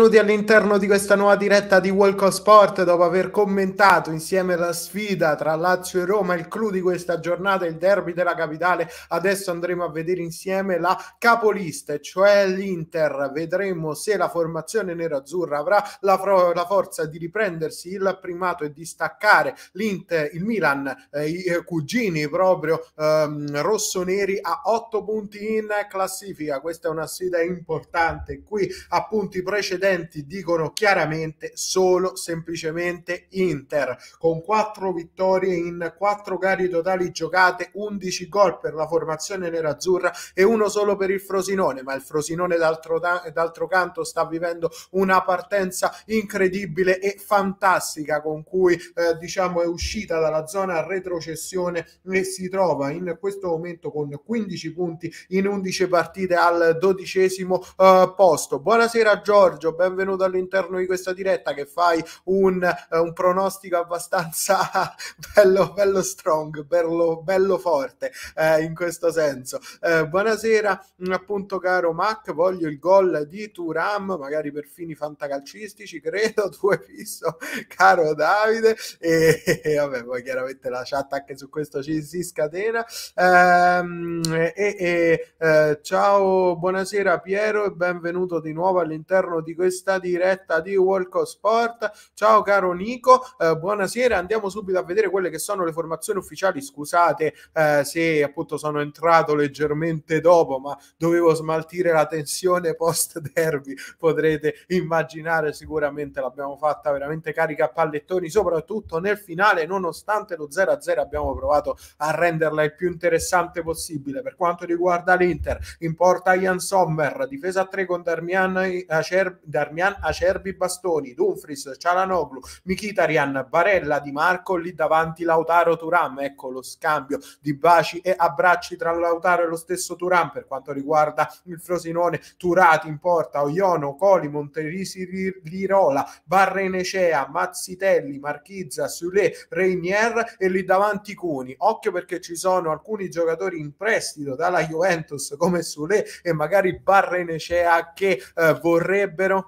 benvenuti all'interno di questa nuova diretta di Walk Sport dopo aver commentato insieme la sfida tra Lazio e Roma, il clou di questa giornata, il derby della capitale. Adesso andremo a vedere insieme la capolista, cioè l'Inter. Vedremo se la formazione nerazzurra avrà la, fro- la forza di riprendersi il primato e di staccare l'Inter, il Milan, eh, i eh, cugini proprio ehm, rossoneri a otto punti in classifica. Questa è una sfida importante. Qui a punti precedenti dicono chiaramente solo semplicemente Inter. Con quattro vittorie in quattro gare totali giocate 11 gol per la formazione nerazzurra e uno solo per il Frosinone. Ma il Frosinone d'altro, d'altro canto sta vivendo una partenza incredibile e fantastica con cui eh, diciamo è uscita dalla zona retrocessione e si trova in questo momento con 15 punti in 11 partite al dodicesimo eh, posto. Buonasera Giorgio, benvenuto all'interno di questa diretta che fai un, uh, un pronostico abbastanza bello, bello strong, bello, bello forte eh, in questo senso. Eh, buonasera appunto caro Mac, voglio il gol di Turam, magari per fini fantacalcistici, credo, tu hai visto caro Davide e, e vabbè poi chiaramente la chat anche su questo ci si scatena. Ehm, eh, ciao, buonasera Piero e benvenuto di nuovo all'interno di questa diretta di Walk Sport. Ciao caro Nico, eh, buonasera. Andiamo subito a vedere quelle che sono le formazioni ufficiali. Scusate eh, se appunto sono entrato leggermente dopo, ma dovevo smaltire la tensione post derby. Potrete immaginare, sicuramente l'abbiamo fatta veramente carica a pallettoni, soprattutto nel finale, nonostante lo 0-0 abbiamo provato a renderla il più interessante possibile. Per quanto riguarda l'Inter, in porta Ian Sommer, difesa a 3 con Darmian eh, Acer- Darmian Acerbi Bastoni, Dumfries, Cialanoglu, Mkhitaryan, Barella, Di Marco, lì davanti Lautaro Turam, ecco lo scambio di baci e abbracci tra Lautaro e lo stesso Turam per quanto riguarda il Frosinone, Turati in porta, Oiono, Coli, Monterisi, Lirola, Barrenecea, Mazzitelli, Marchizza, Sule, Reinier e lì davanti Cuni. Occhio perché ci sono alcuni giocatori in prestito dalla Juventus come Sule e magari Barrenecea che eh, vorrebbero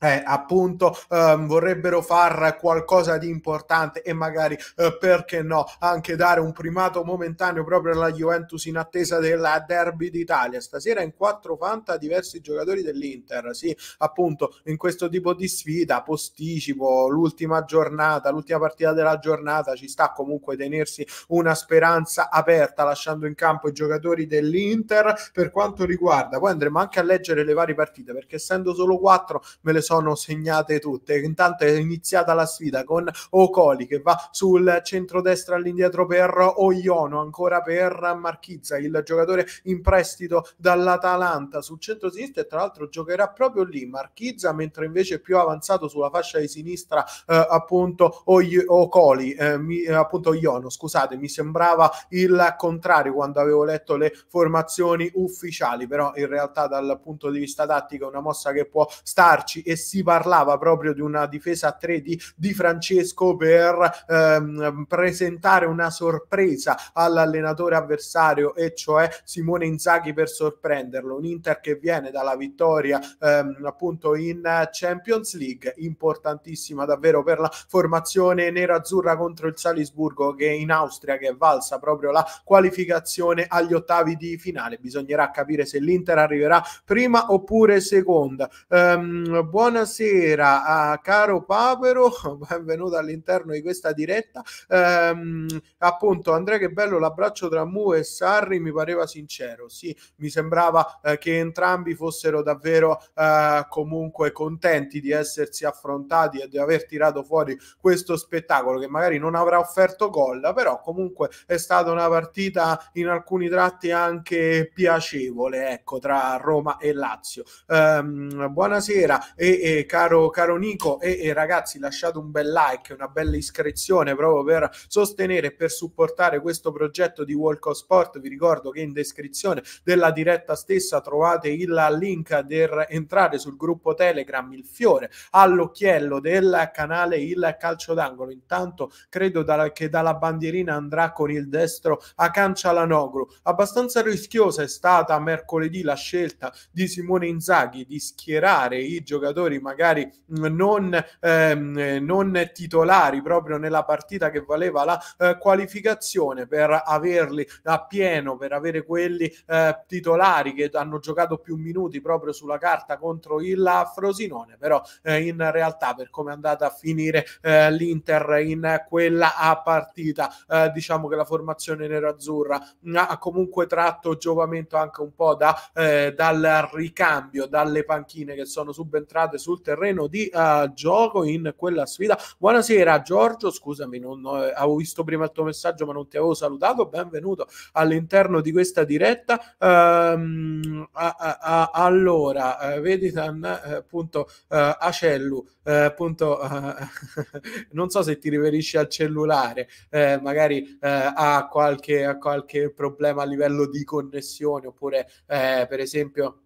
eh, appunto eh, vorrebbero far qualcosa di importante e magari eh, perché no anche dare un primato momentaneo proprio alla Juventus in attesa della derby d'Italia. Stasera in quattro fanta diversi giocatori dell'Inter sì appunto in questo tipo di sfida posticipo l'ultima giornata l'ultima partita della giornata ci sta comunque tenersi una speranza aperta lasciando in campo i giocatori dell'Inter. Per quanto riguarda poi andremo anche a leggere le varie partite perché essendo solo quattro me le sono segnate tutte. Intanto è iniziata la sfida con Ocoli che va sul centro-destra all'indietro per Oiono, ancora per Marchizza, il giocatore in prestito dall'Atalanta sul centro-sinistra e tra l'altro giocherà proprio lì Marchizza, mentre invece più avanzato sulla fascia di sinistra eh, appunto Ocoli, eh, mi, appunto Oiono, scusate, mi sembrava il contrario quando avevo letto le formazioni ufficiali, però in realtà dal punto di vista tattico è una mossa che può starci e si parlava proprio di una difesa a 3 di, di Francesco per ehm, presentare una sorpresa all'allenatore avversario e cioè Simone Inzaghi per sorprenderlo. Un Inter che viene dalla vittoria ehm, appunto in Champions League, importantissima davvero per la formazione nera-azzurra contro il Salisburgo che in Austria che è valsa proprio la qualificazione agli ottavi di finale. Bisognerà capire se l'Inter arriverà prima oppure seconda. Um, buonasera a caro Papero, benvenuto all'interno di questa diretta. Ehm, appunto, Andrea, che bello l'abbraccio tra Mu e Sarri, mi pareva sincero. Sì, mi sembrava eh, che entrambi fossero davvero eh, comunque contenti di essersi affrontati e di aver tirato fuori questo spettacolo che magari non avrà offerto gol, però comunque è stata una partita in alcuni tratti anche piacevole, ecco, tra Roma e Lazio. Ehm, buonasera e e, caro, caro Nico e, ragazzi lasciate un bel like, una bella iscrizione proprio per sostenere e per supportare questo progetto di Walk of Sport. Vi ricordo che in descrizione della diretta stessa trovate il link per entrare sul gruppo Telegram, il fiore all'occhiello del canale Il Calcio d'Angolo. Intanto credo da, che dalla bandierina andrà con il destro a Cancialanoglu. Abbastanza rischiosa è stata mercoledì la scelta di Simone Inzaghi di schierare i giocatori giocatori magari non, ehm, non titolari proprio nella partita che valeva la eh, qualificazione per averli a pieno, per avere quelli eh, titolari che hanno giocato più minuti proprio sulla carta contro il Frosinone, però eh, in realtà per come è andata a finire eh, l'Inter in quella partita, eh, diciamo che la formazione nerazzurra ha comunque tratto giovamento anche un po' da, eh, dal ricambio, dalle panchine che sono subentrate sul terreno di uh, gioco in quella sfida. Buonasera Giorgio, scusami, non ho, avevo visto prima il tuo messaggio ma non ti avevo salutato, benvenuto all'interno di questa diretta. Um, a, a, a, allora, eh, vedi eh, appunto eh, Acellu, eh, appunto non so se ti riferisci al cellulare, eh, magari eh, ha qualche, ha qualche problema a livello di connessione oppure per esempio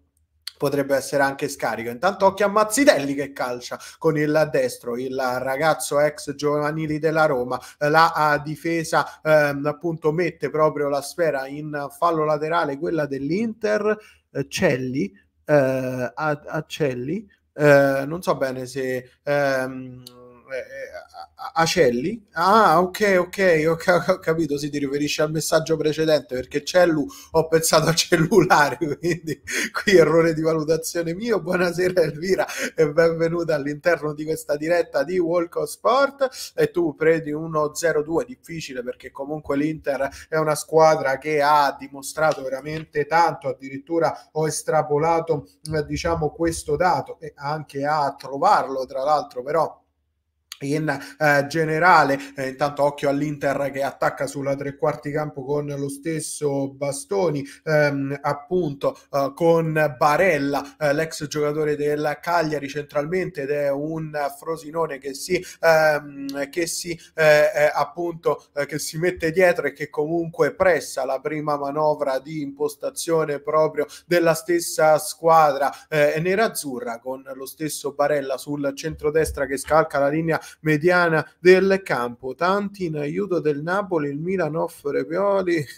potrebbe essere anche scarico. Intanto occhio a Mazzitelli che calcia con il destro, il ragazzo ex giovanili della Roma, la difesa ehm, appunto mette proprio la sfera in fallo laterale, quella dell'Inter, eh, Celli, eh, a, a Celli, eh, non so bene se... Ehm, eh, Acelli? Ah, ok, ok, ok, ho capito, si ti riferisce al messaggio precedente perché cellu ho pensato al cellulare, quindi qui errore di valutazione mio. Buonasera Elvira e benvenuta all'interno di questa diretta di Walk of Sport e tu predi 1-0-2, difficile perché comunque l'Inter è una squadra che ha dimostrato veramente tanto, addirittura ho estrapolato diciamo questo dato e anche a trovarlo tra l'altro però in eh, generale eh, intanto occhio all'Inter che attacca sulla tre quarti campo con lo stesso Bastoni ehm, appunto eh, con Barella eh, l'ex giocatore del Cagliari centralmente ed è un Frosinone che si, ehm, che si eh, eh, appunto che si mette dietro e che comunque pressa la prima manovra di impostazione proprio della stessa squadra nerazzurra con lo stesso Barella sul centrodestra che scalca la linea mediana del campo. Tanti in aiuto del Napoli, il Milan offre Pioli.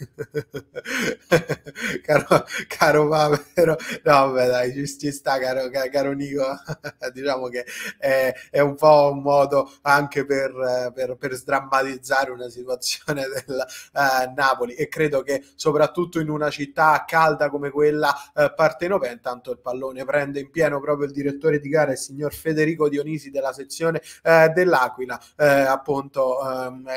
caro, caro Pavero, no, vabbè, dai, ci, ci sta, caro, caro Nico. diciamo che è, è, un po' un modo anche per, per, per sdrammatizzare una situazione del uh, Napoli e credo che soprattutto in una città calda come quella uh, partenopea, intanto il pallone prende in pieno proprio il direttore di gara, il signor Federico Dionisi della sezione uh, dell'Aquila, eh, appunto ehm,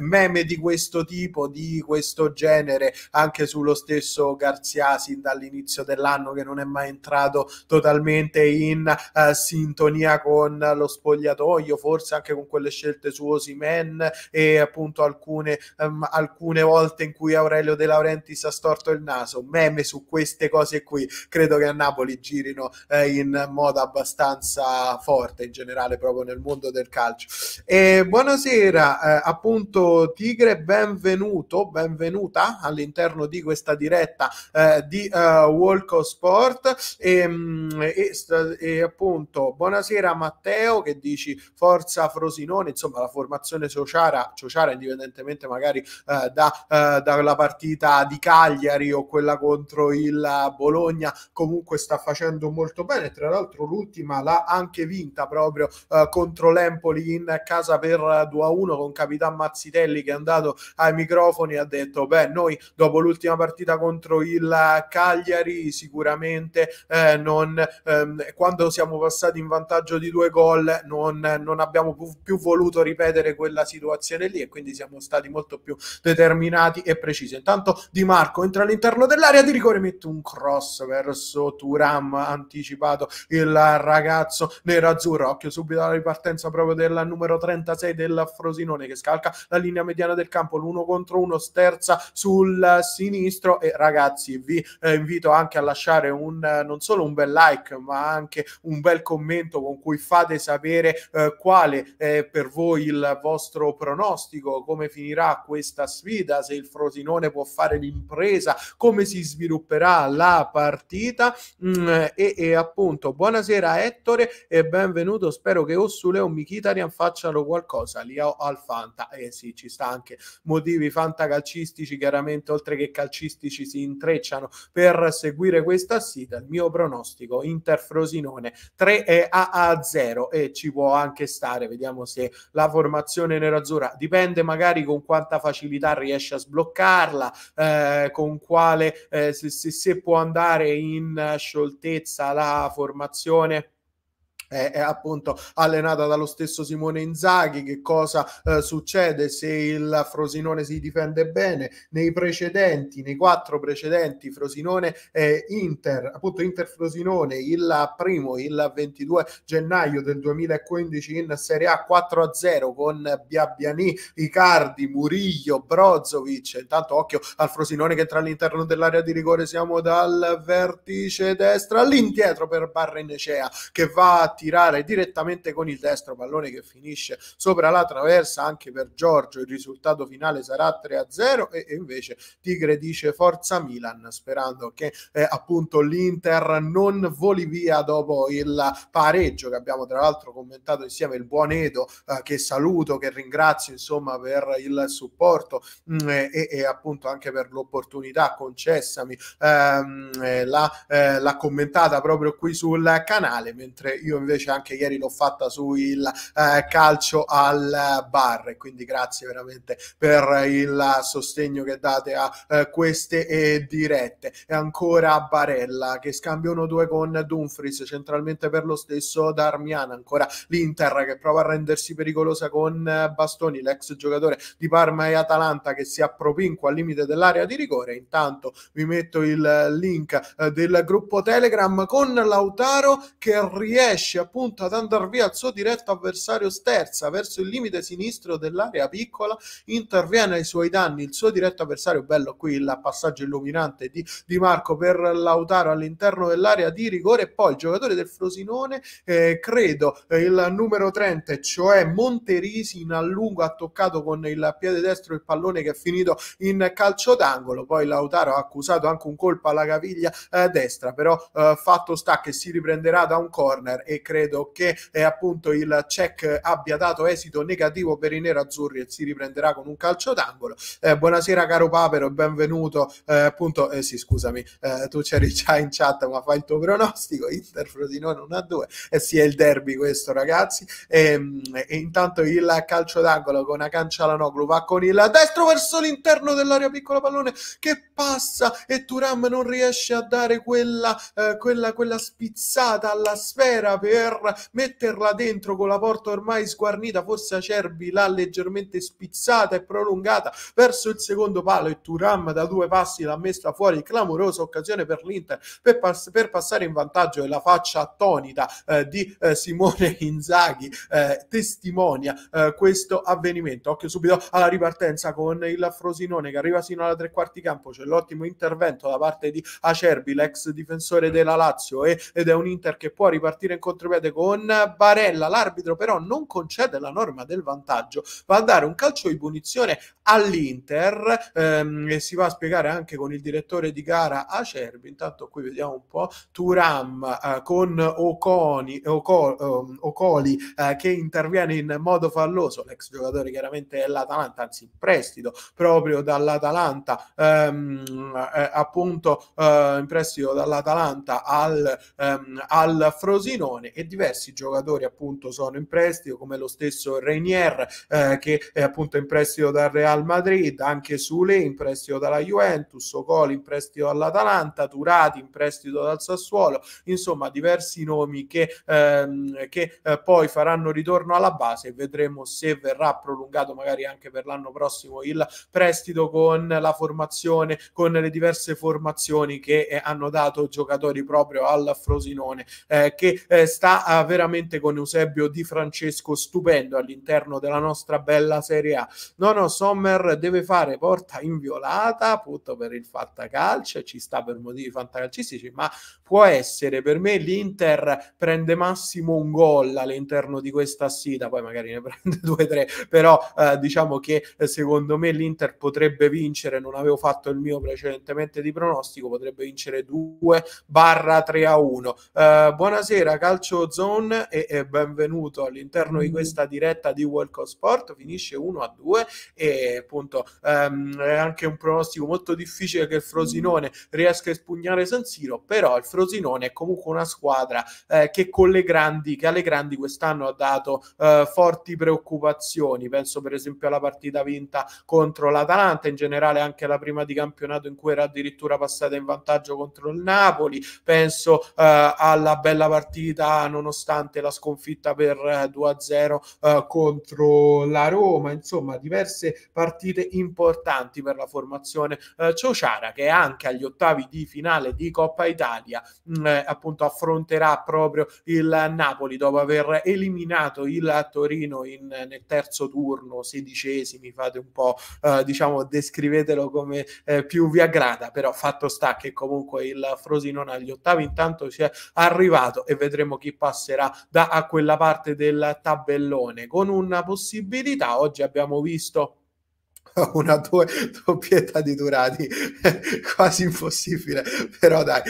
meme di questo tipo, di questo genere, anche sullo stesso Garzia sin dall'inizio dell'anno che non è mai entrato totalmente in eh, sintonia con lo spogliatoio, forse anche con quelle scelte su Osimen e appunto alcune, ehm, alcune volte in cui Aurelio De Laurentiis ha storto il naso, meme su queste cose qui, credo che a Napoli girino eh, in modo abbastanza forte in generale proprio nel mondo del calcio calcio. E buonasera, eh, appunto Tigre, benvenuto, benvenuta all'interno di questa diretta eh, di uh, of Sport e, mm, e, e, appunto buonasera Matteo che dici forza Frosinone, insomma la formazione Ciociara, Ciociara indipendentemente magari uh, da, uh, dalla partita di Cagliari o quella contro il Bologna comunque sta facendo molto bene, tra l'altro l'ultima l'ha anche vinta proprio contro l'Empoli in casa per 2 a 1 con Capitan Mazzitelli che è andato ai microfoni e ha detto beh noi dopo l'ultima partita contro il Cagliari sicuramente eh, non, ehm, quando siamo passati in vantaggio di due gol non, non abbiamo più voluto ripetere quella situazione lì e quindi siamo stati molto più determinati e precisi. Intanto Di Marco entra all'interno dell'area di rigore mette un cross verso Turam anticipato il ragazzo nero-azzurro occhio subito alla ripartenza proprio del del numero 36 del Frosinone che scalca la linea mediana del campo, l'uno contro uno sterza sul sinistro. E ragazzi vi eh, invito anche a lasciare un non solo un bel like ma anche un bel commento con cui fate sapere eh, quale è per voi il vostro pronostico, come finirà questa sfida, se il Frosinone può fare l'impresa, come si svilupperà la partita. Mm, e, e appunto buonasera Ettore e benvenuto, spero che Ossule o Michita Mkhitaryan facciano qualcosa lì al Fanta. Eh sì, ci sta anche motivi fantacalcistici, chiaramente oltre che calcistici si intrecciano per seguire questa sfida. Il mio pronostico Inter Frosinone 3 a, a 0 e ci può anche stare, vediamo se la formazione nerazzurra dipende magari con quanta facilità riesce a sbloccarla, eh, con quale eh, se, se, se può andare in scioltezza la formazione è, è, appunto allenata dallo stesso Simone Inzaghi. Che cosa eh, succede se il Frosinone si difende bene? Nei precedenti, nei quattro precedenti, Frosinone e Inter, appunto Inter Frosinone, il primo, il 22 gennaio del 2015 in Serie A 4-0 con Biabiani, Icardi, Muriglio, Brozovic. Intanto occhio al Frosinone che entra all'interno dell'area di rigore, siamo dal vertice destra all'indietro per Barrenecea che va a tirare direttamente con il destro, pallone che finisce sopra la traversa anche per Giorgio, il risultato finale sarà 3-0 e, e invece Tigre dice forza Milan sperando che eh, appunto l'Inter non voli via dopo il pareggio che abbiamo tra l'altro commentato insieme il buon Edo eh, che saluto, che ringrazio insomma per il supporto mh, mm, e, e, appunto anche per l'opportunità concessami. Ehm, eh, la, eh, l'ha commentata proprio qui sul canale mentre io invece anche ieri l'ho fatta sul eh, calcio al bar. E quindi grazie veramente per il sostegno che date a eh, queste eh, dirette. E ancora Barella che scambiano due con Dumfries centralmente per lo stesso Darmian. Ancora l'Inter che prova a rendersi pericolosa con Bastoni l'ex giocatore di Parma e Atalanta che si appropinqua al limite dell'area di rigore. Intanto vi metto il link eh, del gruppo Telegram con Lautaro che riesce riesce appunto ad andare via il suo diretto avversario sterza verso il limite sinistro dell'area piccola, interviene ai suoi danni il suo diretto avversario, bello qui il passaggio illuminante di, di Marco per Lautaro all'interno dell'area di rigore. Poi il giocatore del Frosinone, eh, credo eh, il numero 30, cioè Monterisi in allungo ha toccato con il piede destro il pallone che è finito in calcio d'angolo, poi Lautaro ha accusato anche un colpo alla caviglia eh, destra, però eh, fatto sta che si riprenderà da un corner e credo che eh, appunto il check abbia dato esito negativo per i nerazzurri e si riprenderà con un calcio d'angolo. Eh, buonasera caro Papero, benvenuto. Eh, appunto, eh, sì, scusami, eh, tu c'eri già in chat, ma fai il tuo pronostico. Inter Frosinone 1 a 2 e sì, è il derby questo, ragazzi. E, ehm, e intanto il calcio d'angolo con Acancia Lanoglu va con il destro verso l'interno dell'area piccola pallone che passa e Turam non riesce a dare quella, eh, quella, quella spizzata alla sfera per per metterla dentro con la porta ormai sguarnita, forse Acerbi l'ha leggermente spizzata e prolungata verso il secondo palo e Turam da due passi l'ha messa fuori, clamorosa occasione per l'Inter per, pass- per passare in vantaggio e la faccia attonita eh, di eh, Simone Inzaghi eh, testimonia eh, questo avvenimento. Occhio subito alla ripartenza con il Frosinone che arriva sino alla tre quarti campo, c'è l'ottimo intervento da parte di Acerbi, l'ex difensore della Lazio e, ed è un Inter che può ripartire in contropiede contropiede con Barella, l'arbitro però non concede la norma del vantaggio, va a dare un calcio di punizione all'Inter. Ehm, e si va a spiegare anche con il direttore di gara Acerbi. Intanto qui vediamo un po' Turam eh, con Oconi, Oco, um, Ocoli eh, che interviene in modo falloso, l'ex giocatore chiaramente dell'Atalanta, anzi in prestito proprio dall'Atalanta, ehm, eh, appunto eh, in prestito dall'Atalanta al, ehm, al Frosinone e diversi giocatori appunto sono in prestito come lo stesso Reinier eh, che è appunto in prestito dal Real Madrid, anche Sule in prestito dalla Juventus, Ocoli in prestito dall'Atalanta, Turati in prestito dal Sassuolo, insomma diversi nomi che, ehm, che eh, poi faranno ritorno alla base. E vedremo se verrà prolungato magari anche per l'anno prossimo il prestito con la formazione, con le diverse formazioni che eh, hanno dato giocatori proprio al Frosinone eh, che eh, sta sta uh, veramente con Eusebio Di Francesco stupendo all'interno della nostra bella Serie A. No, no, Sommer deve fare porta inviolata appunto per il fattacalcio, ci sta per motivi fantacalcistici, ma può essere per me l'Inter prende massimo un gol all'interno di questa sfida, poi magari ne prende due o tre, però eh, diciamo che eh, secondo me l'Inter potrebbe vincere, non avevo fatto il mio precedentemente di pronostico, potrebbe vincere 2 barra 3 a 1. Eh, buonasera Calcio Zone e, e, benvenuto all'interno di questa diretta di World Sport, finisce 1 a 2 e appunto ehm, è anche un pronostico molto difficile che il Frosinone riesca a espugnare San Siro, però il Frosinone è comunque una squadra eh, che con le grandi, che alle grandi quest'anno ha dato eh, forti preoccupazioni, penso per esempio alla partita vinta contro l'Atalanta, in generale anche la prima di campionato in cui era addirittura passata in vantaggio contro il Napoli, penso eh, alla bella partita nonostante la sconfitta per 2-0 eh, eh, contro la Roma, insomma diverse partite importanti per la formazione eh, Ciociara che anche agli ottavi di finale di Coppa Italia mh, mm, eh, appunto affronterà proprio il Napoli dopo aver eliminato il Torino in, nel terzo turno, sedicesimi, fate un po' eh, diciamo descrivetelo come eh, più vi aggrada, però fatto sta che comunque il Frosinone agli ottavi intanto si è arrivato e vedremo chi passerà da a quella parte del tabellone. Con una possibilità oggi abbiamo visto una due, doppietta di Durati quasi impossibile però dai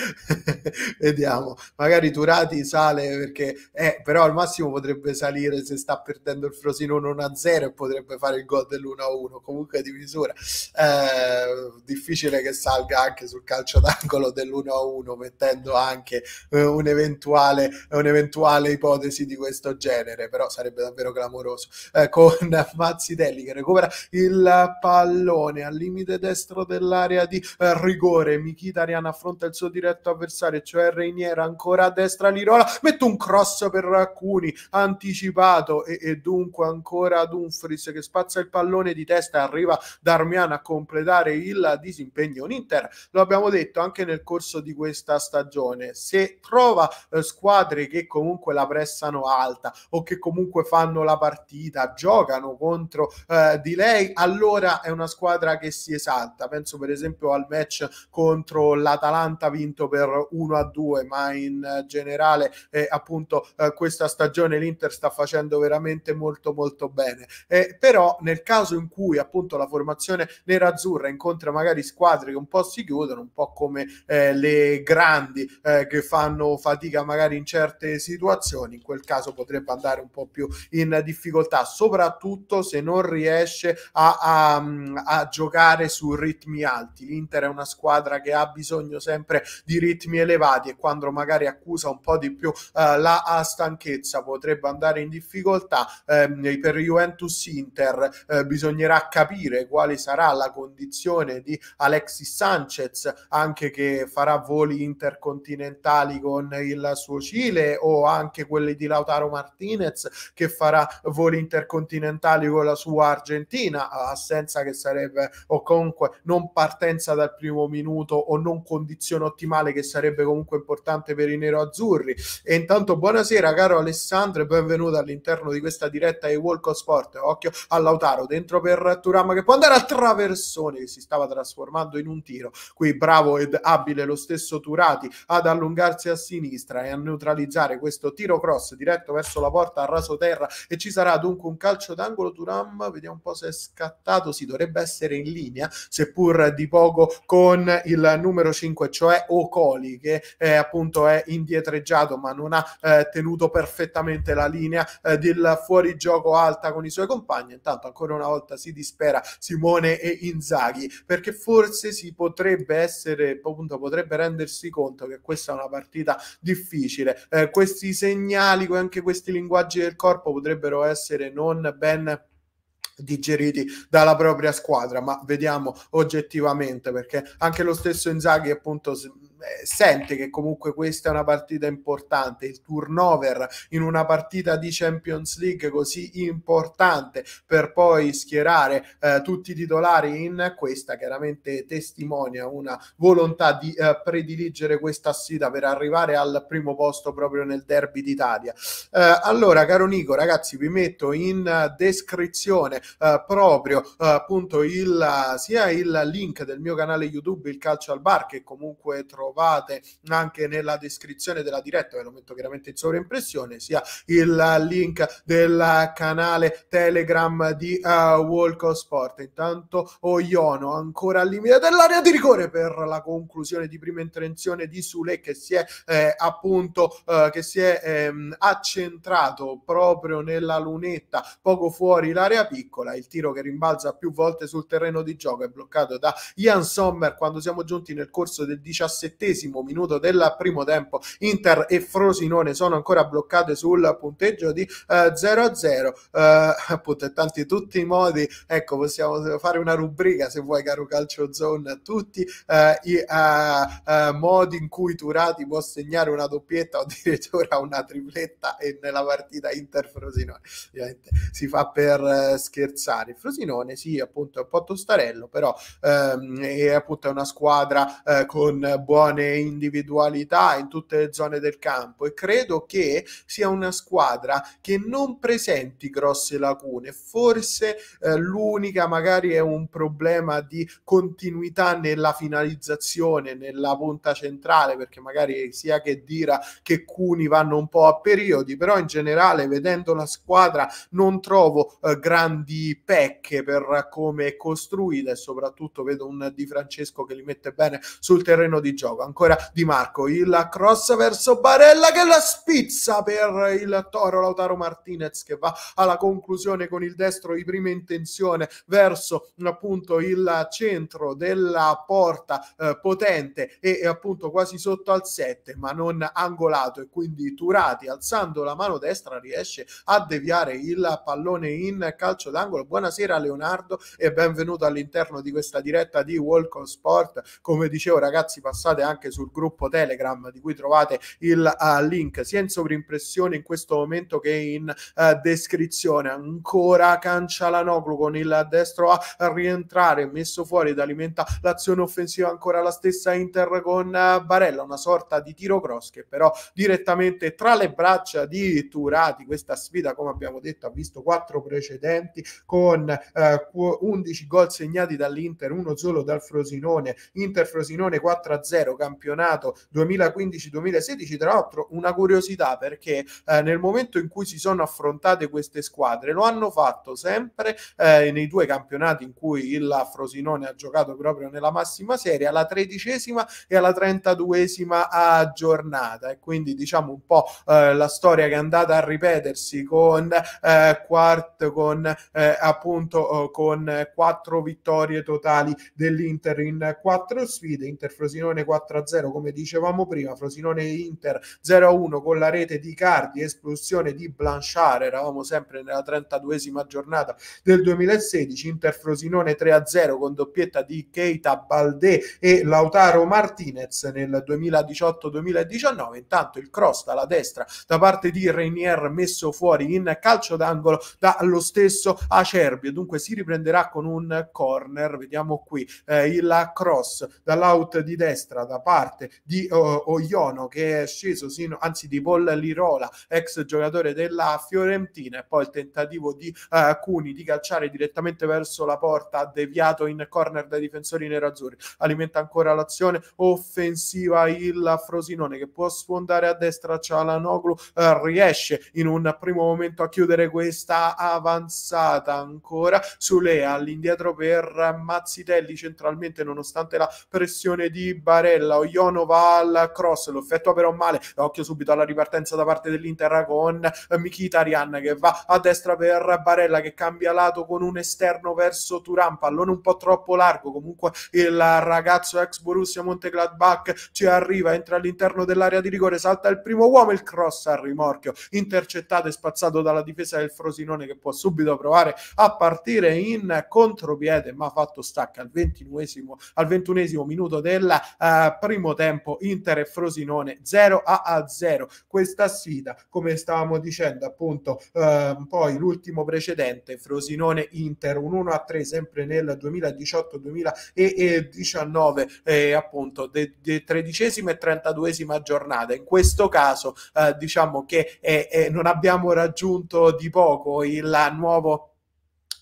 vediamo. Magari Durati sale perché eh, però al massimo potrebbe salire se sta perdendo il Frosinone 1-0 e potrebbe fare il gol dell'1-1 comunque di misura. Eh, difficile che salga anche sul calcio d'angolo dell'1-1 mettendo anche eh, un'eventuale, un'eventuale ipotesi di questo genere però sarebbe davvero clamoroso. Eh, con Mazzitelli che recupera il pallone al limite destro dell'area di eh, rigore. Mkhitaryan affronta il suo diretto avversario, cioè Reiniera ancora a destra Lirola, mette un cross per Raccuni anticipato e, e dunque ancora Dumfries che spazza il pallone di testa arriva Darmian a completare il disimpegno. Un Inter, lo abbiamo detto anche nel corso di questa stagione, se trova eh, squadre che comunque la pressano alta o che comunque fanno la partita, giocano contro eh, di lei, allora squadra è una squadra che si esalta. Penso per esempio al match contro l'Atalanta vinto per 1 a 2, ma in generale eh, appunto eh, questa stagione l'Inter sta facendo veramente molto molto bene. Eh, però nel caso in cui appunto la formazione nerazzurra incontra magari squadre che un po' si chiudono, un po' come eh, le grandi eh, che fanno fatica magari in certe situazioni, in quel caso potrebbe andare un po' più in difficoltà, soprattutto se non riesce a, a a, giocare su ritmi alti. L'Inter è una squadra che ha bisogno sempre di ritmi elevati e quando magari accusa un po' di più uh, la stanchezza potrebbe andare in difficoltà. Eh, per Juventus Inter eh, bisognerà capire quale sarà la condizione di Alexis Sanchez, anche che farà voli intercontinentali con il suo Cile o anche quelli di Lautaro Martinez che farà voli intercontinentali con la sua Argentina, assenza partenza che sarebbe o comunque non partenza dal primo minuto o non condizione ottimale che sarebbe comunque importante per i nero-azzurri. E intanto buonasera caro Alessandro e benvenuto all'interno di questa diretta di Walk of Sport. Occhio a Lautaro dentro per Turam che può andare a traversone che si stava trasformando in un tiro. Qui bravo ed abile lo stesso Turati ad allungarsi a sinistra e a neutralizzare questo tiro cross diretto verso la porta a raso terra e ci sarà dunque un calcio d'angolo Turam, vediamo un po' se è scattato si dovrebbe essere in linea, seppur di poco, con il numero 5, cioè Ocoli, che eh, appunto è indietreggiato ma non ha eh, tenuto perfettamente la linea eh, del fuorigioco alta con i suoi compagni. Intanto ancora una volta si dispera Simone e Inzaghi, perché forse si potrebbe essere, appunto, potrebbe rendersi conto che questa è una partita difficile. Eh, questi segnali, anche questi linguaggi del corpo potrebbero essere non ben digeriti dalla propria squadra, ma vediamo oggettivamente perché anche lo stesso Inzaghi appunto sente che comunque questa è una partita importante, il turnover in una partita di Champions League così importante per poi schierare eh, tutti i titolari in questa chiaramente testimonia una volontà di eh, prediligere questa sfida per arrivare al primo posto proprio nel derby d'Italia. Eh, allora, caro Nico, ragazzi, vi metto in descrizione eh, proprio eh, appunto il sia il link del mio canale YouTube Il Calcio al Bar che comunque trovate trovate anche nella descrizione della diretta, ve lo metto chiaramente in sovraimpressione, sia il link del canale Telegram di uh, Walk of Sport. Intanto Oiono ancora al limite dell'area di rigore per la conclusione di prima intervenzione di Sule che si è eh, appunto eh, che si è ehm, accentrato proprio nella lunetta poco fuori l'area piccola, il tiro che rimbalza più volte sul terreno di gioco è bloccato da Ian Sommer quando siamo giunti nel corso del diciassettesimo minuto del primo tempo Inter e Frosinone sono ancora bloccate sul punteggio di eh, 0 a 0 eh, appunto tanti tutti i modi ecco possiamo fare una rubrica se vuoi caro calcio zone tutti eh, i eh, eh, modi in cui Turati può segnare una doppietta o addirittura una tripletta e nella partita Inter Frosinone ovviamente si fa per eh, scherzare. Frosinone sì appunto è un po' tostarello però ehm, è appunto una squadra eh, con buone individualità in tutte le zone del campo e credo che sia una squadra che non presenti grosse lacune forse eh, l'unica magari è un problema di continuità nella finalizzazione nella punta centrale perché magari sia che Dira che Cuni vanno un po' a periodi però in generale vedendo la squadra non trovo eh, grandi pecche per come è costruita e soprattutto vedo un Di Francesco che li mette bene sul terreno di gioco. Ancora Di Marco, il cross verso Barella che la spizza per il Toro Lautaro Martinez che va alla conclusione con il destro di prima intenzione verso appunto il centro della porta eh, potente e appunto quasi sotto al 7 ma non angolato e quindi Turati alzando la mano destra riesce a deviare il pallone in calcio d'angolo. Buonasera Leonardo e benvenuto all'interno di questa diretta di Walk on Sport. Come dicevo ragazzi passate anche sul gruppo Telegram di cui trovate il uh, link sia in sovrimpressione in questo momento che in uh, descrizione. Ancora Cancialanoglu con il destro a rientrare, messo fuori ed alimenta l'azione offensiva ancora la stessa Inter con uh, Barella, una sorta di tiro cross che però direttamente tra le braccia di Turati questa sfida come abbiamo detto ha visto quattro precedenti con eh, 11 gol segnati dall'Inter, uno solo dal Frosinone, Inter Frosinone 4-0 campionato 2015-2016 tra l'altro una curiosità perché eh, nel momento in cui si sono affrontate queste squadre lo hanno fatto sempre eh, nei due campionati in cui il Frosinone ha giocato proprio nella massima serie alla tredicesima e alla trentaduesima giornata. E quindi diciamo un po' eh, la storia che è andata a ripetersi con eh, quart con eh, appunto oh, con quattro vittorie totali dell'Inter in quattro sfide Inter Frosinone 4-0 come dicevamo prima Frosinone Inter 0-1 con la rete di Cardi espulsione di Blanchard eravamo sempre nella 32esima giornata del 2016 Inter Frosinone 3-0 con doppietta di Keita Balde e Lautaro Martinez nel 2018-2019 intanto il cross dalla destra da parte di Reinier messo fuori in calcio d'angolo dallo stesso Acerbi. Dunque si riprenderà con un corner. Vediamo qui eh, il cross dall'out di destra da parte di uh, Oiono che è sceso sino, anzi di Paul Lirola ex giocatore della Fiorentina e poi il tentativo di uh, Cuni di calciare direttamente verso la porta deviato in corner dai difensori nerazzurri. Alimenta ancora l'azione offensiva il Frosinone che può sfondare a destra. Cialanoglu uh, riesce in un primo momento a chiudere questa avanzata ancora Sule all'indietro per Mazzitelli centralmente nonostante la pressione di Barella Oiono va al cross lo effettua però male occhio subito alla ripartenza da parte dell'Inter con Mkhitaryan che va a destra per Barella che cambia lato con un esterno verso Turan pallone un po' troppo largo comunque il ragazzo ex Borussia Montegladbach ci arriva entra all'interno dell'area di rigore salta il primo uomo il cross al rimorchio intercettato e spazzato dalla difesa del Frosinone che può subito provare a partire in contropiede ma fatto stacca al al ventunesimo minuto del primo tempo Inter e Frosinone 0 a 0 questa sfida come stavamo dicendo appunto uh, poi l'ultimo precedente Frosinone Inter un 1 a 3 sempre nel 2018 2019 eh, appunto de, de tredicesima e trentaduesima giornata. In questo caso uh, diciamo che eh, eh, non abbiamo raggiunto di poco il nuovo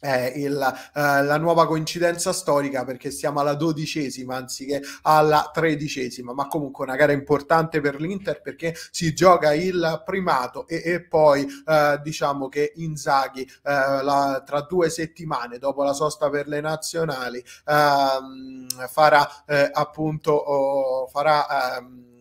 è il, eh, la nuova coincidenza storica perché siamo alla dodicesima anziché alla tredicesima, ma comunque una gara importante per l'Inter perché si gioca il primato e, e poi eh, diciamo che Inzaghi eh, la, tra due settimane dopo la sosta per le nazionali ehm, farà eh, appunto oh, farà ehm,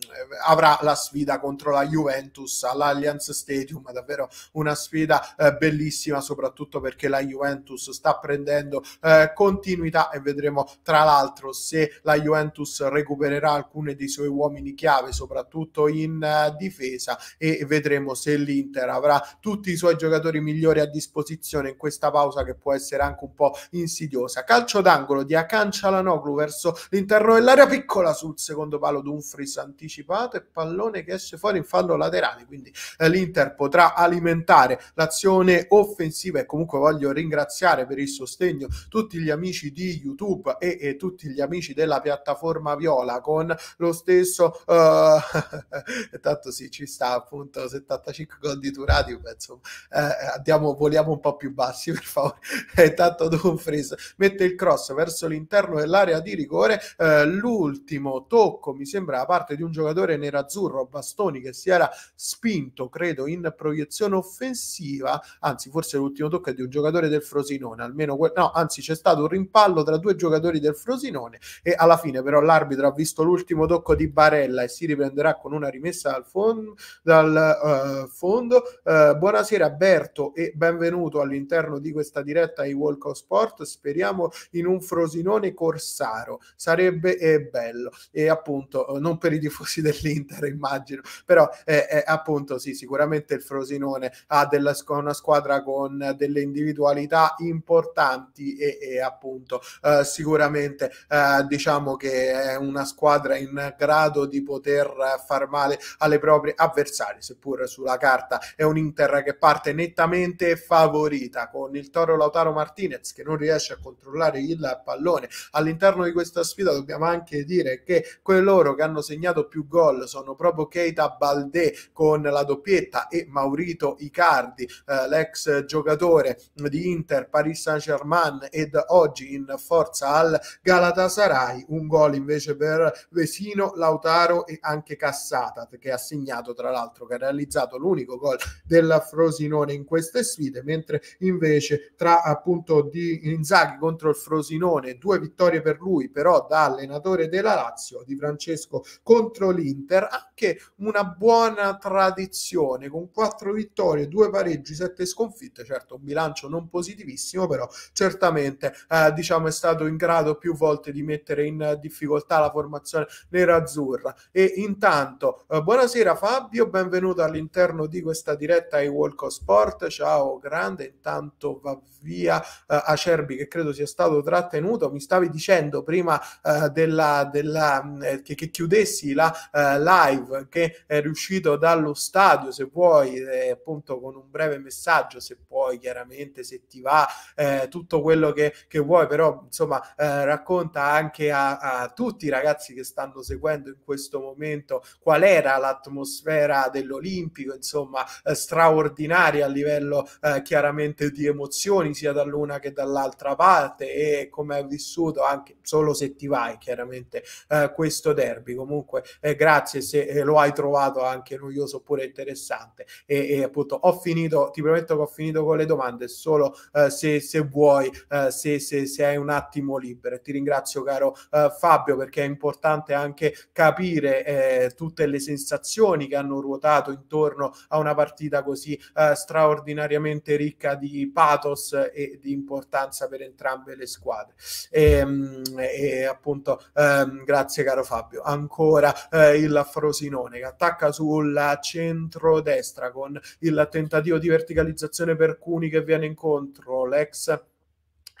avrà la sfida contro la Juventus all'Allianz Stadium, davvero una sfida eh, bellissima, soprattutto perché la Juventus sta prendendo eh, continuità e vedremo tra l'altro se la Juventus recupererà alcuni dei suoi uomini chiave, soprattutto in uh, difesa e vedremo se l'Inter avrà tutti i suoi giocatori migliori a disposizione in questa pausa che può essere anche un po' insidiosa. Calcio d'angolo di Akan Cialanoglu verso l'interno dell'area piccola sul secondo palo Dumfries anticipa anticipato e pallone che esce fuori in fallo laterale, quindi eh, l'Inter potrà alimentare l'azione offensiva e comunque voglio ringraziare per il sostegno tutti gli amici di YouTube e, e tutti gli amici della piattaforma Viola con lo stesso uh, tanto sì ci sta appunto 75 gol di Turati insomma eh, andiamo voliamo un po' più bassi per favore. E tanto Dumfries mette il cross verso l'interno dell'area di rigore eh, l'ultimo tocco mi sembra da parte di un giocatore giocatore nerazzurro Bastoni che si era spinto, credo, in proiezione offensiva, anzi forse l'ultimo tocco è di un giocatore del Frosinone, almeno que- no, anzi c'è stato un rimpallo tra due giocatori del Frosinone e alla fine però l'arbitro ha visto l'ultimo tocco di Barella e si riprenderà con una rimessa dal, fon- dal uh, fondo. Uh, buonasera Berto e benvenuto all'interno di questa diretta ai Walk of Sport. Speriamo in un Frosinone Corsaro, sarebbe eh, bello e appunto non per i tifosi dell'Inter, immagino. Però eh, eh, appunto sì, sicuramente il Frosinone ha della, una squadra con delle individualità importanti e, e appunto eh, sicuramente eh, diciamo che è una squadra in grado di poter far male alle proprie avversari, seppur sulla carta è un Inter che parte nettamente favorita con il Toro Lautaro Martinez che non riesce a controllare il pallone. All'interno di questa sfida dobbiamo anche dire che coloro che hanno segnato più gol sono proprio Keita Balde con la doppietta e Maurito Icardi, eh, l'ex giocatore di Inter, Paris Saint-Germain ed oggi in forza al Galatasaray, un gol invece per Vesino, Lautaro e anche Cassata che ha segnato tra l'altro che ha realizzato l'unico gol del Frosinone in queste sfide, mentre invece tra appunto di Inzaghi contro il Frosinone, due vittorie per lui, però da allenatore della Lazio, di Francesco contro l'Inter l'Inter anche una buona tradizione con quattro vittorie, due pareggi, sette sconfitte, certo un bilancio non positivissimo, però certamente eh, diciamo è stato in grado più volte di mettere in difficoltà la formazione nerazzurra. E intanto eh, buonasera Fabio, benvenuto all'interno di questa diretta ai of Sport. Ciao grande, intanto va via eh, Acerbi che credo sia stato trattenuto. Mi stavi dicendo prima eh, della, della eh, che, che, chiudessi la eh, live che è riuscito dallo stadio, se vuoi, eh, appunto con un breve messaggio, se puoi, chiaramente, se ti va, eh, tutto quello che, che, vuoi, però insomma eh, racconta anche a, a, tutti i ragazzi che stanno seguendo in questo momento qual era l'atmosfera dell'Olimpico, insomma, eh, straordinaria a livello eh, chiaramente di emozioni sia dall'una che dall'altra parte e come hai vissuto anche solo se ti vai chiaramente questo derby. Comunque eh, grazie se eh, lo hai trovato anche noioso oppure interessante. E, e, appunto ho finito, ti prometto che ho finito con le domande, solo eh, se, se, vuoi, eh, se, se, se, hai un attimo libero. Ti ringrazio, caro eh, Fabio, perché è importante anche capire tutte le sensazioni che hanno ruotato intorno a una partita così straordinariamente ricca di pathos e di importanza per entrambe le squadre. E, ehm, e appunto, ehm, grazie, caro Fabio. Ancora eh, il Frosinone che attacca sul centro-destra con il tentativo di verticalizzazione per Cuni che viene incontro, l'ex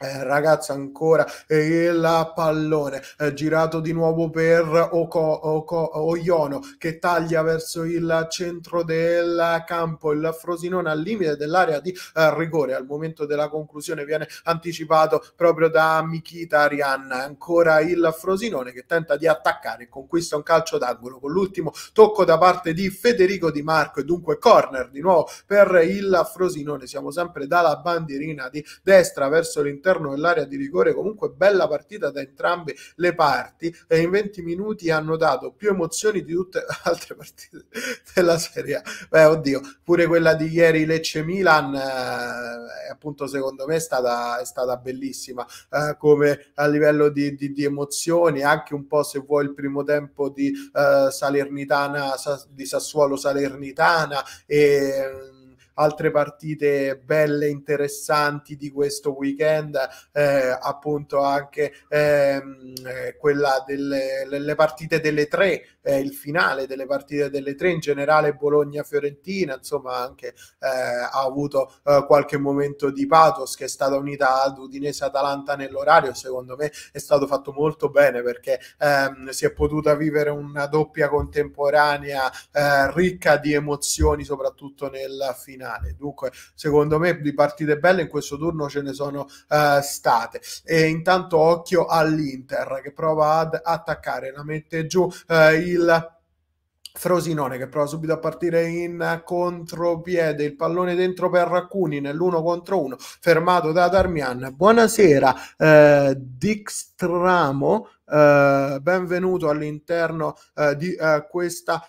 eh, ragazza ancora eh, il pallone eh, girato di nuovo per Oko, Oko, Oyono che taglia verso il centro del campo. Il Frosinone al limite dell'area di eh, rigore. Al momento della conclusione viene anticipato proprio da Mikita Arian ancora il Frosinone che tenta di attaccare e conquista un calcio d'angolo con l'ultimo tocco da parte di Federico Di Marco. E dunque corner di nuovo per il Frosinone. Siamo sempre dalla bandierina di destra verso l'interno all'interno dell'area di rigore, comunque bella partita da entrambe le parti e in 20 minuti hanno dato più emozioni di tutte le altre partite della Serie. Beh, oddio, pure quella di ieri Lecce-Milan, eh, appunto secondo me è stata, è stata bellissima eh, come a livello di, di, di, emozioni, anche un po' se vuoi il primo tempo di eh, Salernitana, di Sassuolo Salernitana e altre partite belle, interessanti di questo weekend, eh, appunto anche ehm, eh, quella delle le partite delle tre, eh, il finale delle partite delle tre, in generale Bologna-Fiorentina, insomma anche eh, ha avuto eh, qualche momento di pathos che è stata unita ad Udinese-Atalanta nell'orario, secondo me è stato fatto molto bene perché ehm, si è potuta vivere una doppia contemporanea eh, ricca di emozioni, soprattutto nel finale. Dunque, secondo me di partite belle in questo turno ce ne sono uh, state. E intanto occhio all'Inter che prova ad attaccare, la mette giù uh, il Frosinone che prova subito a partire in contropiede, il pallone dentro per Raccuni nell'uno contro uno, fermato da Darmian. Buonasera, eh, Dixtramo Uh, benvenuto all'interno uh, di uh, questa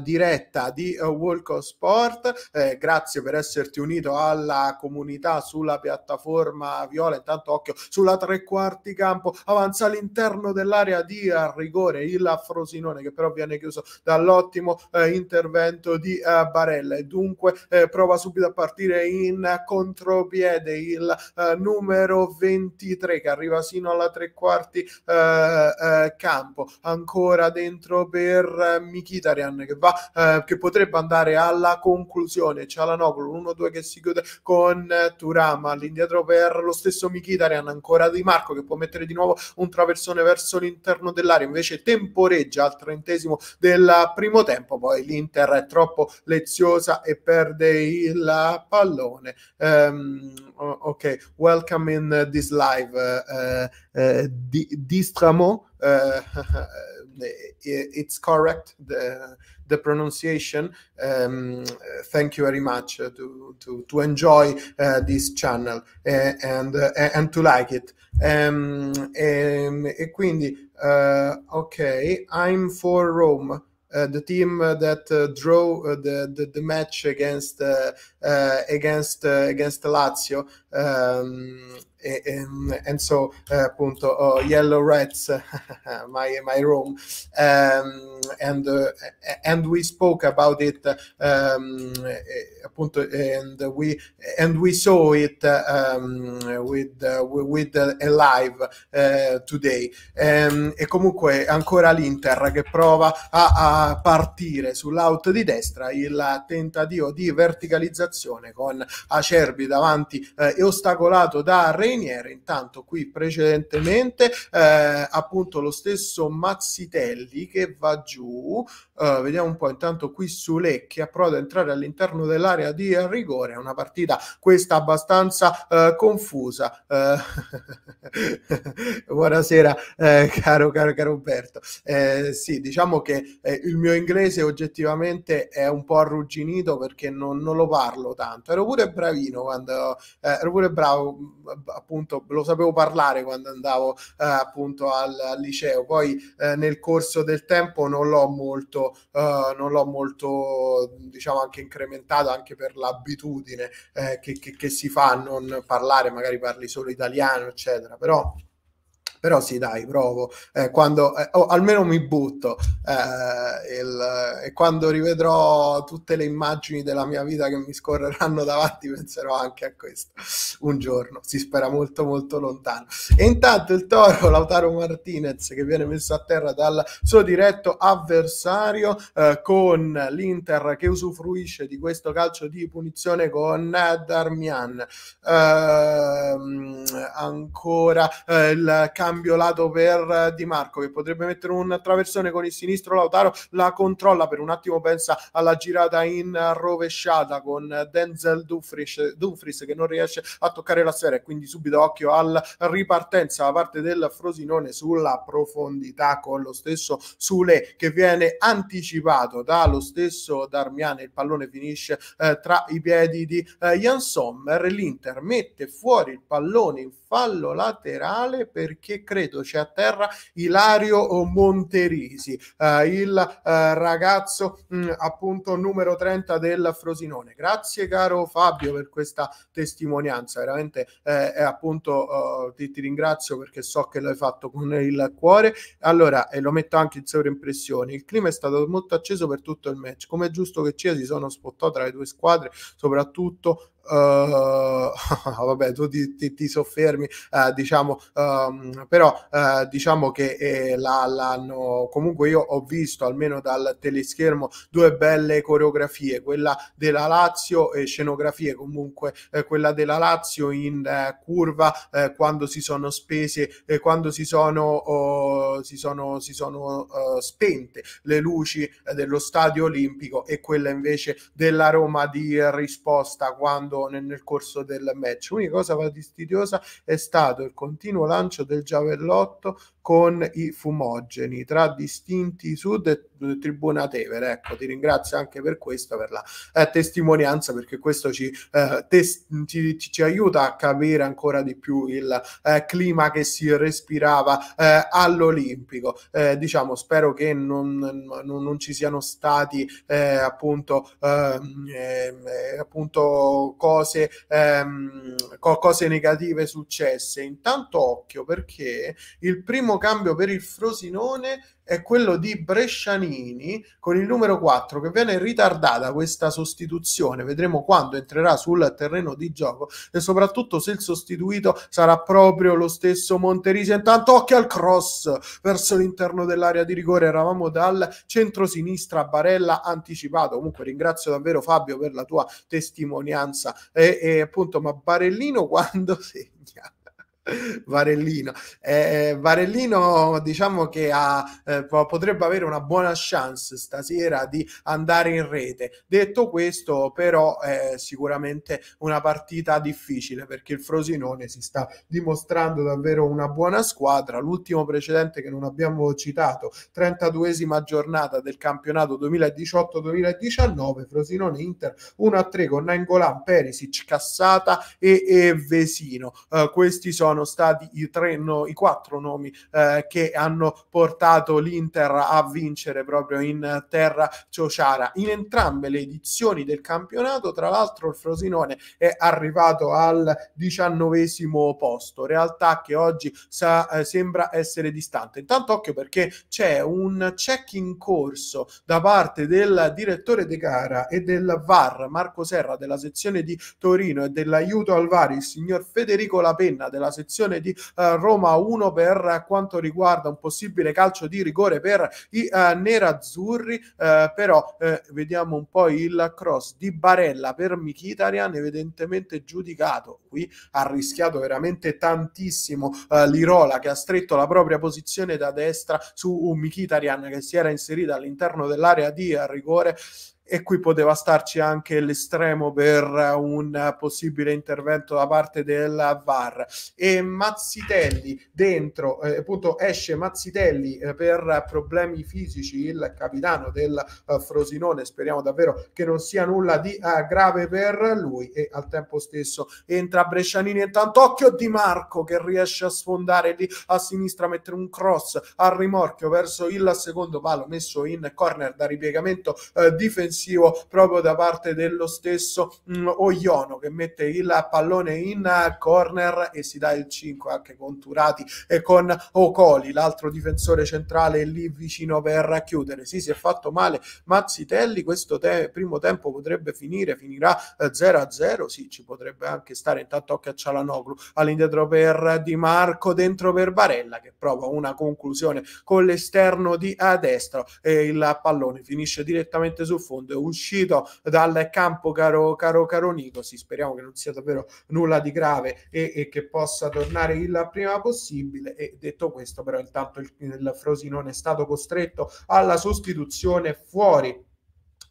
diretta di uh, Walk Sport. Eh, grazie per esserti unito alla comunità sulla piattaforma Viola. Intanto, occhio sulla tre quarti campo, avanza all'interno dell'area di rigore il Frosinone, che però viene chiuso dall'ottimo intervento di Barella. E dunque prova subito a partire in contropiede il numero 23 che arriva sino alla tre quarti. Eh, eh, campo ancora dentro per eh, Mikitarian che va eh, che potrebbe andare alla conclusione. Cialanoglu 1-2 che si chiude con eh, Turama all'indietro per lo stesso Mikitarian ancora Di Marco che può mettere di nuovo un traversone verso l'interno dell'area. Invece temporeggia al trentesimo del primo tempo poi l'Inter è troppo leziosa e perde il pallone. Um, ok welcome in this live uh, uh, Distramo. Uh, it's correct the the pronunciation. Um, thank you very much uh, to to to enjoy uh, this channel uh, and and to like it. Um, um, e quindi, ok, I'm for Rome. Uh, the team uh, that uh, drew the, the, the match against against against Lazio. Um, and, and so uh, appunto oh, Yellow Rats, my my room, um, and uh, and we spoke about it um, appunto and we and we saw it um, with with a live today. Um, e comunque ancora l'Inter che prova a, a partire sull'out di destra il tentativo di verticalizzazione con Acerbi davanti eh, e ostacolato da Re Reniere. Intanto qui precedentemente eh, appunto lo stesso Mazzitelli che va giù, uh, vediamo un po' intanto qui su Lecchi ha provato ad entrare all'interno dell'area di rigore, è una partita questa abbastanza uh, confusa. Uh, buonasera caro, caro, caro Roberto. sì, diciamo che il mio inglese oggettivamente è un po' arrugginito perché non, non lo parlo tanto. Ero pure bravino quando ero pure bravo appunto lo sapevo parlare quando andavo eh, appunto al, al, liceo, poi eh, nel corso del tempo non l'ho molto, eh, non l'ho molto diciamo anche incrementato anche per l'abitudine eh, che, che, che si fa a non parlare, magari parli solo italiano eccetera, però però sì dai provo. Eh, quando eh, o almeno mi butto. Eh, il, e quando rivedrò tutte le immagini della mia vita che mi scorreranno davanti penserò anche a questo. Un giorno si spera molto molto lontano. E intanto il toro Lautaro Martinez che viene messo a terra dal suo diretto avversario eh, con l'Inter che usufruisce di questo calcio di punizione con Darmian. Ehm, ancora eh, il cambio lato per Di Marco che potrebbe mettere un traversone con il sinistro Lautaro la controlla per un attimo pensa alla girata in rovesciata con Denzel Dumfries, Dumfries che non riesce a toccare la sfera e quindi subito occhio alla ripartenza da parte del Frosinone sulla profondità con lo stesso Sule che viene anticipato dallo stesso Darmian il pallone finisce eh, tra i piedi di eh, Jan Sommer. l'Inter mette fuori il pallone in fallo laterale perché credo c'è a terra Ilario Monterisi, eh, il eh, ragazzo mh, mm, appunto numero 30 del Frosinone. Grazie caro Fabio per questa testimonianza, veramente eh, appunto uh, ti, ti, ringrazio perché so che l'hai fatto con il cuore. Allora, e lo metto anche in sovraimpressione, il clima è stato molto acceso per tutto il match, come è giusto che sia si sono spottò tra le due squadre, soprattutto Uh, vabbè, tu ti, ti, ti soffermi, uh, diciamo, um, però uh, diciamo che eh, l'hanno comunque io ho visto almeno dal teleschermo due belle coreografie, quella della Lazio e scenografie comunque, eh, quella della Lazio in eh, curva quando si sono spese, quando si sono, oh, si sono, si sono spente le luci dello stadio olimpico e quella invece della Roma di risposta quando quando nel, nel corso del match. L'unica cosa fastidiosa è stato il continuo lancio del giavellotto con i fumogeni tra distinti sud e Tribuna Tevere. Ecco, ti ringrazio anche per questo, per la eh, testimonianza, perché questo ci, eh, tes- ci, ci, aiuta a capire ancora di più il eh, clima che si respirava eh, all'Olimpico. Eh, diciamo, spero che non, non, non ci siano stati eh, appunto, ehm, appunto cose, ehm, cose negative successe. Intanto occhio perché il primo cambio per il Frosinone è quello di Brescianini con il numero 4 che viene ritardata questa sostituzione. Vedremo quando entrerà sul terreno di gioco e soprattutto se il sostituito sarà proprio lo stesso Monterisi. Intanto occhio al cross verso l'interno dell'area di rigore. Eravamo dal centro-sinistra Barella anticipato. Comunque ringrazio davvero Fabio per la tua testimonianza. E, e appunto ma Barellino quando segna Varellino. Eh, Varellino, diciamo che ha, eh, potrebbe avere una buona chance stasera di andare in rete. Detto questo, però, è sicuramente una partita difficile perché il Frosinone si sta dimostrando davvero una buona squadra. L'ultimo precedente che non abbiamo citato, 32esima giornata del campionato 2018-2019, Frosinone Inter 1-3 con Nangolan, Perisic, Cassata e, e Vesino. Uh, questi sono sono stati i, tre, no, i quattro nomi eh, che hanno portato l'Inter a vincere proprio in terra ciociara. In entrambe le edizioni del campionato, tra l'altro, il Frosinone è arrivato al diciannovesimo posto, realtà che oggi sa, eh, sembra essere distante. Intanto occhio perché c'è un check in corso da parte del direttore De Gara e del VAR Marco Serra della sezione di Torino e dell'aiuto al VAR il signor Federico Lapenna della sezione sezione di uh, Roma 1 per quanto riguarda un possibile calcio di rigore per i uh, nerazzurri, uh, però vediamo un po' il cross di Barella per Mkhitaryan, evidentemente giudicato. Qui ha rischiato veramente tantissimo Lirola che ha stretto la propria posizione da destra su un Mkhitaryan che si era inserito all'interno dell'area di rigore e qui poteva starci anche l'estremo per un possibile intervento da parte del VAR. E Mazzitelli dentro eh, appunto esce Mazzitelli eh, per problemi fisici il capitano del uh, Frosinone. Speriamo davvero che non sia nulla di uh, grave per lui. E al tempo stesso entra Brescianini. Intanto occhio Di Marco che riesce a sfondare lì a sinistra mettere un cross al rimorchio verso il secondo palo messo in corner da ripiegamento difensivo difensivo proprio da parte dello stesso mh, mm, Oiono che mette il pallone in corner e si dà il 5 anche con Turati e con Ocoli, l'altro difensore centrale lì vicino per chiudere. Sì, si è fatto male Mazzitelli, questo te- primo tempo potrebbe finire, finirà eh, 0-0, sì, ci potrebbe anche stare intanto occhio a Cialanoglu all'indietro per Di Marco, dentro per Barella che prova una conclusione con l'esterno di a destra e il pallone finisce direttamente sul fondo, uscito dal campo caro, caro, caro Nico, sì, speriamo che non sia davvero nulla di grave e, e che possa tornare il prima possibile. E detto questo però intanto il, il Frosinone è stato costretto alla sostituzione fuori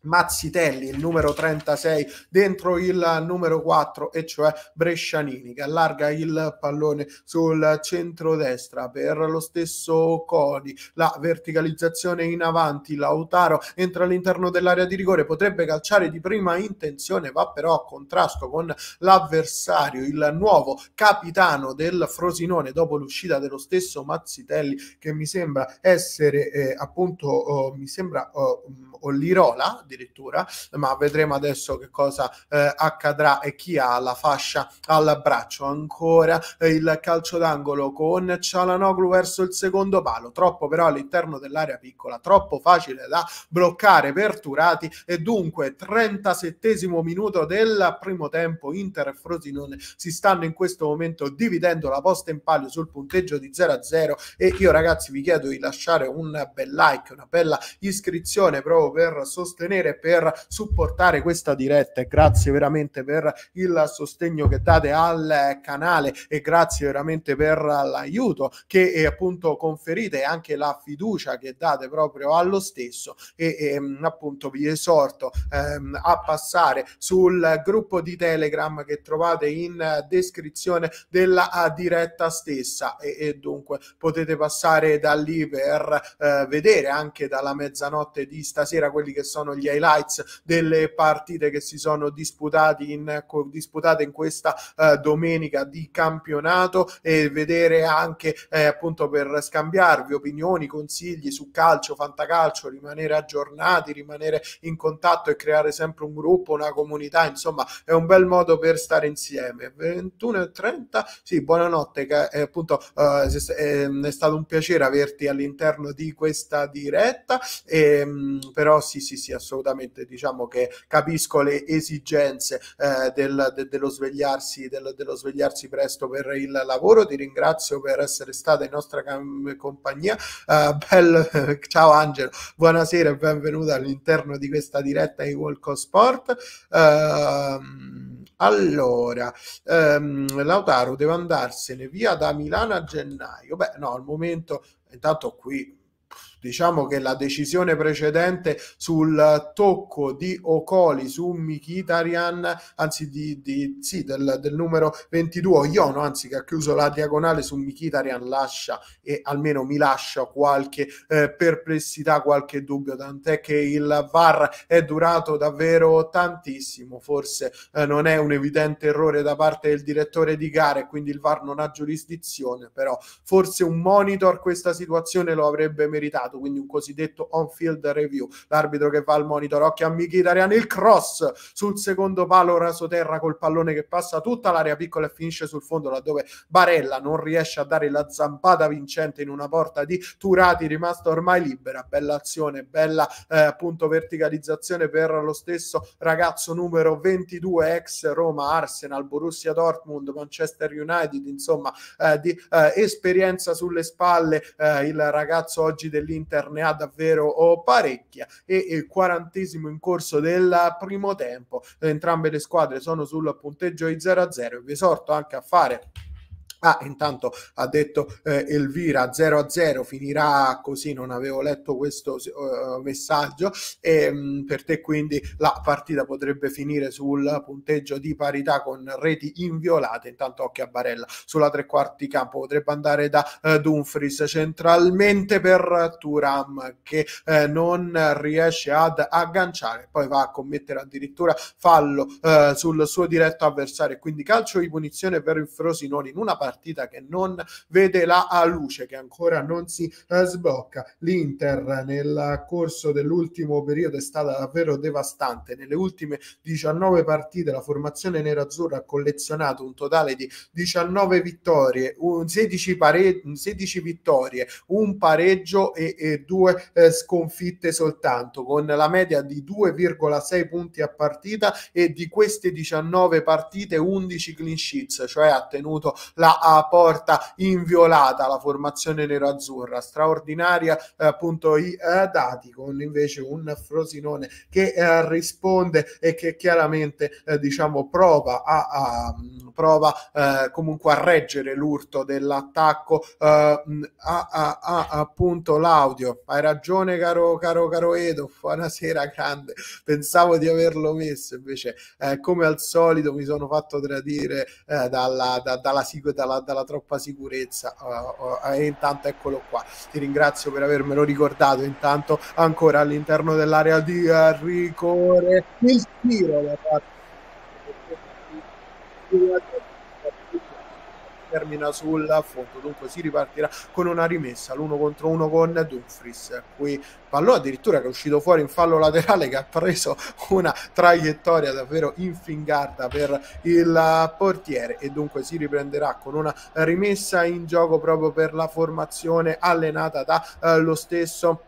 Mazzitelli, il numero 36, dentro il numero 4, e cioè Brescianini, che allarga il pallone sul centro-destra per lo stesso Codi. La verticalizzazione in avanti, Lautaro entra all'interno dell'area di rigore, potrebbe calciare di prima intenzione, va però a contrasto con l'avversario, il nuovo capitano del Frosinone dopo l'uscita dello stesso Mazzitelli, che mi sembra essere eh, appunto, oh, mi sembra oh, Ollirola addirittura, ma vedremo adesso che cosa eh, accadrà e chi ha la fascia al braccio. Ancora eh, il calcio d'angolo con Cialanoglu verso il secondo palo, troppo però all'interno dell'area piccola, troppo facile da bloccare per Turati. E dunque 37 minuto del primo tempo Inter e Frosinone si stanno in questo momento dividendo la posta in palio sul punteggio di 0-0 e io ragazzi vi chiedo di lasciare un bel like, una bella iscrizione proprio per sostenere, per supportare questa diretta e grazie veramente per il sostegno che date al canale e grazie veramente per l'aiuto che eh, appunto conferite e anche la fiducia che date proprio allo stesso e, e ehm, appunto vi esorto ehm, a passare sul gruppo di Telegram che trovate in descrizione della diretta stessa e, e dunque potete passare da lì per eh, vedere anche dalla mezzanotte di stasera quelli che sono gli highlights delle partite che si sono disputati in, disputate in questa uh, domenica di campionato e vedere anche eh, appunto per scambiarvi opinioni, consigli su calcio, fantacalcio, rimanere aggiornati, rimanere in contatto e creare sempre un gruppo, una comunità, insomma è un bel modo per stare insieme. 21 e 30, sì, buonanotte, che è, appunto uh, è, è, stato un piacere averti all'interno di questa diretta, e, ehm, però sì, sì, sì, assolutamente. Diciamo che capisco le esigenze eh, del, de, dello, svegliarsi, del, dello svegliarsi presto per il lavoro. Ti ringrazio per essere stata in nostra cam- compagnia. Uh, bel, ciao Angelo, buonasera e benvenuta all'interno di questa diretta di Walco Sport. Uh, allora, um, Lautaro deve andarsene via da Milano a gennaio. Beh, no, al momento, intanto qui Diciamo che la decisione precedente sul tocco di Ocoli su Mikitarian, anzi di, di, sì, del, del, numero 22, Iono, anzi che ha chiuso la diagonale su Mikitarian, lascia e almeno mi lascia qualche eh, perplessità, qualche dubbio, tant'è che il VAR è durato davvero tantissimo, forse eh, non è un evidente errore da parte del direttore di gara e quindi il VAR non ha giurisdizione, però forse un monitor questa situazione lo avrebbe meritato sbagliato, quindi un cosiddetto on-field review. L'arbitro che va al monitor, occhio a Mkhitaryan, il cross sul secondo palo rasoterra col pallone che passa tutta l'area piccola e finisce sul fondo laddove Barella non riesce a dare la zampata vincente in una porta di Turati rimasta ormai libera. Bella azione, bella eh, appunto verticalizzazione per lo stesso ragazzo numero 22 ex Roma, Arsenal, Borussia Dortmund, Manchester United, insomma eh, di eh, esperienza sulle spalle eh, il ragazzo oggi dell'Inter l'Inter ne ha davvero parecchia e il quarantesimo in corso del primo tempo. Entrambe le squadre sono sul punteggio di 0-0 vi esorto anche a fare Ah, intanto ha detto eh, Elvira 0 a 0 finirà così, non avevo letto questo uh, messaggio e mh, mm, per te quindi la partita potrebbe finire sul punteggio di parità con reti inviolate, intanto occhio a Barella sulla tre quarti campo potrebbe andare da uh, Dumfries centralmente per Turam che uh, non riesce ad agganciare, poi va a commettere addirittura fallo sul suo diretto avversario, quindi calcio di punizione per il Frosinone in una partita partita che non vede la luce, che ancora non si eh, sblocca. L'Inter nel corso dell'ultimo periodo è stata davvero devastante. Nelle ultime 19 partite la formazione nerazzurra ha collezionato un totale di 19 vittorie, 16, pare- 16 vittorie, un pareggio e, e due eh, sconfitte soltanto, con la media di 2,6 punti a partita e di queste 19 partite 11 clean sheets, cioè ha tenuto la porta inviolata la formazione nero-azzurra, straordinaria eh, appunto i eh, dati con invece un Frosinone che eh, risponde e che chiaramente eh, diciamo prova a, a prova eh, comunque a reggere l'urto dell'attacco eh, a, a, a, appunto l'audio. Hai ragione caro caro caro Edo. Buonasera grande. Pensavo di averlo messo invece come al solito mi sono fatto tradire dalla, da, dalla, dalla, dalla, troppa sicurezza. Uh, uh, e intanto eccolo qua. Ti ringrazio per avermelo ricordato. Intanto ancora all'interno dell'area di uh, rigore il tiro da parte termina sul fondo dunque si ripartirà con una rimessa l'uno contro uno con Dumfries. Qui pallone addirittura che è uscito fuori in fallo laterale che ha preso una traiettoria davvero infingarda per il portiere. E dunque si riprenderà con una rimessa in gioco proprio per la formazione allenata dallo uh, stesso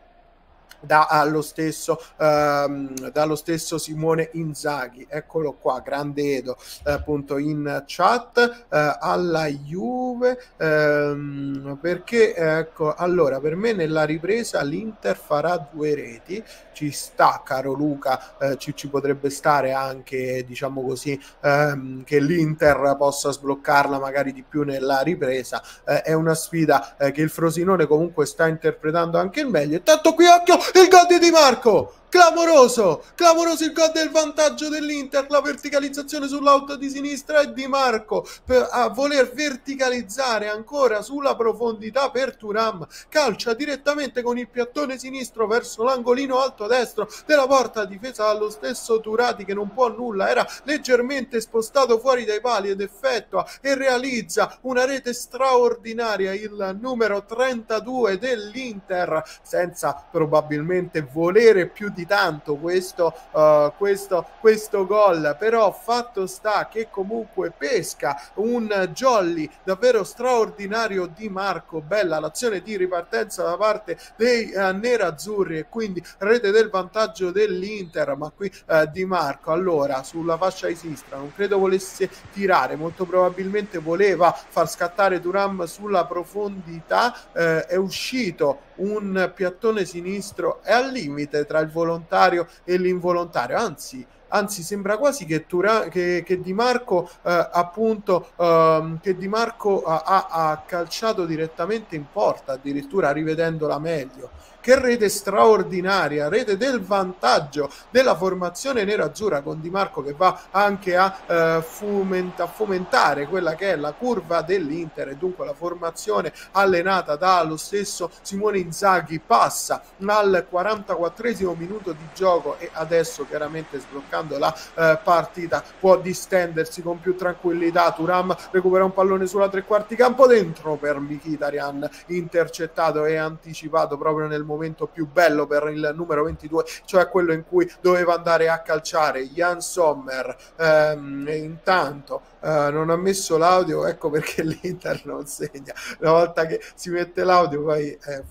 dallo stesso, ehm, dallo stesso Simone Inzaghi. Eccolo qua, grande Edo, eh, appunto in chat eh, alla Juve. Ehm, perché ecco, allora per me nella ripresa l'Inter farà due reti. Ci sta, caro Luca, eh, ci, ci, potrebbe stare anche, diciamo così, ehm, che l'Inter possa sbloccarla magari di più nella ripresa. Eh, è una sfida eh, che il Frosinone comunque sta interpretando anche il meglio. E tanto qui occhio il gol di Di Marco Clamoroso, clamoroso il gol del vantaggio dell'Inter, la verticalizzazione sull'auto di sinistra e Di Marco per, a voler verticalizzare ancora sulla profondità per Turam, calcia direttamente con il piattone sinistro verso l'angolino alto destro della porta difesa dallo stesso Turati che non può nulla, era leggermente spostato fuori dai pali ed effettua e realizza una rete straordinaria il numero 32 dell'Inter senza probabilmente volere più di di tanto questo, uh, questo, questo gol, però fatto sta che comunque pesca un jolly davvero straordinario di Marco, bella l'azione di ripartenza da parte dei uh, nerazzurri e quindi rete del vantaggio dell'Inter, ma qui uh, di Marco allora sulla fascia di sinistra non credo volesse tirare, molto probabilmente voleva far scattare Duram sulla profondità, eh, è uscito un piattone sinistro è al limite tra il volontario e l'involontario, anzi anzi sembra quasi che, Tura, che, che Di Marco eh, appunto eh, che Di Marco ha, ha, calciato direttamente in porta addirittura rivedendola meglio che rete straordinaria, rete del vantaggio della formazione nera-azzurra con Di Marco che va anche a, eh, fomenta, fomentare quella che è la curva dell'Inter e dunque la formazione allenata dallo stesso Simone Inzaghi passa al 44 minuto di gioco e adesso chiaramente sbloccando la eh, partita può distendersi con più tranquillità. Turam recupera un pallone sulla tre quarti campo dentro per Mkhitaryan intercettato e anticipato proprio nel momento momento più bello per il numero 22, cioè quello in cui doveva andare a calciare Jan Sommer. Ehm, intanto eh, non ha messo l'audio, ecco perché l'Inter non segna. Una volta che si mette l'audio poi è eh,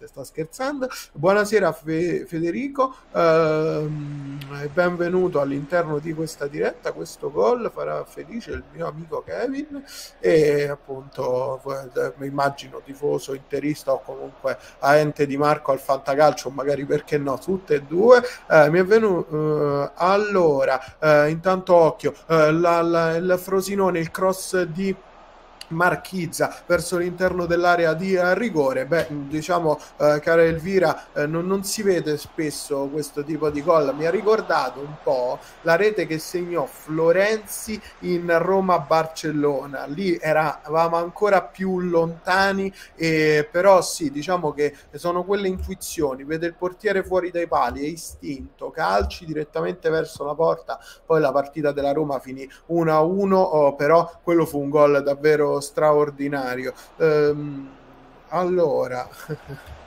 automatico sto scherzando. Buonasera Fe- Federico, ehm, benvenuto all'interno di questa diretta. Questo gol farà felice il mio amico Kevin e appunto mi immagino tifoso interista o comunque a ente di Marco al fantacalcio, magari perché no, tutte e due. Eh, mi è venuto eh, allora, eh, intanto occhio, eh, la, la, il Frosinone, il cross di marchizza verso l'interno dell'area di uh, rigore. Beh, diciamo, uh, cara Elvira, uh, non, non, si vede spesso questo tipo di gol. Mi ha ricordato un po' la rete che segnò Florenzi in Roma-Barcellona. Lì eravamo ancora più lontani, e, però sì, diciamo che sono quelle intuizioni. Vede il portiere fuori dai pali, è istinto, calci direttamente verso la porta. Poi la partita della Roma finì 1-1, oh, però quello fu un gol davvero straordinario. Um, allora,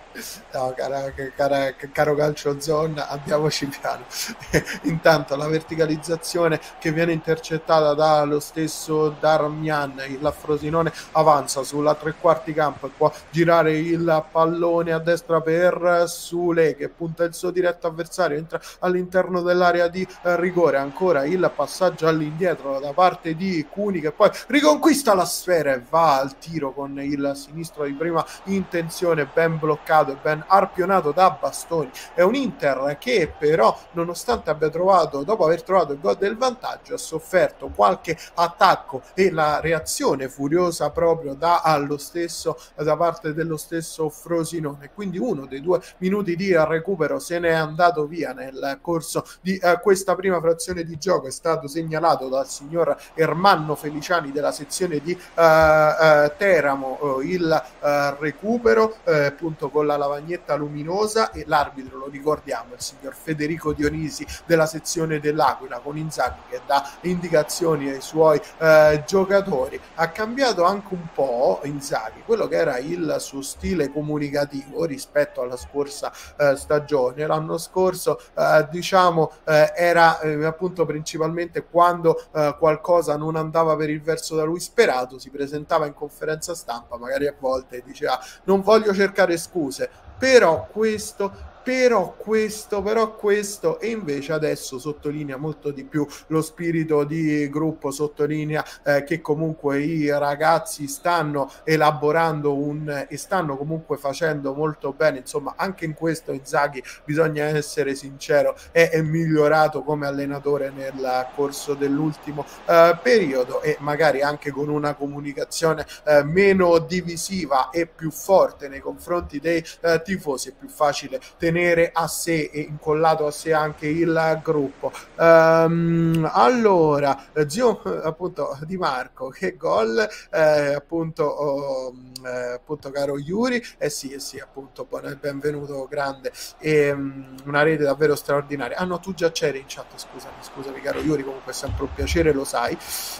No, cara, cara, caro calcio zone, andiamoci piano. Intanto la verticalizzazione che viene intercettata dallo stesso Darmian, il Frosinone avanza sulla tre quarti campo e può girare il pallone a destra per Sule che punta il suo diretto avversario, entra all'interno dell'area di rigore. Ancora il passaggio all'indietro da parte di Cuni che poi riconquista la sfera e va al tiro con il sinistro di prima intenzione ben bloccato e ben arpionato da bastoni. È un Inter che però, nonostante abbia trovato, dopo aver trovato il gol del vantaggio, ha sofferto qualche attacco e la reazione furiosa proprio da, allo stesso, da parte dello stesso Frosinone. Quindi uno dei due minuti di recupero se ne è andato via nel corso di eh, questa prima frazione di gioco. È stato segnalato dal signor Ermanno Feliciani della sezione di eh, eh, Teramo eh, il eh, recupero appunto con la la lavagnetta luminosa e l'arbitro, lo ricordiamo, il signor Federico Dionisi della sezione dell'Aquila con Inzaghi che dà indicazioni ai suoi eh, giocatori. Ha cambiato anche un po' Inzaghi quello che era il suo stile comunicativo rispetto alla scorsa eh, stagione. L'anno scorso, eh, diciamo, eh, era eh, appunto principalmente quando eh, qualcosa non andava per il verso da lui sperato, si presentava in conferenza stampa, magari a volte diceva non voglio cercare scuse però questo però questo, però questo, e invece adesso sottolinea molto di più lo spirito di gruppo, sottolinea eh, che comunque i ragazzi stanno elaborando un e stanno comunque facendo molto bene, insomma anche in questo Inzaghi bisogna essere sincero, è, è migliorato come allenatore nel corso dell'ultimo eh, periodo e magari anche con una comunicazione eh, meno divisiva e più forte nei confronti dei eh, tifosi è più facile tenere tenere a sé e incollato a sé anche il gruppo. Um, allora, zio appunto Di Marco, che gol, eh, appunto, oh, eh, appunto caro Yuri, eh sì, eh sì, appunto, buon, benvenuto, grande, e, um, una rete davvero straordinaria. Ah no, tu già c'eri in chat, scusami, scusami caro Yuri, comunque è sempre un piacere, lo sai.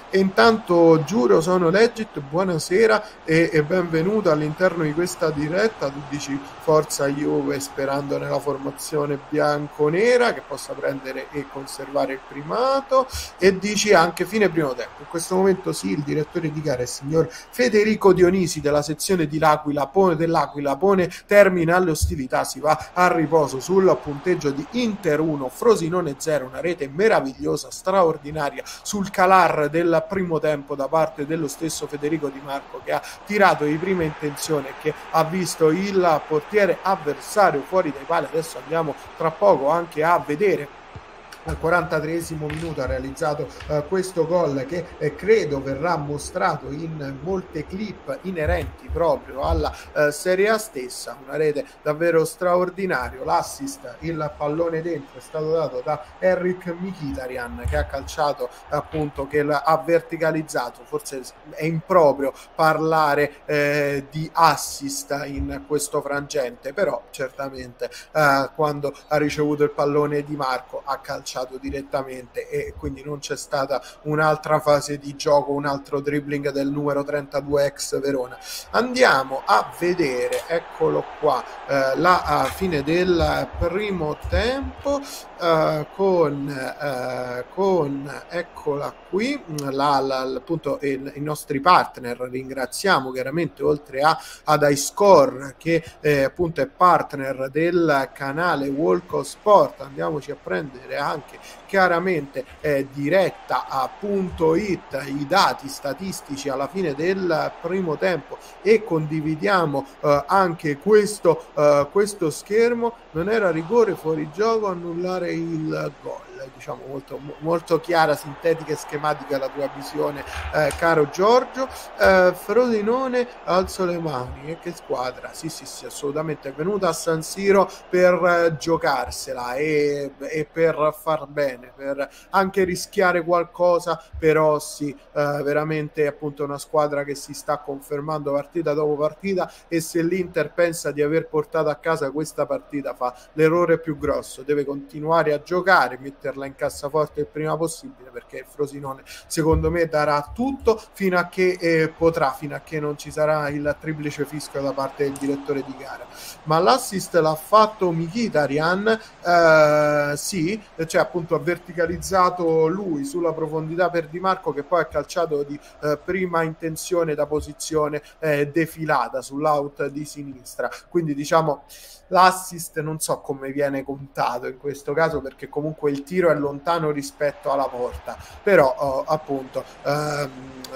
E intanto giuro sono legit, buonasera e, e benvenuto all'interno di questa diretta, tu dici forza Juve sperando nella formazione bianco-nera che possa prendere e conservare il primato. E dici anche fine primo tempo. In questo momento sì, il direttore di gara, il signor Federico Dionisi della sezione di L'Aquila, pone, dell'Aquila pone termine alle ostilità, si va a riposo sul punteggio di Inter 1, Frosinone 0, una rete meravigliosa, straordinaria sul calar del primo tempo da parte dello stesso Federico Di Marco che ha tirato di prima intenzione che ha visto il portiere avversario fuori dai pali adesso andiamo tra poco anche a vedere al 43 minuto ha realizzato uh, questo gol che eh, credo verrà mostrato in molte clip inerenti proprio alla uh, Serie A stessa, una rete davvero straordinaria, l'assist, il pallone dentro è stato dato da Eric Mikitarian che ha calciato appunto, che ha verticalizzato, forse è improprio parlare eh, di assist in questo frangente, però certamente uh, quando ha ricevuto il pallone di Marco ha calciato calciato direttamente e quindi non c'è stata un'altra fase di gioco, un altro dribbling del numero 32 ex Verona. Andiamo a vedere, eccolo qua, eh, la fine del primo tempo eh, con, eh, con, eccola qui, la, la, appunto il, i nostri partner, ringraziamo chiaramente oltre a, ad iScore che eh, appunto è partner del canale Walk of Sport, andiamoci a prendere anche anche chiaramente eh, diretta a punto it i dati statistici alla fine del primo tempo e condividiamo eh, anche questo, eh, questo schermo non era rigore fuori gioco annullare il gol diciamo molto, molto chiara, sintetica e schematica la tua visione, eh, caro Giorgio. Eh, Frosinone, alzo le mani, e che squadra? Sì, sì, sì, assolutamente è venuta a San Siro per eh, giocarsela e, e, per far bene, per anche rischiare qualcosa, però sì, eh, veramente appunto una squadra che si sta confermando partita dopo partita e se l'Inter pensa di aver portato a casa questa partita fa l'errore più grosso, deve continuare a giocare, metterla in cassaforte il prima possibile perché il Frosinone secondo me darà tutto fino a che eh, potrà, fino a che non ci sarà il triplice fischio da parte del direttore di gara. Ma l'assist l'ha fatto Mkhitaryan, eh, sì, cioè appunto ha verticalizzato lui sulla profondità per Di Marco che poi ha calciato di eh, prima intenzione da posizione eh, defilata sull'out di sinistra. Quindi diciamo l'assist non so come viene contato in questo caso perché comunque il tiro è lontano rispetto alla porta però oh, appunto ehm,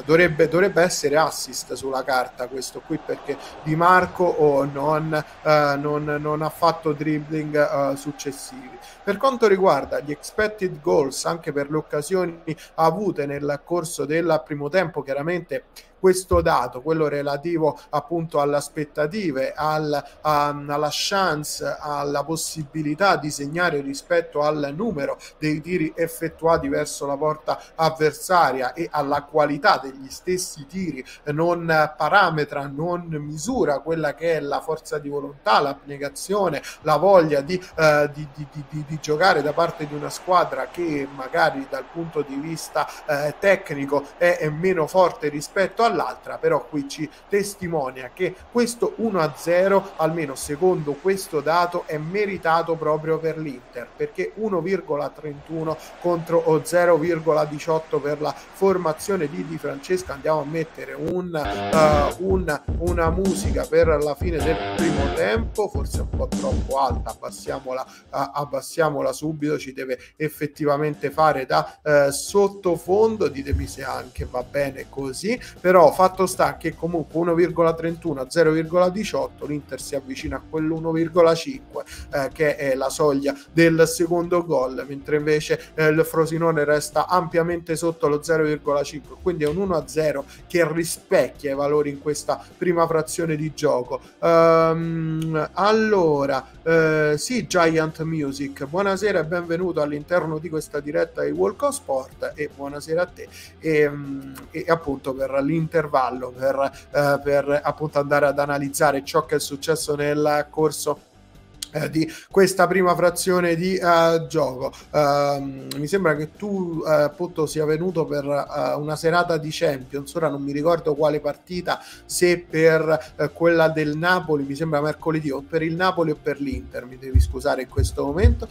dovrebbe, dovrebbe, essere assist sulla carta questo qui perché Di Marco oh, non, eh, non, non, ha fatto dribbling eh, successivi. Per quanto riguarda gli expected goals anche per le occasioni avute nel corso del primo tempo chiaramente questo dato, quello relativo appunto alle aspettative, al, a, alla chance, alla possibilità di segnare rispetto al numero dei tiri effettuati verso la porta avversaria e alla qualità degli stessi tiri, non parametra, non misura quella che è la forza di volontà, l'abnegazione, la voglia di, eh, di, di, di, giocare da parte di una squadra che magari dal punto di vista eh, tecnico è, è meno forte rispetto a all'altra, però qui ci testimonia che questo 1-0, almeno secondo questo dato, è meritato proprio per l'Inter, perché 1,31 contro 0,18 per la formazione di Di Francesca. Andiamo a mettere un, uh, un, una musica per la fine del primo tempo, forse un po' troppo alta, abbassiamola, uh, abbassiamola subito, ci deve effettivamente fare da uh, sottofondo, ditemi se anche va bene così, però però fatto sta che comunque 1,31 a 0,18 l'Inter si avvicina a quell'1,5 eh, che è la soglia del secondo gol mentre invece eh, il Frosinone resta ampiamente sotto lo 0,5 quindi è un 1-0 che rispecchia i valori in questa prima frazione di gioco. Um, allora eh, sì Giant Music. Buonasera e benvenuto all'interno di questa diretta di Walk of Sport e buonasera a te e, mm, e appunto per l'Inter intervallo per, eh, per appunto andare ad analizzare ciò che è successo nel corso eh, di questa prima frazione di uh, gioco. Uh, mi sembra che tu, uh, appunto, sia venuto per una serata di Champions. Ora non mi ricordo quale partita, se per quella del Napoli, mi sembra mercoledì, o per il Napoli o per l'Inter. Mi devi scusare in questo momento.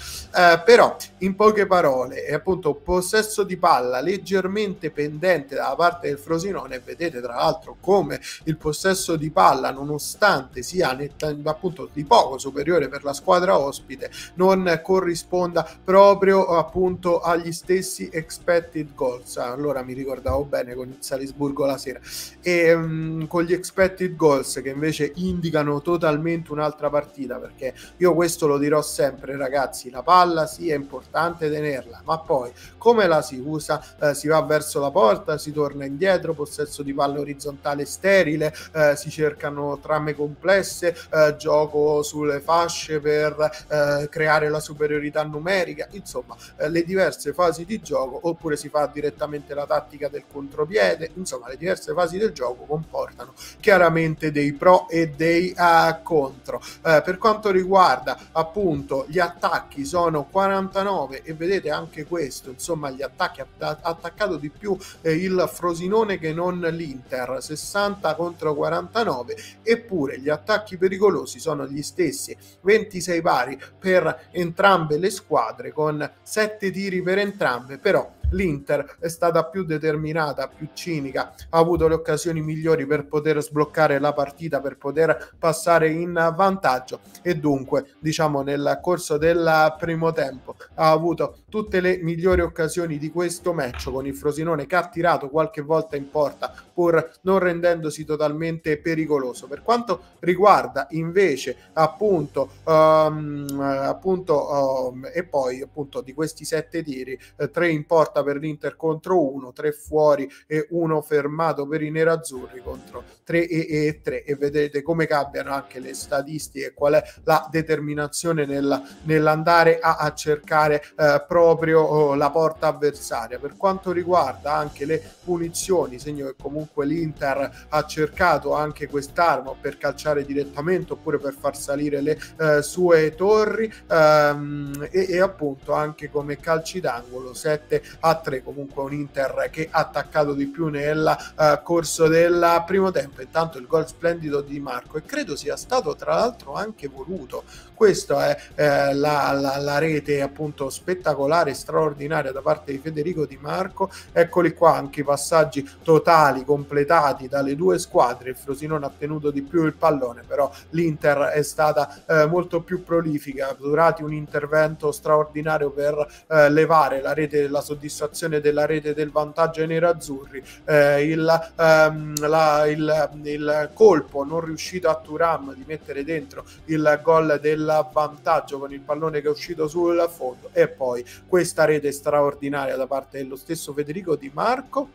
però, in poche parole, è appunto possesso di palla leggermente pendente dalla parte del Frosinone. Vedete, tra l'altro, come il possesso di palla, nonostante sia netta, appunto di poco superiore per la squadra ospite non corrisponda proprio appunto agli stessi expected goals. Allora mi ricordavo bene con il Salisburgo la sera e um, con gli expected goals che invece indicano totalmente un'altra partita perché io questo lo dirò sempre ragazzi, la palla sì è importante tenerla, ma poi come la si usa? Eh, si va verso la porta, si torna indietro, possesso di palla orizzontale sterile, eh, si cercano trame complesse, eh, gioco sulle fasce per eh, creare la superiorità numerica, insomma eh, le diverse fasi di gioco oppure si fa direttamente la tattica del contropiede, insomma le diverse fasi del gioco comportano chiaramente dei pro e dei uh, contro. Eh, per quanto riguarda appunto gli attacchi sono 49 e vedete anche questo, insomma gli attacchi ha attaccato di più eh, il Frosinone che non l'Inter, 60 contro 49, eppure gli attacchi pericolosi sono gli stessi, 20 26 pari per entrambe le squadre con 7 tiri per entrambe, però l'Inter è stata più determinata, più cinica, ha avuto le occasioni migliori per poter sbloccare la partita, per poter passare in vantaggio e dunque diciamo nel corso del primo tempo ha avuto tutte le migliori occasioni di questo match con il Frosinone che ha tirato qualche volta in porta pur non rendendosi totalmente pericoloso. Per quanto riguarda invece appunto, um, appunto um, e poi appunto di questi sette tiri, eh, tre in porta per l'Inter contro uno, tre fuori e uno fermato per i nerazzurri contro tre e, e tre e vedete come cambiano anche le statistiche, qual è la determinazione nella, nell'andare a, a cercare eh, proprio oh, la porta avversaria. Per quanto riguarda anche le punizioni, segno che comunque l'Inter ha cercato anche quest'arma per calciare direttamente oppure per far salire le eh, sue torri ehm, e, e, appunto anche come calci d'angolo 7 a 3 comunque un Inter che ha attaccato di più nel eh, corso del primo tempo. Intanto il gol splendido di Marco e credo sia stato tra l'altro anche voluto questa è eh, la, la, la, rete appunto spettacolare, straordinaria da parte di Federico Di Marco. Eccoli qua anche i passaggi totali completati dalle due squadre. Il Frosinone ha tenuto di più il pallone, però l'Inter è stata eh, molto più prolifica, durati un intervento straordinario per eh, levare la rete, la soddisfazione della rete del vantaggio ai nerazzurri. Eh, il, ehm, la, il, il colpo non riuscito a Turam di mettere dentro il gol del vantaggio con il pallone che è uscito sul fondo e poi questa rete straordinaria da parte dello stesso Federico Di Marco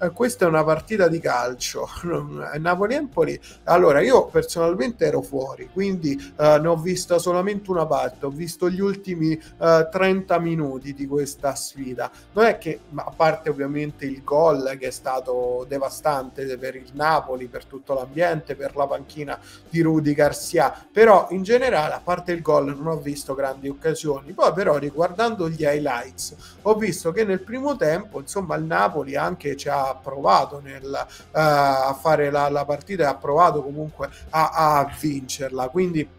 eh, questa è una partita di calcio. Napoli-Empoli. Allora, io personalmente ero fuori, quindi uh, ne ho vista solamente una parte. Ho visto gli ultimi eh, 30 minuti di questa sfida. Non è che, a parte ovviamente il gol che è stato devastante per il Napoli, per tutto l'ambiente, per la panchina di Rudy Garcia, però in generale, a parte il gol, non ho visto grandi occasioni. Poi, però, riguardando gli highlights, ho visto che nel primo tempo, insomma, il Napoli anche ci ha provato nel, uh, a fare la, la, partita e ha provato comunque a, a vincerla. Quindi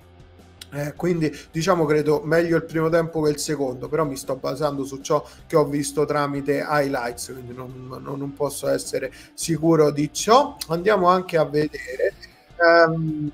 eh, quindi diciamo credo meglio il primo tempo che il secondo, però mi sto basando su ciò che ho visto tramite highlights, quindi non, non, non posso essere sicuro di ciò. Andiamo anche a vedere. Um,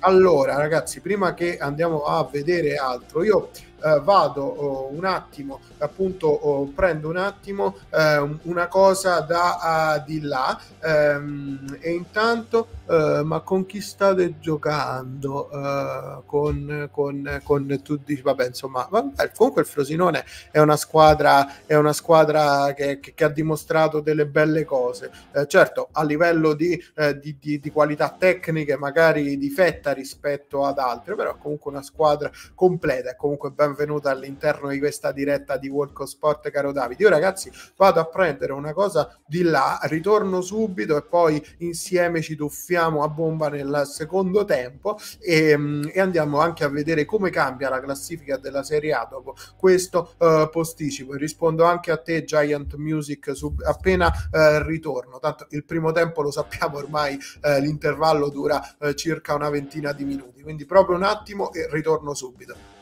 allora, ragazzi, prima che andiamo a vedere altro, io uh, vado uh, un attimo, appunto, uh, prendo un attimo ehm, una cosa da di là um, e intanto Uh, ma con chi state giocando? Uh, con, con, con tu vabbè, insomma, vabbè, comunque il Frosinone è una squadra, è una squadra che, che, che ha dimostrato delle belle cose. Uh, certo, a livello di, di, di, di, qualità tecniche, magari difetta rispetto ad altre, però comunque una squadra completa. È comunque benvenuta all'interno di questa diretta di Walco Sport, caro Davide. Io, ragazzi, vado a prendere una cosa di là, ritorno subito e poi insieme ci tuffiamo a bomba nel secondo tempo e, mm, e, andiamo anche a vedere come cambia la classifica della Serie A dopo questo uh, posticipo. Rispondo anche a te, Giant Music, sub, appena uh, ritorno. Tanto il primo tempo lo sappiamo ormai, uh, l'intervallo dura circa una ventina di minuti, quindi proprio un attimo e ritorno subito.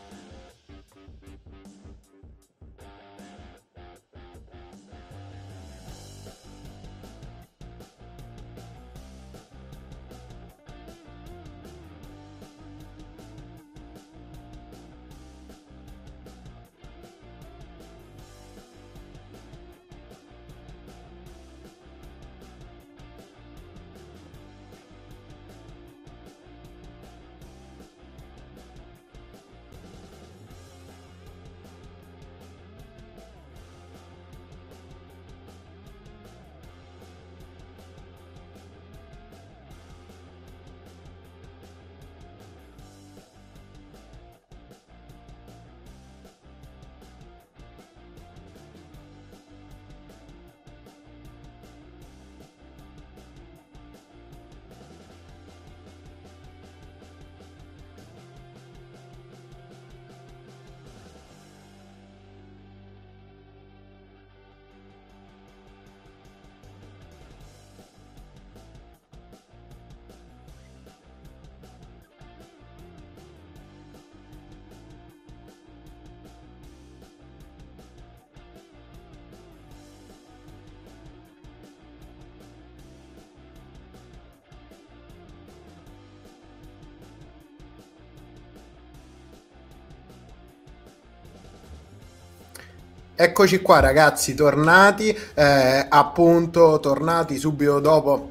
Eccoci qua ragazzi, tornati, eh, appunto tornati subito dopo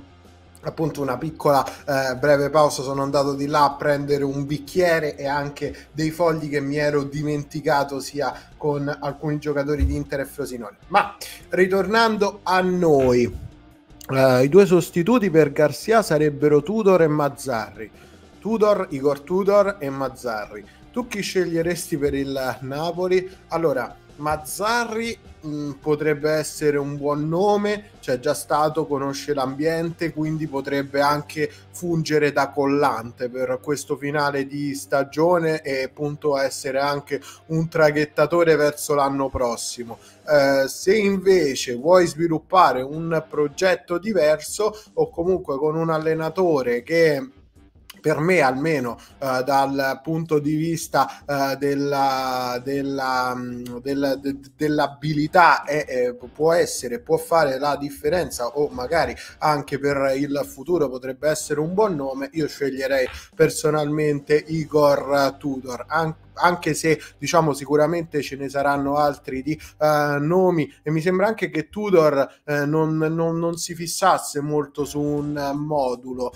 appunto una piccola eh, breve pausa. Sono andato di là a prendere un bicchiere e anche dei fogli che mi ero dimenticato sia con alcuni giocatori di Inter e Frosinone. Ma ritornando a noi eh, i due sostituti per Garcia sarebbero Tudor e Mazzarri. Tudor, Igor Tudor e Mazzarri. Tu chi sceglieresti per il Napoli? allora Mazzarri mh, mm, potrebbe essere un buon nome, c'è già stato, conosce l'ambiente, quindi potrebbe anche fungere da collante per questo finale di stagione e appunto essere anche un traghettatore verso l'anno prossimo. Eh, se invece vuoi sviluppare un progetto diverso o comunque con un allenatore che per me almeno uh, dal punto di vista uh, della, della, mm, della, de, dell'abilità è, può essere, può fare la differenza o magari anche per il futuro potrebbe essere un buon nome, io sceglierei personalmente Igor Tudor, anche anche se diciamo sicuramente ce ne saranno altri di uh, nomi e mi sembra anche che Tudor uh, non, non, non, si fissasse molto su un uh, modulo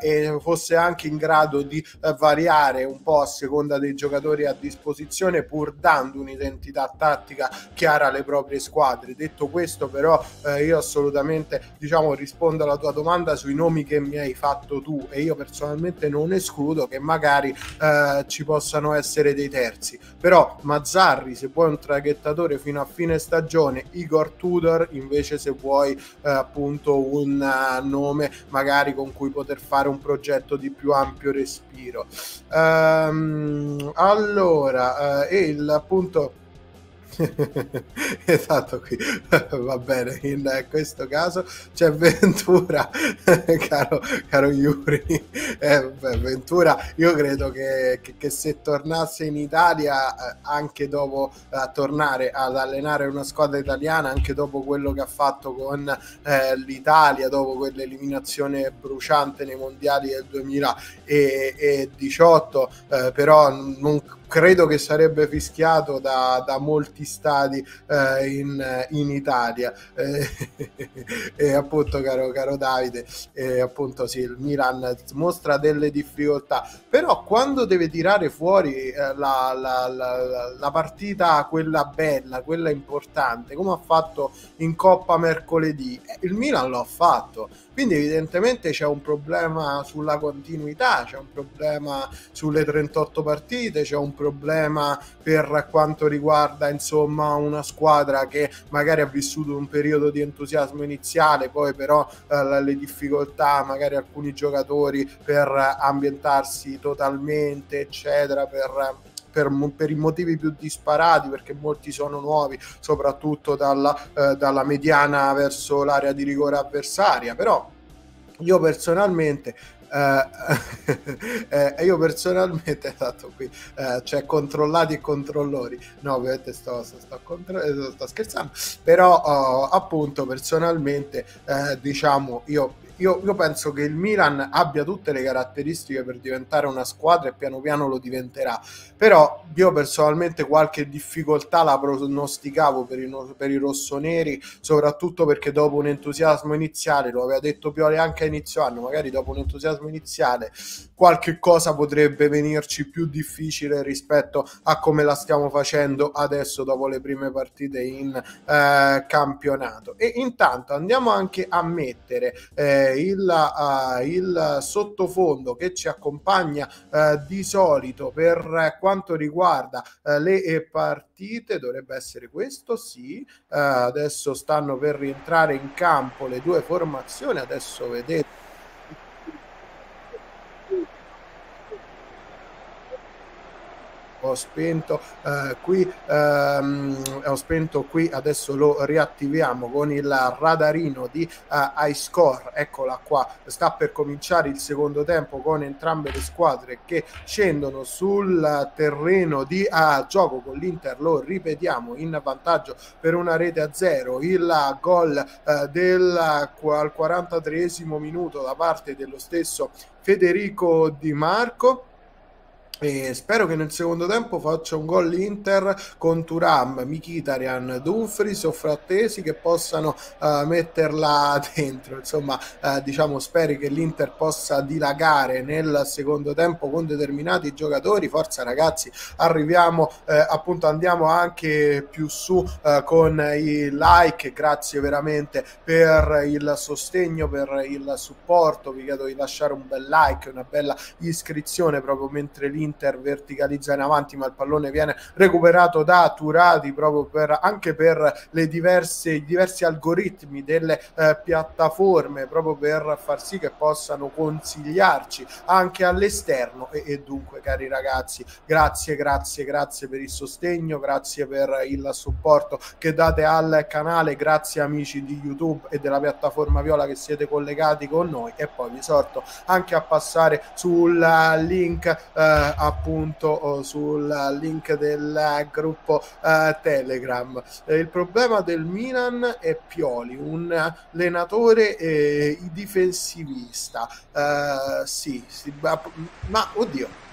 e fosse anche in grado di variare un po' a seconda dei giocatori a disposizione pur dando un'identità tattica chiara alle proprie squadre. Detto questo però io assolutamente diciamo rispondo alla tua domanda sui nomi che mi hai fatto tu e io personalmente non escludo che magari ci possano essere dei terzi. Però Mazzarri, se vuoi un traghettatore fino a fine stagione, Igor Tudor invece se vuoi eh, appunto un uh, nome magari con cui poter fare un progetto di più ampio respiro. Um, allora, uh, e il appunto esatto qui va bene in questo caso c'è Ventura caro, caro Yuri. Eh, beh, Ventura io credo che, che, che, se tornasse in Italia eh, anche dopo eh, tornare ad allenare una squadra italiana anche dopo quello che ha fatto con eh, l'Italia dopo quell'eliminazione bruciante nei mondiali del 2018 eh, però non credo che sarebbe fischiato da, da molti stadi eh, in, in, Italia. Eh, e appunto caro, caro Davide eh, appunto sì il Milan mostra delle difficoltà però quando deve tirare fuori eh, la, la, la, la, partita quella bella quella importante come ha fatto in Coppa mercoledì eh, il Milan lo ha fatto quindi evidentemente c'è un problema sulla continuità c'è un problema sulle 38 partite c'è un problema per quanto riguarda insomma una squadra che magari ha vissuto un periodo di entusiasmo iniziale, poi però eh, le difficoltà, magari alcuni giocatori per ambientarsi totalmente, eccetera, per per, per, i motivi più disparati, perché molti sono nuovi, soprattutto dalla, eh, dalla mediana verso l'area di rigore avversaria. Però io personalmente eh, eh, io personalmente esatto qui eh, cioè controllati e controllori no ovviamente sto, sto, sto, contro- eh, sto scherzando però oh, appunto personalmente eh, diciamo io io, io, penso che il Milan abbia tutte le caratteristiche per diventare una squadra e piano piano lo diventerà. Però io personalmente qualche difficoltà la pronosticavo per i, per i rossoneri, soprattutto perché dopo un entusiasmo iniziale, lo aveva detto Pioli anche a inizio anno, magari dopo un entusiasmo iniziale qualche cosa potrebbe venirci più difficile rispetto a come la stiamo facendo adesso dopo le prime partite in eh, campionato. E intanto andiamo anche a mettere eh, il, uh, il, sottofondo che ci accompagna uh, di solito per quanto riguarda uh, le partite. Dovrebbe essere questo sì. Adesso stanno per rientrare in campo le due formazioni. Adesso vedete ho spento eh, qui ehm, ho spento qui adesso lo riattiviamo con il radarino di eh, iScore. Eccola qua. Sta per cominciare il secondo tempo con entrambe le squadre che scendono sul terreno di eh, gioco con l'Inter. Lo ripetiamo in vantaggio per una rete a zero. Il gol eh, del al 43 minuto da parte dello stesso Federico Di Marco e spero che nel secondo tempo faccia un gol l'Inter con Turam, Mkhitaryan, Dumfries o Frattesi che possano uh, metterla dentro. Insomma, uh, diciamo, speri che l'Inter possa dilagare nel secondo tempo con determinati giocatori. Forza ragazzi, arriviamo, eh, appunto andiamo anche più su uh, con i like. Grazie veramente per il sostegno, per il supporto. Vi chiedo di lasciare un bel like, una bella iscrizione proprio mentre l'Inter l'Inter verticalizza in avanti, ma il pallone viene recuperato da Turati proprio per, anche per le diverse, i diversi algoritmi delle eh, piattaforme, proprio per far sì che possano consigliarci anche all'esterno. E, e dunque, cari ragazzi, grazie, grazie, grazie per il sostegno, grazie per il supporto che date al canale, grazie amici di YouTube e della piattaforma Viola che siete collegati con noi e poi vi sorto anche a passare sul link eh, appunto oh, sul link del gruppo uh, Telegram. Eh, il problema del Milan è Pioli, un allenatore eh, difensivista. Sì, sì, ma, oddio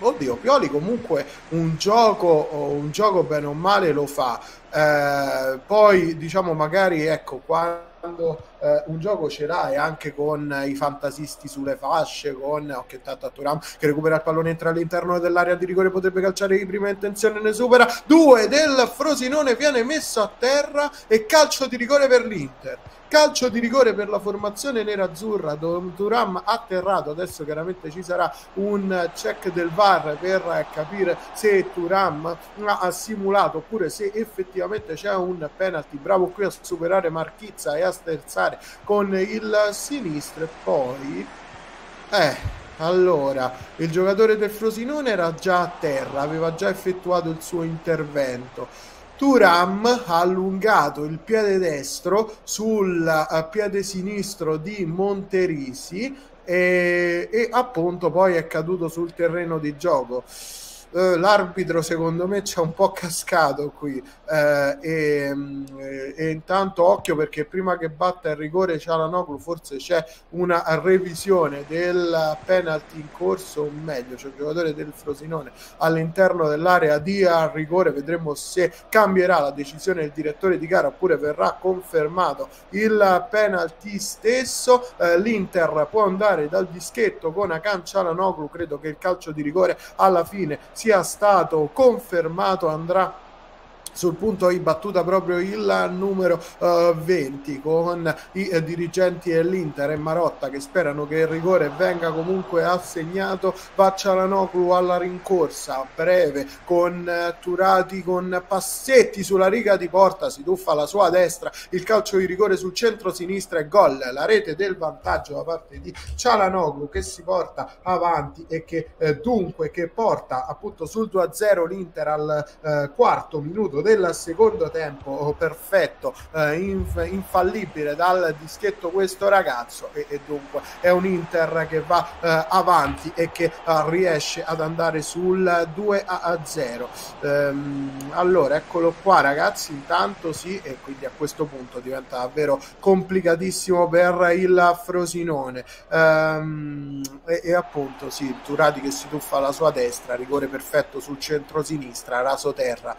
oddio, Pioli comunque un gioco, un gioco bene o male lo fa. Eh, poi diciamo magari ecco quando eh, un gioco ce l'hai anche con i fantasisti sulle fasce, con Occhettato a Turam che recupera il pallone, entra all'interno dell'area di rigore, potrebbe calciare di prima intenzione, ne supera due del Frosinone, viene messo a terra e calcio di rigore per l'Inter. Calcio di rigore per la formazione nera-azzurra Turam atterrato adesso chiaramente ci sarà un check del VAR per capire se Turam ha simulato oppure se effettivamente c'è un penalty. Bravo qui a superare Marchizza e a sterzare con il sinistro e poi eh allora, il giocatore del Frosinone era già a terra, aveva già effettuato il suo intervento. Turam ha allungato il piede destro sul uh, piede sinistro di Monterisi e, e appunto poi è caduto sul terreno di gioco. Uh, l'arbitro secondo me ha un po' cascato qui. Uh, e, e, intanto occhio perché prima che batta il rigore Cialanoglu forse c'è una revisione del penalty in corso o meglio c'è il giocatore del Frosinone all'interno dell'area di rigore. Vedremo se cambierà la decisione del direttore di gara oppure verrà confermato il penalty stesso. Uh, l'Inter può andare dal dischetto con Akan Cialanoglu. Credo che il calcio di rigore alla fine sia stato confermato andrà sul punto di battuta proprio il numero uh, 20 con i eh, dirigenti dell'Inter e Marotta che sperano che il rigore venga comunque assegnato. Vaccialanoglu alla rincorsa breve con uh, Turati con Passetti sulla riga di porta si tuffa la sua destra il calcio di rigore sul centro-sinistra e gol la rete del vantaggio da parte di Cialanoglu che si porta avanti e che eh, dunque che porta appunto sul 2-0 l'Inter al eh, quarto minuto del secondo tempo oh, perfetto, eh, inf- infallibile dal dischetto questo ragazzo e, e, dunque è un Inter che va eh, avanti e che eh, riesce ad andare sul 2 a 0. Ehm, allora eccolo qua ragazzi, intanto sì e quindi a questo punto diventa davvero complicatissimo per il Frosinone ehm, e, e, appunto sì, Turati che si tuffa alla sua destra, rigore perfetto sul centro-sinistra, raso terra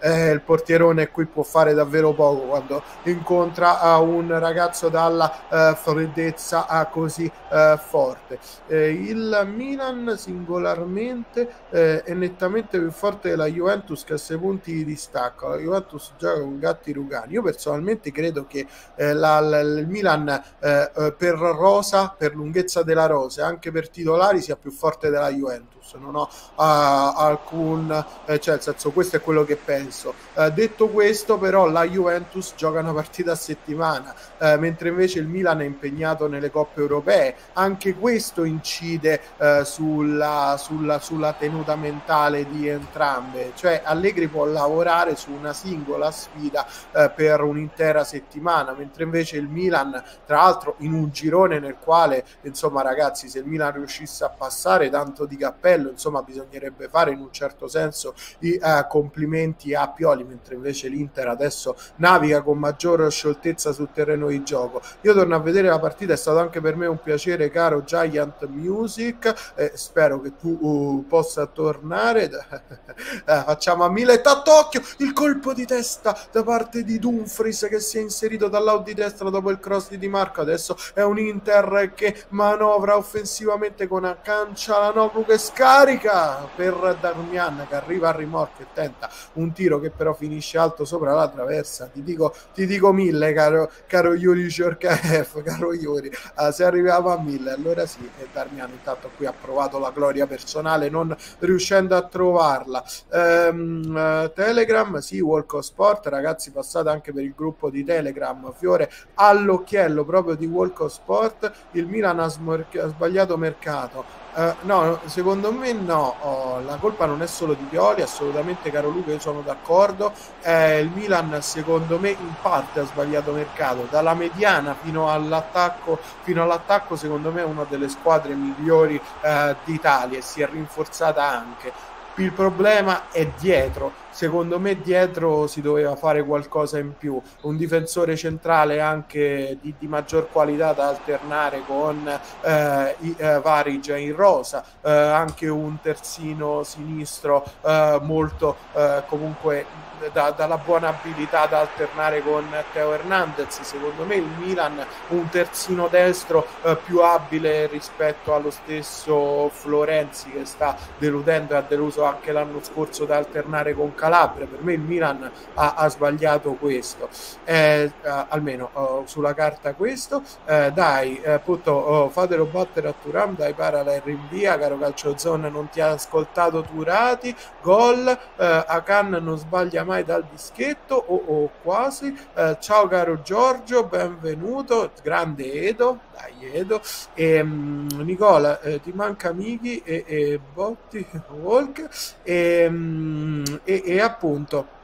eh, il portierone qui può fare davvero poco quando incontra a un ragazzo dalla eh, freddezza così eh, forte. Eh, il Milan singolarmente è nettamente più forte della Juventus che a 6 punti di distacco. La Juventus gioca con gatti rugani. Io personalmente credo che la, la, il Milan per rosa, per lunghezza della rosa, anche per titolari sia più forte della Juventus. Non ho alcun, cioè nel senso questo è quello che penso. detto questo, però, la Juventus gioca una partita a settimana, eh, mentre invece il Milan è impegnato nelle coppe europee. Anche questo incide eh, sulla, sulla, sulla, tenuta mentale di entrambe. Cioè, Allegri può lavorare su una singola sfida eh, per un'intera settimana, mentre invece il Milan, tra l'altro, in un girone nel quale, insomma, ragazzi, se il Milan riuscisse a passare, tanto di cappello livello, insomma bisognerebbe fare in un certo senso i eh, complimenti a Pioli, mentre invece l'Inter adesso naviga con maggior scioltezza sul terreno di gioco. Io torno a vedere la partita, è stato anche per me un piacere, caro Giant Music, eh, spero che tu uh, possa tornare. eh, facciamo a mille tattocchio il colpo di testa da parte di Dumfries che si è inserito dall'out di destra dopo il cross di Di Marco. Adesso è un Inter che manovra offensivamente con Acancia Lanoglu che scarica per Darmian che arriva a rimorchio e tenta un tiro che però finisce alto sopra la traversa. Ti dico, ti dico mille, caro, caro Yuri Shorkaev, caro Yuri. Uh, se arriviamo a mille, allora sì. E Darmian intanto qui ha provato la gloria personale, non riuscendo a trovarla. Um, uh, Telegram, sì, Walk of Sport, ragazzi, passate anche per il gruppo di Telegram. Fiore all'occhiello proprio di Walk of Sport. Il Milan ha, smor- ha sbagliato mercato Uh, no, secondo me no, oh, la colpa non è solo di Pioli, assolutamente caro Luca, io sono d'accordo. Eh, il Milan secondo me in parte ha sbagliato mercato, dalla mediana fino all'attacco, fino all'attacco secondo me è una delle squadre migliori eh, d'Italia e si è rinforzata anche. Il problema è dietro, secondo me dietro si doveva fare qualcosa in più, un difensore centrale anche di, di maggior qualità da alternare con eh, i, eh, Varigia in rosa, eh, anche un terzino sinistro eh, molto eh, comunque da, dalla buona abilità da alternare con Teo Hernandez, secondo me il Milan un terzino destro eh, più abile rispetto allo stesso Florenzi che sta deludendo e ha deluso anche l'anno scorso da alternare con Calabria. Per me il Milan ha, ha sbagliato questo, eh, eh, almeno oh, sulla carta questo. Eh, dai, appunto, oh, fatelo battere a Turam, dai para la rinvia, caro Calciozone, non ti ha ascoltato Turati, gol, eh, Akan non sbaglia mai dal dischetto o, o quasi. Eh, ciao caro Giorgio, benvenuto, grande Edo, dai Edo. E, um, Nicola, eh, ti manca Miki e, e Botti Walk e, um, e, e appunto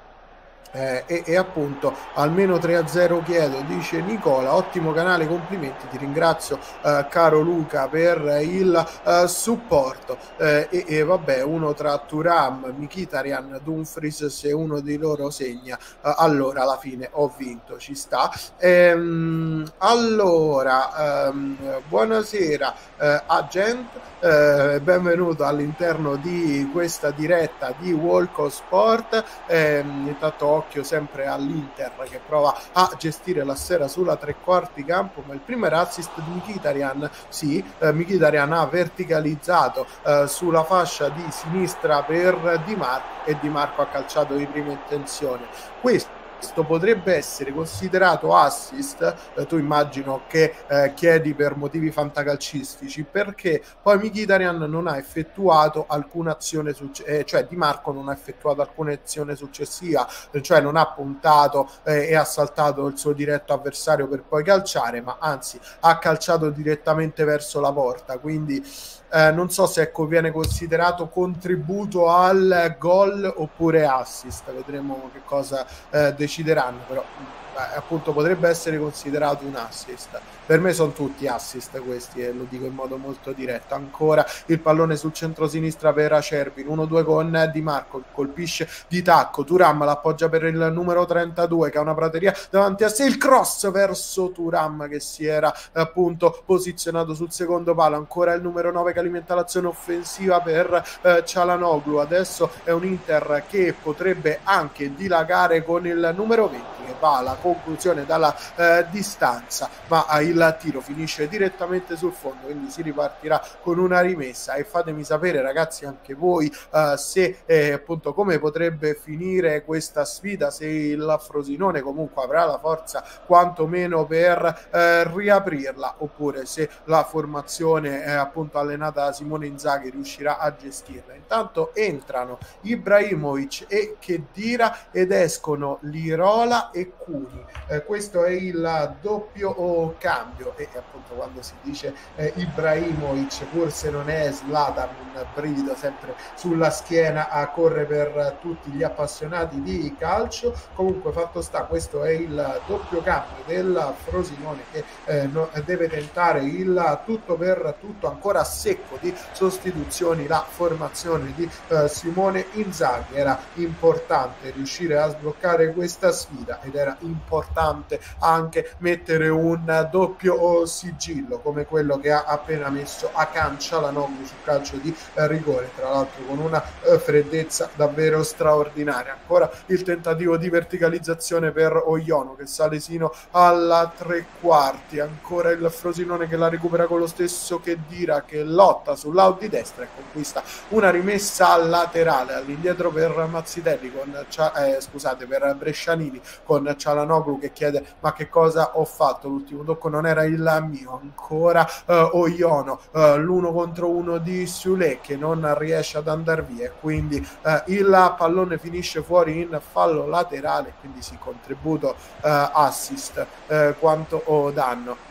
eh, e, e, appunto almeno 3 a 0 chiedo dice Nicola ottimo canale complimenti ti ringrazio eh, caro Luca per il eh, supporto. Eh, e, e, vabbè uno tra Turam Mikitarian Dumfries se uno di loro segna eh, allora alla fine ho vinto ci sta. Ehm, allora ehm, buonasera eh, agent benvenuto all'interno di questa diretta di Walk Sport. Ehm, intanto occhio sempre all'Inter che prova a gestire la sera sulla tre quarti campo, ma il primo era assist di Mkhitaryan, sì, eh, Mkhitaryan ha verticalizzato eh, sulla fascia di sinistra per Di Marco e Di Marco ha calciato di prima intenzione. Questo questo potrebbe essere considerato assist, eh, tu immagino che eh, chiedi per motivi fantacalcistici, perché poi Mkhitaryan non ha effettuato alcuna azione, eh, cioè Di Marco non ha effettuato alcuna azione successiva, cioè non ha puntato eh, e ha saltato il suo diretto avversario per poi calciare, ma anzi ha calciato direttamente verso la porta, quindi eh, non so se ecco, viene considerato contributo al gol oppure assist, vedremo che cosa eh, decideranno, però appunto potrebbe essere considerato un assist. Per me sono tutti assist questi e lo dico in modo molto diretto. Ancora il pallone sul centro-sinistra per Acerbi, 1-2 con Di Marco, colpisce di tacco, Turam l'appoggia per il numero 32 che ha una prateria davanti a sé, il cross verso Turam che si era appunto posizionato sul secondo palo, ancora il numero 9 che alimenta l'azione offensiva per eh, Cialanoglu. Adesso è un Inter che potrebbe anche dilagare con il numero 20 che va alla conclusione dalla eh, distanza, ma il tiro finisce direttamente sul fondo, quindi si ripartirà con una rimessa e fatemi sapere ragazzi anche voi eh, se eh, appunto come potrebbe finire questa sfida, se il Frosinone comunque avrà la forza quantomeno per eh, riaprirla oppure se la formazione eh, appunto allenata da Simone Inzaghi riuscirà a gestirla. Intanto entrano Ibrahimovic e Kedira ed escono Lirola e Cunha Eh, questo è il doppio cambio. E appunto quando si dice eh, Ibrahimovic forse non è Slatan un brivido sempre sulla schiena a correre per tutti gli appassionati di calcio. Comunque fatto sta questo è il doppio cambio del Frosinone che eh, no, deve tentare il tutto per tutto ancora secco di sostituzioni. La formazione di eh, Simone Inzaghi era importante riuscire a sbloccare questa sfida ed era importante anche mettere un doppio sigillo come quello che ha appena messo a cancia la Noglu sul calcio di rigore tra l'altro con una eh, freddezza davvero straordinaria. Ancora il tentativo di verticalizzazione per Oiono che sale sino alla tre quarti. Ancora il Frosinone che la recupera con lo stesso che Dira che lotta sull'out di destra e conquista una rimessa laterale all'indietro per Mazzitelli con eh, scusate per Brescianini con Cialanoglu che chiede ma che cosa ho fatto l'ultimo tocco? Non era il mio ancora eh, Oiono eh, l'uno contro uno di Sule che non riesce ad andare via quindi eh, il pallone finisce fuori in fallo laterale quindi sì contributo assist quanto oh, danno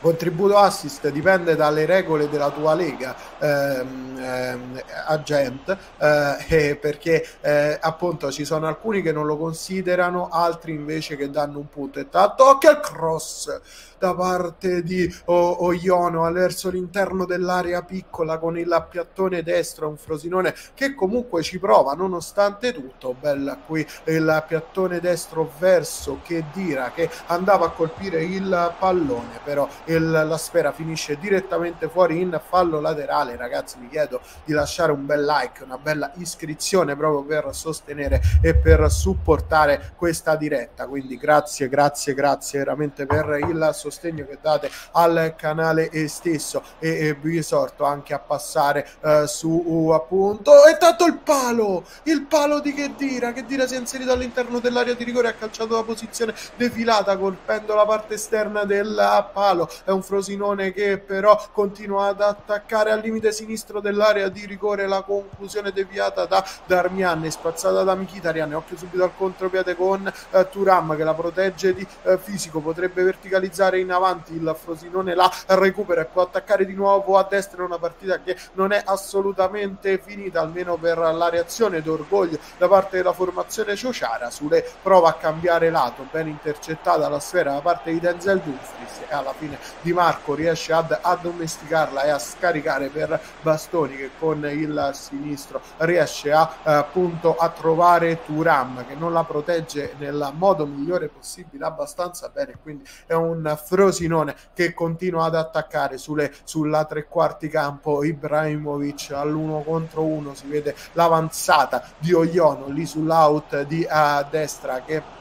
contributo assist dipende dalle regole della tua lega ehm, ehm, agent eh, perché eh, appunto ci sono alcuni che non lo considerano altri invece che danno un punto. E tanto che il cross da parte di o- Oiono verso l'interno dell'area piccola con il piattone destro, un Frosinone che comunque ci prova nonostante tutto, bella qui il piattone destro verso che dira che andava a colpire il pallone, però il, la sfera finisce direttamente fuori in fallo laterale, ragazzi vi chiedo di lasciare un bel like, una bella iscrizione proprio per sostenere e per supportare questa diretta, quindi grazie, grazie, grazie veramente per il sostegno sostegno che date al canale stesso e, e vi esorto anche a passare uh, su uh, appunto. E tanto il palo il palo di che dira che dira si è inserito all'interno dell'area di rigore ha calciato la posizione defilata colpendo la parte esterna del palo. È un Frosinone che però continua ad attaccare al limite sinistro dell'area di rigore la conclusione deviata da Darmian e spazzata da Mkhitaryan occhio subito al contropiede con uh, Turam che la protegge di uh, fisico potrebbe verticalizzare in avanti il Frosinone la recupera e può attaccare di nuovo a destra in una partita che non è assolutamente finita almeno per la reazione d'orgoglio da parte della formazione Ciociara Sule prova a cambiare lato ben intercettata la sfera da parte di Denzel Dumfries e alla fine Di Marco riesce ad addomesticarla e a scaricare per Bastoni che con il sinistro riesce a eh, appunto a trovare Turam che non la protegge nel modo migliore possibile abbastanza bene quindi è un Frosinone che continua ad attaccare sulle, sulla tre quarti campo. Ibrahimovic all'uno contro uno si vede l'avanzata di Oiono lì sull'out di a destra che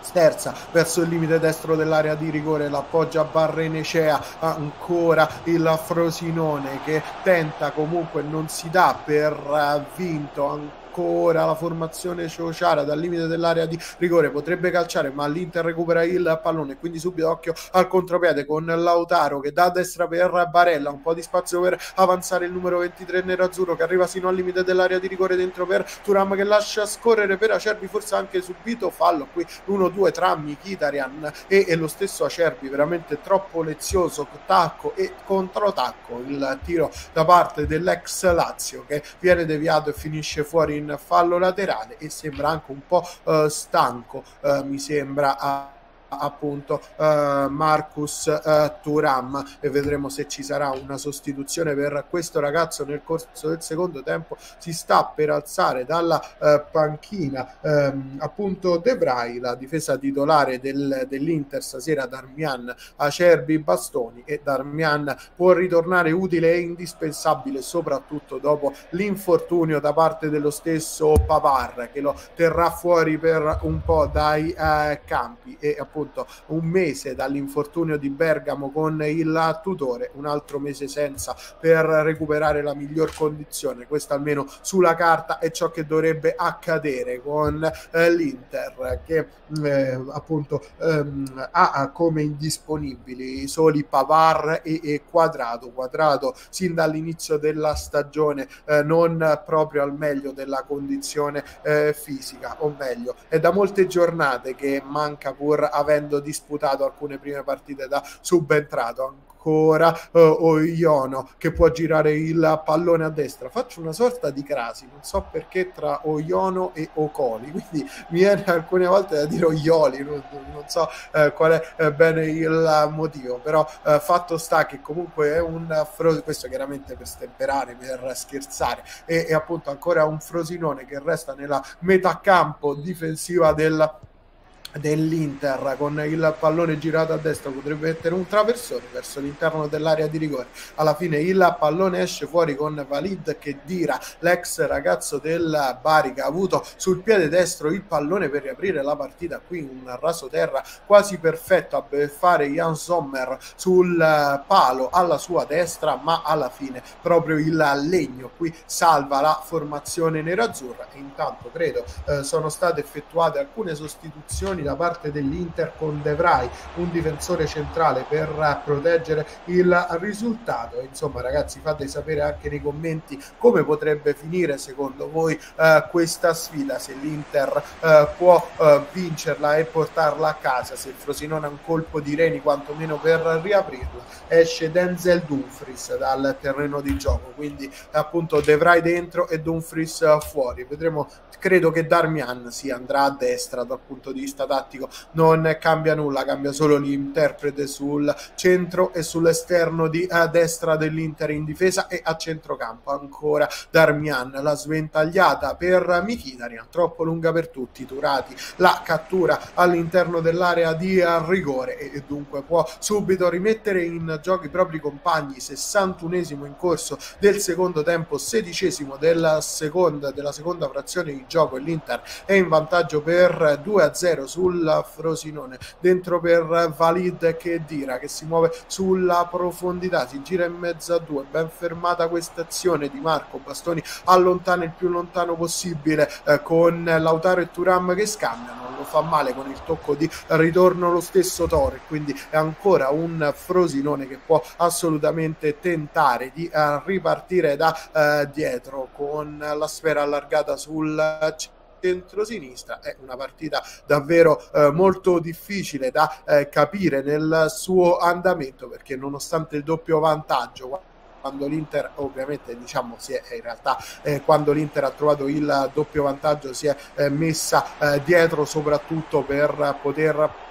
sterza verso il limite destro dell'area di rigore. L'appoggia a Barrenecea ancora il Frosinone che tenta comunque non si dà per vinto ancora la formazione Ciociara dal limite dell'area di rigore potrebbe calciare ma l'Inter recupera il pallone quindi subito occhio al contropiede con Lautaro che dà a destra per Barella un po' di spazio per avanzare il numero 23 nero-azzurro che arriva sino al limite dell'area di rigore dentro per Turam che lascia scorrere per Acerbi forse anche subito fallo qui 1-2 tra Mkhitaryan e, e lo stesso Acerbi veramente troppo lezioso tacco e controtacco il tiro da parte dell'ex Lazio che viene deviato e finisce fuori in fallo laterale e sembra anche un po' eh, stanco, eh, mi sembra. A appunto uh, Marcus uh, Turam e vedremo se ci sarà una sostituzione per questo ragazzo nel corso del secondo tempo. Si sta per alzare dalla uh, panchina um, appunto De Vrij la difesa titolare del, dell'Inter stasera Darmian Acerbi Bastoni. E Darmian può ritornare utile e indispensabile soprattutto dopo l'infortunio da parte dello stesso Pavar che lo terrà fuori per un po' dai campi. E appunto appunto un mese dall'infortunio di Bergamo con il tutore, un altro mese senza per recuperare la miglior condizione. Questo almeno sulla carta è ciò che dovrebbe accadere con eh, l'Inter che eh, appunto ehm, ha come indisponibili soli Pavar e, e Quadrado. Quadrado sin dall'inizio della stagione eh, non proprio al meglio della condizione eh, fisica, o meglio, è da molte giornate che manca pur avendo disputato alcune prime partite da subentrato ancora uh, o Iono che può girare il pallone a destra. Faccio una sorta di crasi, non so perché tra Oiono e Ocoli, quindi mi viene alcune volte da dire Oioli, non, non so uh, qual è uh, bene il motivo, però fatto sta che comunque è un fro- questo chiaramente per stemperare, per scherzare, e, e appunto ancora un Frosinone che resta nella metà campo difensiva del dell'Inter con il pallone girato a destra potrebbe mettere un traversone verso l'interno dell'area di rigore. Alla fine il pallone esce fuori con Valid che dira l'ex ragazzo del Bari che ha avuto sul piede destro il pallone per riaprire la partita. Qui un raso terra quasi perfetto a fare Jan Sommer sul palo alla sua destra ma alla fine proprio il legno qui salva la formazione nerazzurra. E intanto credo eh, sono state effettuate alcune sostituzioni da parte dell'Inter con De Vrij, un difensore centrale per proteggere il risultato. Insomma, ragazzi, fate sapere anche nei commenti come potrebbe finire secondo voi eh, questa sfida, se l'Inter eh, può eh, vincerla e portarla a casa, se il Frosinone ha un colpo di reni quantomeno per riaprirla. Esce Denzel Dumfries dal terreno di gioco, quindi appunto De Vrij dentro e Dumfries fuori. Vedremo, credo che Darmian si andrà a destra dal punto di vista tattico. Non cambia nulla, cambia solo l'interprete sul centro e sull'esterno di a destra dell'Inter in difesa e a centrocampo ancora Darmian, la sventagliata per Mkhitaryan, troppo lunga per tutti, Turati la cattura all'interno dell'area di rigore e dunque può subito rimettere in gioco i propri compagni, 61esimo in corso del secondo tempo, sedicesimo della seconda, della seconda frazione di gioco e l'Inter è in vantaggio per 2-0 sul sul Frosinone, dentro per Valid che Dira che si muove sulla profondità, si gira in mezzo a due, ben fermata questa azione di Marco Bastoni, allontana il più lontano possibile eh, con Lautaro e Turam che scambiano, lo fa male con il tocco di ritorno lo stesso Torre, quindi è ancora un Frosinone che può assolutamente tentare di uh, ripartire da uh, dietro con la sfera allargata sul centrosinistra è una partita davvero eh, molto difficile da eh, capire nel suo andamento perché nonostante il doppio vantaggio quando l'Inter ovviamente diciamo si è in realtà eh, quando l'Inter ha trovato il doppio vantaggio si è eh, messa eh, dietro soprattutto per poter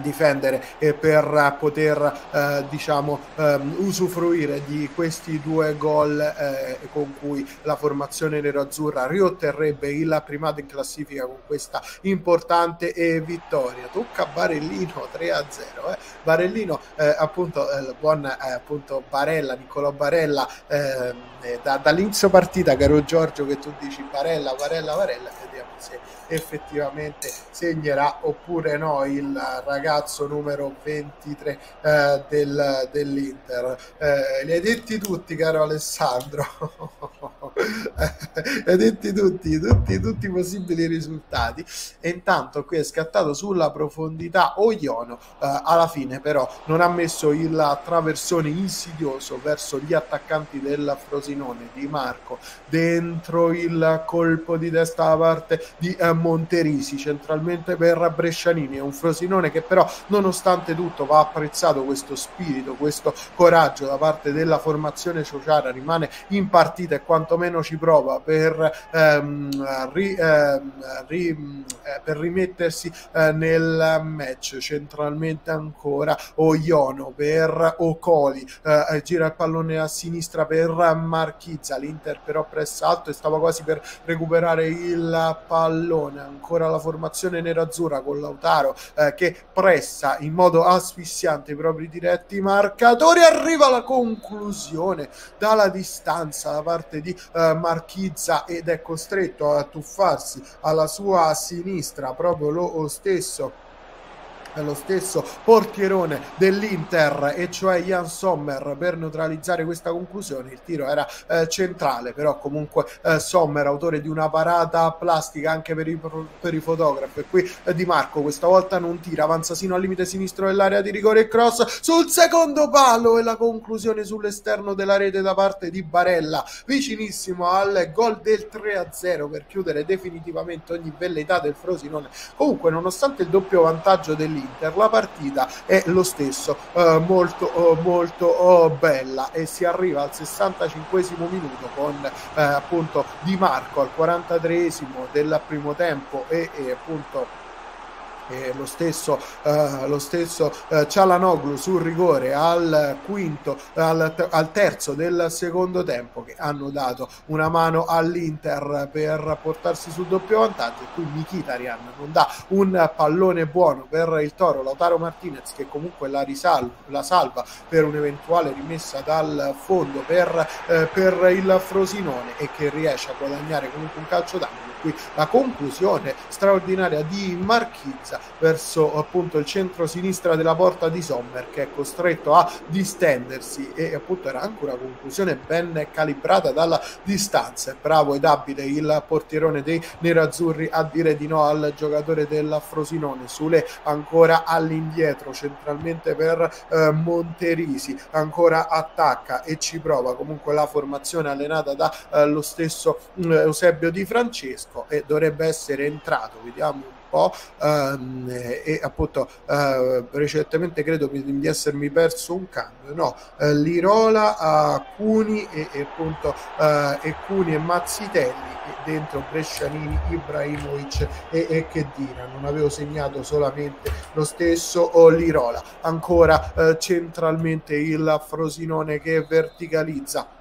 difendere e per poter eh, diciamo ehm, usufruire di questi due gol eh, con cui la formazione nerazzurra riotterrebbe il primato in classifica con questa importante vittoria tocca Barellino 3 a 0 eh. Barellino eh, appunto eh, buon appunto Barella Niccolò Barella ehm, da, dall'inizio partita caro Giorgio che tu dici Barella Barella Barella se effettivamente segnerà oppure no il ragazzo numero 23 eh, del, dell'Inter. Eh, li hai detti tutti, caro Alessandro. li hai detti tutti, tutti, tutti i possibili risultati. E intanto qui è scattato sulla profondità Oiono. Eh, alla fine, però, non ha messo il traversone insidioso verso gli attaccanti del Frosinone di Marco dentro il colpo di testa da parte di eh, Monterisi centralmente per Brescianini. È un Frosinone che però nonostante tutto va apprezzato questo spirito, questo coraggio da parte della formazione sociale, rimane in partita e quantomeno ci prova per, ehm, ri, ehm, ri, eh, per rimettersi eh, nel match centralmente ancora Oiono per Ocoli, eh, gira il pallone a sinistra per Marchizza, l'Inter però pressa alto e stava quasi per recuperare il pallone, ancora la formazione nerazzurra con Lautaro eh, che pressa in modo asfissiante i propri diretti marcatori. Arriva la conclusione dalla distanza da parte di eh, Marchizza ed è costretto a tuffarsi alla sua sinistra proprio lo stesso lo stesso portierone dell'Inter e cioè Jan Sommer. Per neutralizzare questa conclusione il tiro era eh, centrale però comunque eh, Sommer autore di una parata plastica anche per i, per i fotografi. E qui eh, Di Marco questa volta non tira avanza sino al limite sinistro dell'area di rigore e cross sul secondo palo. E la conclusione sull'esterno della rete da parte di Barella vicinissimo al gol del 3-0 per chiudere definitivamente ogni velleità del Frosinone. Comunque nonostante il doppio vantaggio dell'Inter dell'Inter, la partita è lo stesso, eh, molto, eh, molto oh, bella e si arriva al 65 minuto con eh, appunto Di Marco al 43 del primo tempo e, e appunto eh, lo stesso, eh, lo stesso eh, Cialanoglu sul rigore al quinto, al, al, terzo del secondo tempo che hanno dato una mano all'Inter per portarsi sul doppio vantaggio. E qui Mkhitaryan non dà un pallone buono per il Toro, Lautaro Martinez che comunque la, risalva, la salva per un'eventuale rimessa dal fondo per, eh, per il Frosinone e che riesce a guadagnare comunque un calcio d'angolo qui la conclusione straordinaria di Marchizza verso appunto il centro-sinistra della porta di Sommer che è costretto a distendersi e appunto era anche una conclusione ben calibrata dalla distanza. Bravo ed abile il portierone dei nerazzurri a dire di no al giocatore del Frosinone. Sule ancora all'indietro centralmente per eh, Monterisi, ancora attacca e ci prova comunque la formazione allenata dallo eh, stesso eh, Eusebio Di Francesco fresco e dovrebbe essere entrato, vediamo un po', ehm, e appunto eh, recentemente credo di essermi perso un cambio, no, eh, Lirola, Cuni e, e appunto eh, e Cuni e Mazzitelli dentro Brescianini, Ibrahimovic e, e che dire, non avevo segnato solamente lo stesso o Lirola, ancora eh, centralmente il Frosinone che verticalizza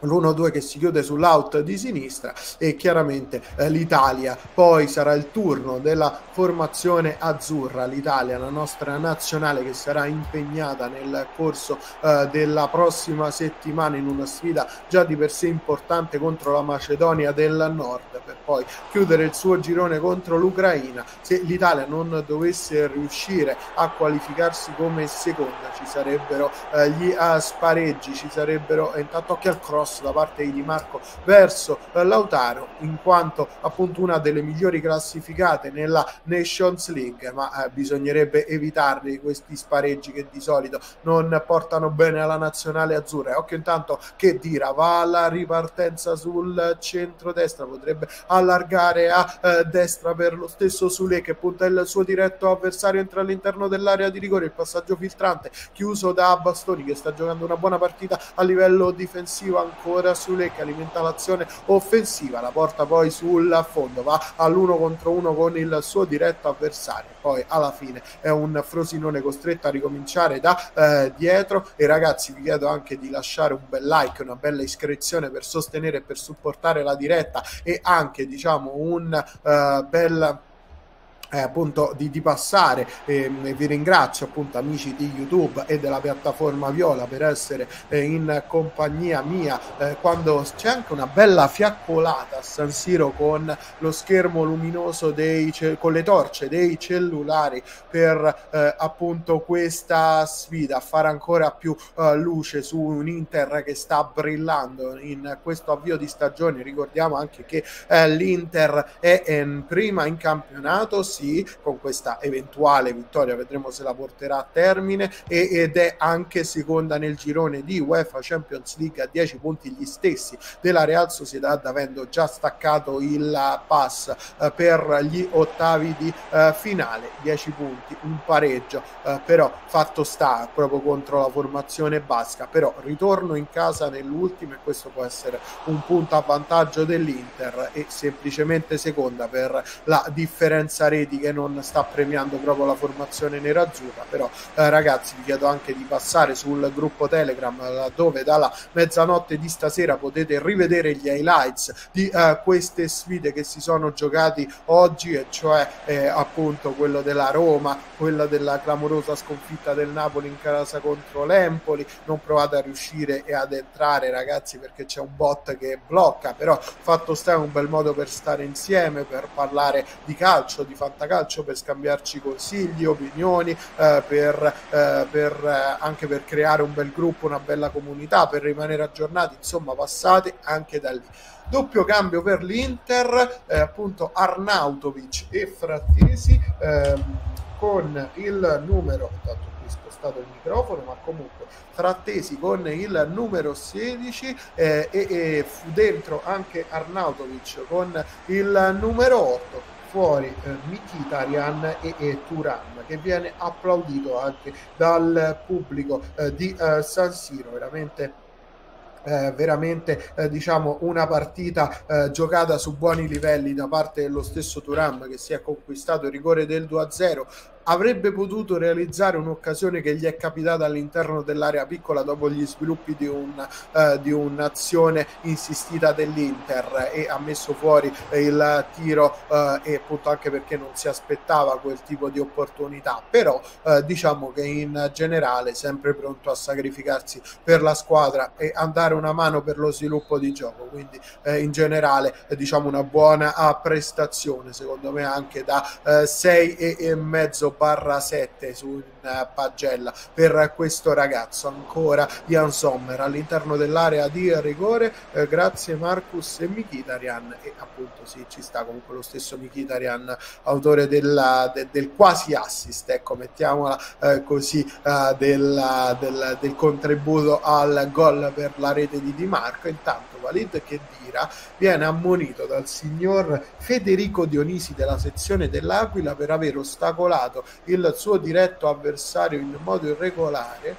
l'1-2 che si chiude sull'out di sinistra e chiaramente eh, l'Italia. Poi sarà il turno della formazione azzurra. l'Italia la nostra nazionale che sarà impegnata nel corso eh, della prossima settimana in una sfida già di per sé importante contro la Macedonia del Nord per poi chiudere il suo girone contro l'Ucraina. Se l'Italia non dovesse riuscire a qualificarsi come seconda ci sarebbero eh, gli spareggi ci sarebbero intanto occhio al cross cross da parte di Di Marco verso eh, Lautaro in quanto appunto una delle migliori classificate nella Nations League ma eh, bisognerebbe evitarli questi spareggi che di solito non portano bene alla nazionale azzurra. Occhio intanto che Dira va alla ripartenza sul centro-destra potrebbe allargare a eh, destra per lo stesso Sule che punta il suo diretto avversario entra all'interno dell'area di rigore il passaggio filtrante chiuso da Bastoni che sta giocando una buona partita a livello difensivo ancora Sule che alimenta l'azione offensiva, la porta poi sul fondo, va all'uno contro uno con il suo diretto avversario. Poi alla fine è un Frosinone costretto a ricominciare da eh, dietro. E ragazzi vi chiedo anche di lasciare un bel like, una bella iscrizione per sostenere e per supportare la diretta. E anche diciamo un eh, bel eh, appunto di, di passare. Eh, vi ringrazio appunto amici di youtube e della piattaforma viola per essere eh, in compagnia mia. Eh, quando c'è anche una bella fiaccolata a San Siro con lo schermo luminoso dei con le torce dei cellulari per eh, appunto questa sfida fare ancora più eh, luce su un Inter che sta brillando in questo avvio di stagione. Ricordiamo anche che l'Inter è in prima in campionato sì, con questa eventuale vittoria vedremo se la porterà a termine e, ed è anche seconda nel girone di UEFA Champions League a 10 punti gli stessi della Real Sociedad avendo già staccato il pass eh, per gli ottavi di eh, finale 10 punti, un pareggio eh, però fatto sta proprio contro la formazione basca. Però ritorno in casa nell'ultimo e questo può essere un punto a vantaggio dell'Inter e semplicemente seconda per la differenza reti che non sta premiando proprio la formazione nerazzurra però eh, ragazzi vi chiedo anche di passare sul gruppo Telegram dove dalla mezzanotte di stasera potete rivedere gli highlights di eh, queste sfide che si sono giocati oggi e cioè eh, appunto quello della Roma quella della clamorosa sconfitta del Napoli in casa contro l'Empoli. Non provate a riuscire e ad entrare ragazzi perché c'è un bot che blocca però fatto sta è un bel modo per stare insieme per parlare di calcio di fantasia Fantacalcio per scambiarci consigli, opinioni, eh, per, eh, per, eh, anche per creare un bel gruppo, una bella comunità, per rimanere aggiornati, insomma passate anche da lì. Doppio cambio per l'Inter, eh, appunto Arnautovic e Frattesi ehm, con il numero, tanto qui spostato il microfono, ma comunque Frattesi con il numero 16 eh, e, e dentro anche Arnautovic con il numero 8 fuori eh, Mkhitaryan e, e Turan che viene applaudito anche dal pubblico eh, di eh, San Siro. Veramente eh, veramente eh, diciamo una partita eh, giocata su buoni livelli da parte dello stesso Turam che si è conquistato il rigore del 2-0 avrebbe potuto realizzare un'occasione che gli è capitata all'interno dell'area piccola dopo gli sviluppi di, un, uh, di un'azione insistita dell'Inter e ha messo fuori il tiro uh, e appunto anche perché non si aspettava quel tipo di opportunità. Però uh, diciamo che in generale sempre pronto a sacrificarsi per la squadra e a dare una mano per lo sviluppo di gioco. Quindi eh, in generale diciamo una buona prestazione secondo me anche da 6 e, e mezzo barra 7 su uh, pagella per questo ragazzo ancora Jan Sommer all'interno dell'area di rigore. Eh, grazie Marcus e Mikitarian e appunto sì ci sta comunque lo stesso Mikitarian autore della, de, del quasi assist ecco mettiamola eh, così eh, del, del, del contributo al gol per la rete di Di Marco. Intanto Valid Khedira viene ammonito dal signor Federico Dionisi della sezione dell'Aquila per aver ostacolato il suo diretto avversario in modo irregolare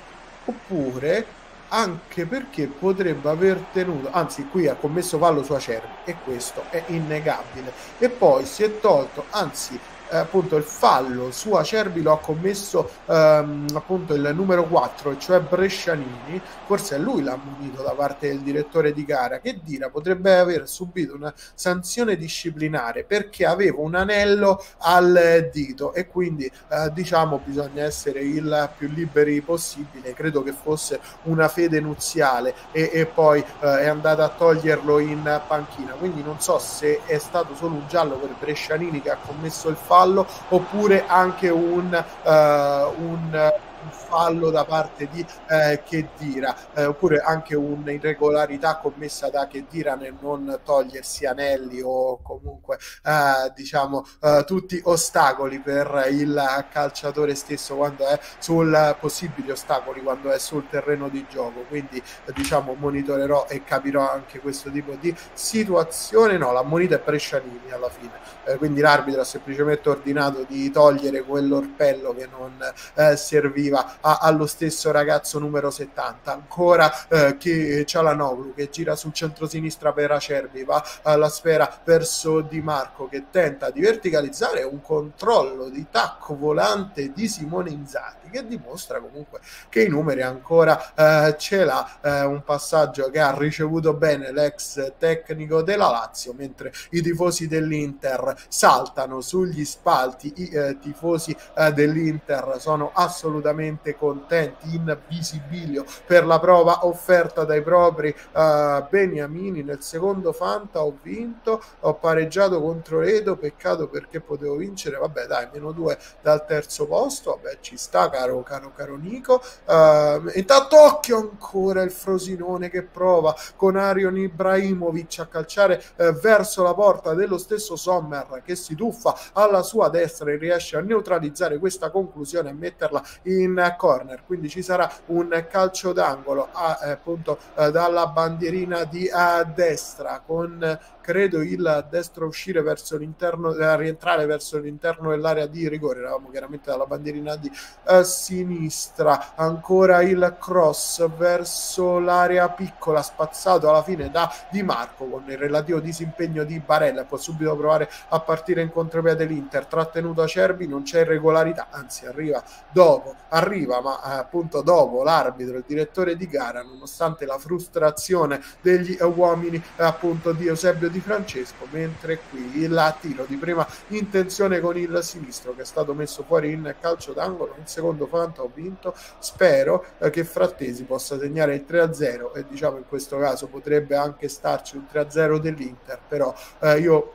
oppure anche perché potrebbe aver tenuto, anzi qui ha commesso fallo su Acerbi e questo è innegabile. E poi si è tolto, anzi appunto il fallo su Acerbi lo ha commesso ehm, appunto il numero 4 cioè Brescianini. Forse è lui l'ha munito da parte del direttore di gara. Che Dira potrebbe aver subito una sanzione disciplinare perché aveva un anello al dito e quindi eh, diciamo bisogna essere il più liberi possibile. Credo che fosse una fede nuziale e, e poi eh, è andata a toglierlo in panchina. Quindi non so se è stato solo un giallo per Brescianini che ha commesso il fallo fallo oppure anche un, uh, un un fallo da parte di eh, Chedira eh, oppure anche un'irregolarità commessa da Chedira nel non togliersi anelli o comunque eh, diciamo eh, tutti ostacoli per il calciatore stesso quando è sul possibili ostacoli quando è sul terreno di gioco. Quindi diciamo monitorerò e capirò anche questo tipo di situazione. No la moneta è Brescianini alla fine. Eh, quindi l'arbitro ha semplicemente ordinato di togliere quell'orpello che non eh, serviva arriva a, allo stesso ragazzo numero 70 ancora eh, che Cialanoglu che gira sul centro-sinistra per Acerbi va alla sfera verso Di Marco che tenta di verticalizzare un controllo di tacco volante di Simone Inzaghi che dimostra comunque che i numeri ancora eh, ce l'ha eh, un passaggio che ha ricevuto bene l'ex tecnico della Lazio mentre i tifosi dell'Inter saltano sugli spalti i eh, tifosi eh, dell'Inter sono assolutamente contenti in visibilio per la prova offerta dai propri uh, beniamini. Nel secondo Fanta ho vinto ho pareggiato contro Edo peccato perché potevo vincere. Vabbè dai meno due dal terzo posto. Vabbè ci sta caro caro caro Nico. Uh, intanto occhio ancora il Frosinone che prova con Arion Ibrahimovic a calciare uh, verso la porta dello stesso Sommer che si tuffa alla sua destra e riesce a neutralizzare questa conclusione e metterla in corner, quindi ci sarà un calcio d'angolo eh, appunto eh, dalla bandierina di a destra con credo il destro uscire verso l'interno, rientrare verso l'interno dell'area di rigore, eravamo chiaramente dalla bandierina di eh, sinistra, ancora il cross verso l'area piccola, spazzato alla fine da Di Marco con il relativo disimpegno di Barella, può subito provare a partire in contropiede l'Inter, trattenuto Acerbi, non c'è irregolarità, anzi arriva dopo, arriva ma eh, appunto dopo l'arbitro, il direttore di gara, nonostante la frustrazione degli uomini appunto di Eusebio Di Francesco, mentre qui il tiro di prima intenzione con il sinistro che è stato messo fuori in calcio d'angolo, in secondo Fanta ho vinto, spero eh, che Frattesi possa segnare il 3-0 e diciamo in questo caso potrebbe anche starci un 3-0 dell'Inter, però eh, io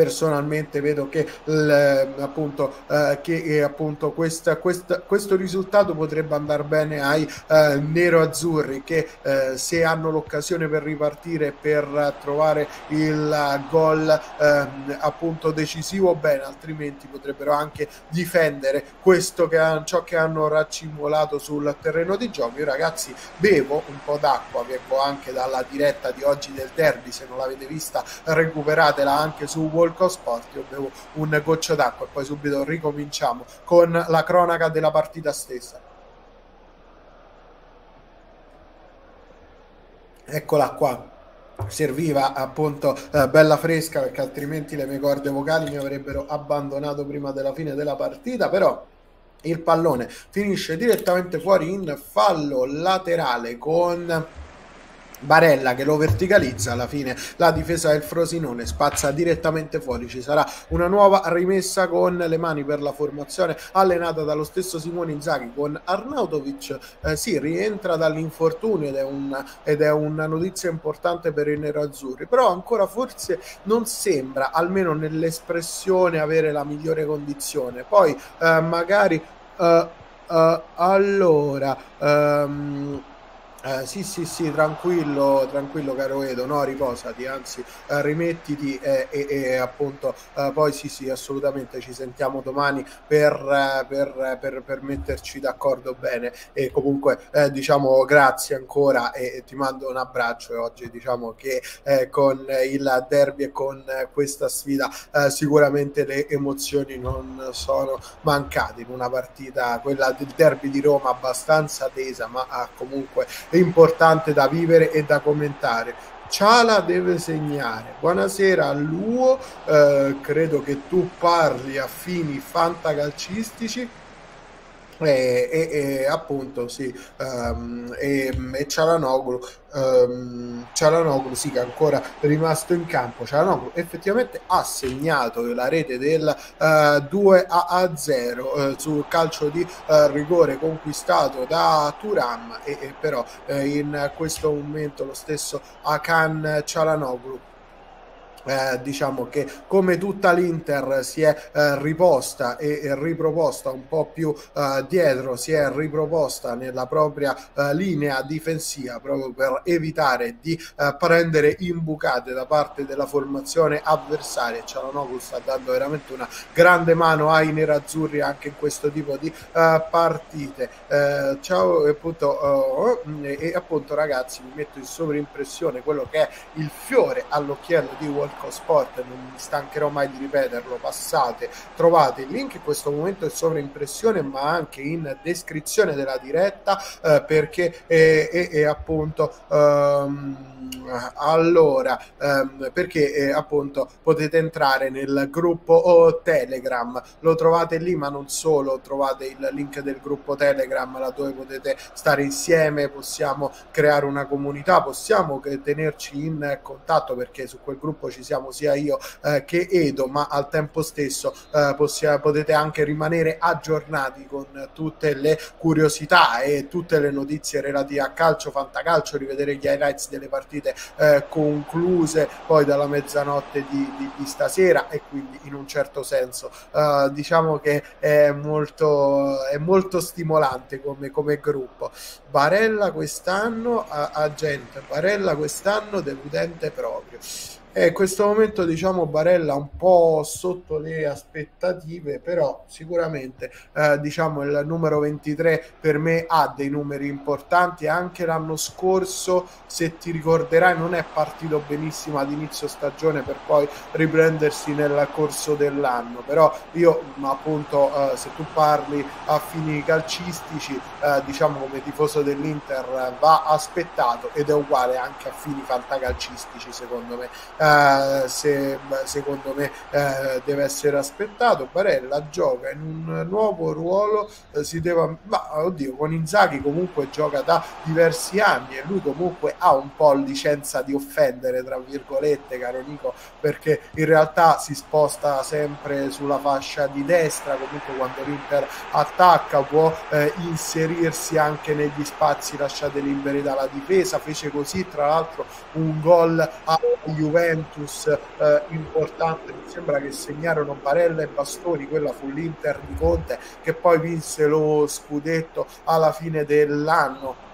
personalmente vedo che, appunto, eh, che eh, appunto questa, questa, questo risultato potrebbe andare bene ai eh, nero-azzurri che se hanno l'occasione per ripartire per trovare il gol ehm, appunto decisivo bene altrimenti potrebbero anche difendere questo che, ciò che hanno raccimolato sul terreno di gioco. Io ragazzi bevo un po' d'acqua vengo anche dalla diretta di oggi del derby. Se non l'avete vista recuperatela anche su Walk of Sport, io bevo un goccio d'acqua e poi subito ricominciamo con la cronaca della partita stessa. Eccola qua, serviva appunto eh, bella fresca perché altrimenti le mie corde vocali mi avrebbero abbandonato prima della fine della partita, però il pallone finisce direttamente fuori in fallo laterale con Barella che lo verticalizza alla fine la difesa del Frosinone spazza direttamente fuori ci sarà una nuova rimessa con le mani per la formazione allenata dallo stesso Simone Inzaghi con Arnautovic. Eh, si rientra dall'infortunio ed è, un, ed è una notizia importante per i nerazzurri però ancora forse non sembra almeno nell'espressione avere la migliore condizione. Poi eh, magari uh, uh, allora um, eh, sì, sì, sì, tranquillo, tranquillo caro Edo, no, riposati, anzi eh, rimettiti e, e, e appunto eh, poi sì, sì, assolutamente ci sentiamo domani per, eh, per, per, per metterci d'accordo bene. E comunque eh, diciamo grazie ancora e, ti mando un abbraccio e oggi diciamo che eh, con il derby e con questa sfida sicuramente le emozioni non sono mancate in una partita, quella del derby di Roma abbastanza tesa ma comunque importante da vivere e da commentare. Ciala deve segnare. Buonasera a Luo, eh, credo che tu parli a fini fantacalcistici e, e, e, appunto sì um, e, e Cialanoglu um, Cialanoglu sì che è ancora rimasto in campo. Cialanoglu effettivamente ha segnato la rete del uh, 2 a 0 uh, sul calcio di uh, rigore conquistato da Turam e, però in questo momento lo stesso Akan Cialanoglu eh, diciamo che come tutta l'Inter si è eh, riposta e, e, riproposta un po' più eh, dietro, si è riproposta nella propria eh, linea difensiva proprio per evitare di eh, prendere imbucate da parte della formazione avversaria. Cialanoglu sta dando veramente una grande mano ai nerazzurri anche in questo tipo di eh, partite. ciao appunto, oh, e appunto ragazzi mi metto in sovrimpressione quello che è il fiore all'occhiello di Wall Walco Sport, non mi stancherò mai di ripeterlo, passate, trovate il link in questo momento in sovraimpressione ma anche in descrizione della diretta eh, perché è, è, è appunto um, allora um, perché eh, appunto potete entrare nel gruppo o Telegram, lo trovate lì ma non solo, trovate il link del gruppo Telegram là dove potete stare insieme, possiamo creare una comunità, possiamo tenerci in contatto perché su quel gruppo ci ci siamo sia io eh, che Edo, ma al tempo stesso eh, possiamo, potete anche rimanere aggiornati con tutte le curiosità e tutte le notizie relative a calcio, fantacalcio, rivedere gli highlights delle partite eh, concluse poi dalla mezzanotte di, di, di, stasera e quindi in un certo senso eh, diciamo che è molto, è molto stimolante come, come gruppo. Barella quest'anno, agente, Barella quest'anno deludente proprio. E in questo momento diciamo Barella un po' sotto le aspettative, però sicuramente eh, diciamo il numero 23 per me ha dei numeri importanti. Anche l'anno scorso, se ti ricorderai, non è partito benissimo ad inizio stagione per poi riprendersi nel corso dell'anno. Però io appunto eh, se tu parli a fini calcistici, eh, diciamo come tifoso dell'Inter va aspettato ed è uguale anche a fini fantacalcistici secondo me eh, se, secondo me eh, deve essere aspettato. Barella gioca in un nuovo ruolo, eh, si deve, ma oddio, con Inzaghi comunque gioca da diversi anni e lui comunque ha un po' licenza di offendere, tra virgolette, caro Nico, perché in realtà si sposta sempre sulla fascia di destra, comunque quando l'Inter attacca può eh, inserirsi anche negli spazi lasciati liberi dalla difesa, fece così tra l'altro un gol a Juventus Juventus eh, importante, mi sembra che segnarono Barella e Bastoni, quella fu l'Inter di Conte che poi vinse lo scudetto alla fine dell'anno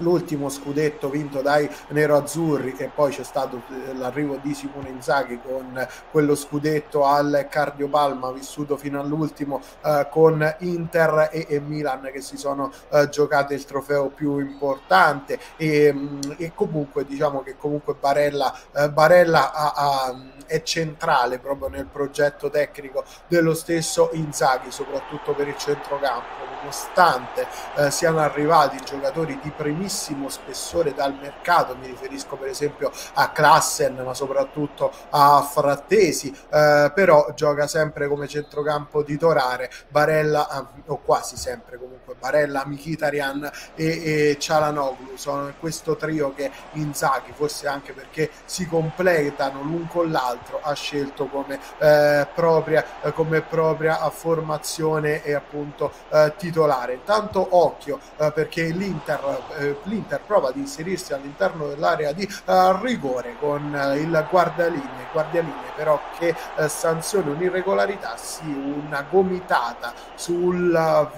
l'ultimo scudetto vinto dai nero-azzurri e poi c'è stato eh, l'arrivo di Simone Inzaghi con quello scudetto al cardiopalma vissuto fino all'ultimo eh, con Inter e, e, Milan che si sono eh, giocate il trofeo più importante. E, mm, e comunque diciamo che comunque Barella, eh, Barella ha, ha, è centrale proprio nel progetto tecnico dello stesso Inzaghi soprattutto per il centrocampo nonostante eh, siano arrivati giocatori di primissimo spessore dal mercato, mi riferisco per esempio a Klassen, ma soprattutto a Frattesi, eh, però gioca sempre come centrocampo titolare, Barella, o quasi sempre comunque, Barella, Mkhitaryan e, e Cialanoglu, sono questo trio che Inzaghi, forse anche perché si completano l'un con l'altro, ha scelto come eh, propria, come propria formazione e appunto eh, titolare titolare. Intanto occhio eh, perché l'Inter, eh, l'Inter, prova ad inserirsi all'interno dell'area di eh, rigore con eh, il guardalinee, guardialinee però che eh, sanziona un'irregolarità, sì, una gomitata sul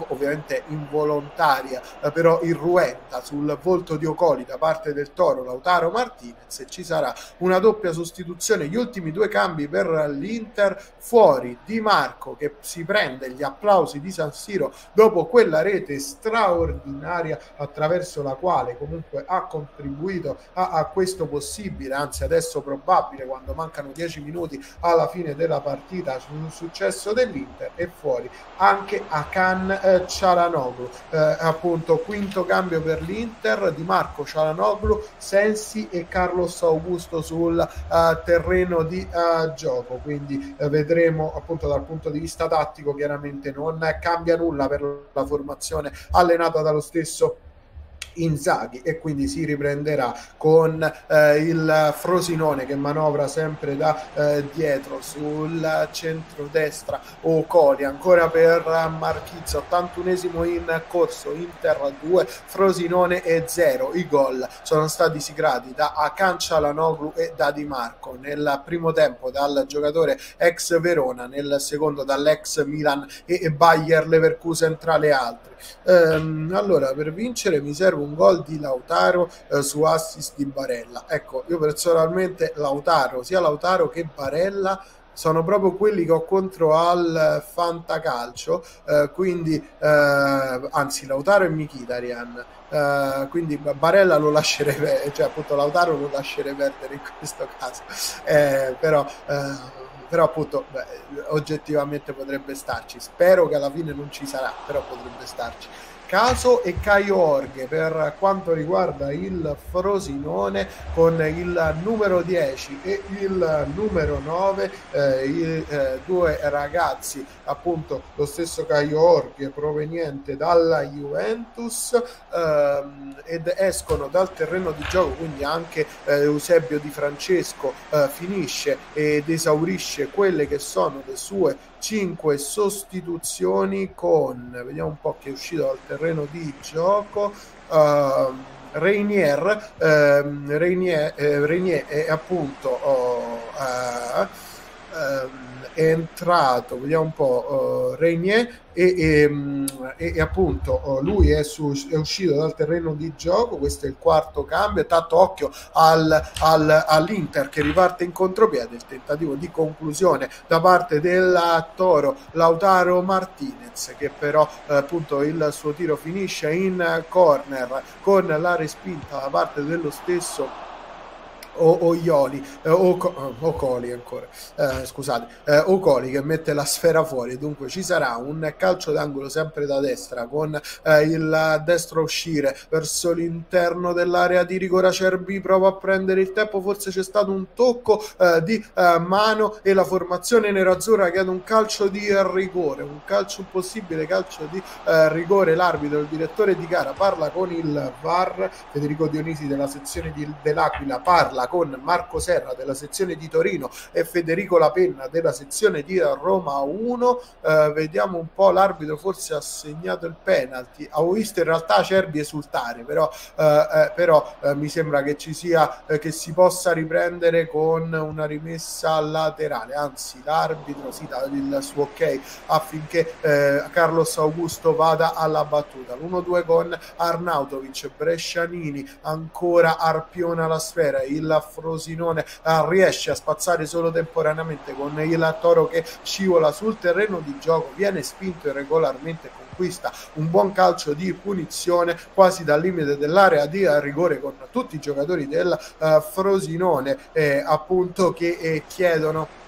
ovviamente involontaria, però irruenta sul volto di Ocoli da parte del Toro Lautaro Martinez e ci sarà una doppia sostituzione. Gli ultimi due cambi per l'Inter fuori Di Marco che si prende gli applausi di San Siro dopo quella rete straordinaria attraverso la quale comunque ha contribuito a, a questo possibile, anzi adesso probabile quando mancano 10 minuti alla fine della partita sul successo dell'Inter e fuori anche Akan eh, Cialanoglu eh, appunto quinto cambio per l'Inter di Marco Cialanoglu Sensi e Carlos Augusto sul uh, terreno di uh, gioco. Quindi uh, vedremo appunto dal punto di vista tattico chiaramente non cambia nulla per formazione allenata dallo stesso Inzaghi e quindi si riprenderà con eh, il Frosinone che manovra sempre da eh, dietro sul centro-destra. Ocoli ancora per Marchizza 81esimo in corso Inter 2 Frosinone e 0 i gol sono stati siglati da Akan Cialanoglu e da Di Marco. Nel primo tempo dal giocatore ex Verona nel secondo dall'ex Milan e Bayer Leverkusen tra le altre ehm, allora per vincere mi serve un gol di Lautaro eh, su assist di Barella. Ecco, io personalmente Lautaro, sia Lautaro che Barella sono proprio quelli che ho contro al Fantacalcio, eh, quindi eh, anzi Lautaro e Mkhitaryan. Uh, quindi Barella lo lascerei, cioè appunto Lautaro lo lascerei perdere in questo caso, eh, però, uh, però appunto beh, oggettivamente potrebbe starci. Spero che alla fine non ci sarà, però potrebbe starci. Caso e Caio Orghe per quanto riguarda il Frosinone con il numero 10 e il numero 9 eh, i eh, due ragazzi appunto lo stesso Caio Orghe proveniente dalla Juventus ehm, ed escono dal terreno di gioco quindi anche eh, Eusebio Di Francesco eh, finisce ed esaurisce quelle che sono le sue 5 sostituzioni con, vediamo un po' che è uscito dal terreno di gioco, uh, Reinier, uh, Reinier, uh, Reinier è appunto oh, uh, è entrato, vediamo un po', uh, Regnier e, e, e, e appunto uh, lui è, su, è, uscito dal terreno di gioco, questo è il quarto cambio, tanto occhio al, al, all'Inter che riparte in contropiede, il tentativo di conclusione da parte del Toro Lautaro Martinez che però uh, appunto il suo tiro finisce in corner con la respinta da parte dello stesso o, o Ioli eh, o, o, Coli ancora eh, scusate eh, o Coli che mette la sfera fuori. Dunque ci sarà un calcio d'angolo sempre da destra con eh, il destro uscire verso l'interno dell'area di rigore. Acerbi prova a prendere il tempo forse c'è stato un tocco eh, di eh, mano e la formazione nerazzurra chiede un calcio di rigore un calcio un possibile calcio di rigore. L'arbitro il direttore di gara parla con il VAR. Federico Dionisi della sezione di, dell'Aquila parla parla con Marco Serra della sezione di Torino e Federico Lapenna della sezione di Roma 1 eh, vediamo un po' l'arbitro forse ha segnato il penalty. Ho visto in realtà Cerbi esultare però, eh, eh però eh, mi sembra che ci sia eh, che si possa riprendere con una rimessa laterale. Anzi l'arbitro si dà il suo ok affinché Carlos Augusto vada alla battuta. L'1-2 con Arnautovic Brescianini ancora arpiona la sfera. Il Frosinone riesce a spazzare solo temporaneamente con il Toro che scivola sul terreno di gioco viene spinto irregolarmente conquista un buon calcio di punizione quasi dal limite dell'area di rigore con tutti i giocatori del uh, Frosinone eh, appunto che eh, chiedono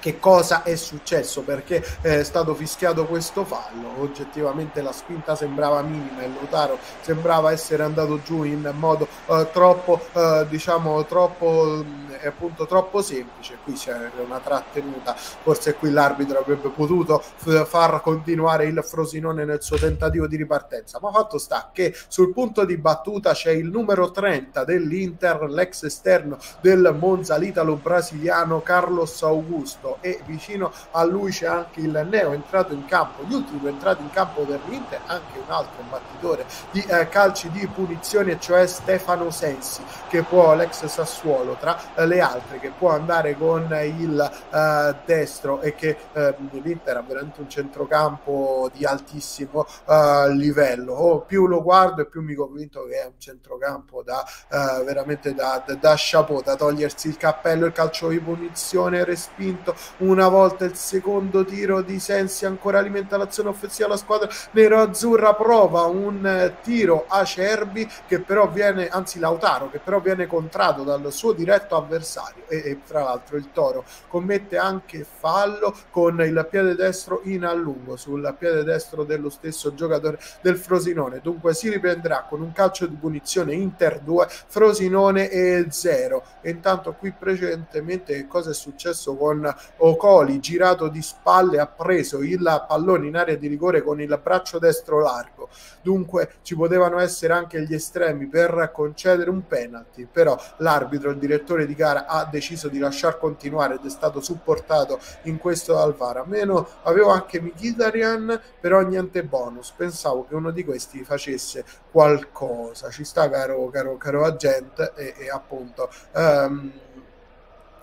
che cosa è successo, perché è stato fischiato questo fallo. Oggettivamente la spinta sembrava minima e Lautaro sembrava essere andato giù in modo uh, troppo, uh, diciamo, troppo, eh, appunto, troppo semplice. Qui c'è una trattenuta, forse qui l'arbitro avrebbe potuto f- far continuare il Frosinone nel suo tentativo di ripartenza. Ma fatto sta che sul punto di battuta c'è il numero 30 dell'Inter, l'ex esterno del Monza, l'italo-brasiliano Carlos Augusto e vicino a lui c'è anche il neo entrato in campo, gli ultimi entrati in campo dell'Inter, anche un altro battitore di eh, calci di punizione, cioè Stefano Sensi, che può l'ex Sassuolo tra eh, le altre, che può andare con il eh, destro e che eh, l'Inter ha veramente un centrocampo di altissimo eh, livello. Oh, più lo guardo e più mi convinto che è un centrocampo da eh, veramente da, da, da chapeau, da togliersi il cappello, il calcio di punizione respinto una volta il secondo tiro di Sensi ancora alimenta l'azione offensiva della squadra. Nero-azzurra prova un eh, tiro acerbi che però viene anzi Lautaro che però viene contrato dal suo diretto avversario e, e tra l'altro il Toro commette anche fallo con il piede destro in allungo sul piede destro dello stesso giocatore del Frosinone. Dunque si riprenderà con un calcio di punizione Inter 2 Frosinone e 0 e intanto qui precedentemente che cosa è successo con Ocoli girato di spalle ha preso il pallone in area di rigore con il braccio destro largo. Dunque ci potevano essere anche gli estremi per concedere un penalty però l'arbitro il direttore di gara ha deciso di lasciar continuare ed è stato supportato in questo dal VAR. Almeno avevo anche Mkhitaryan però niente bonus. Pensavo che uno di questi facesse qualcosa. Ci sta caro caro caro agente e, e appunto um,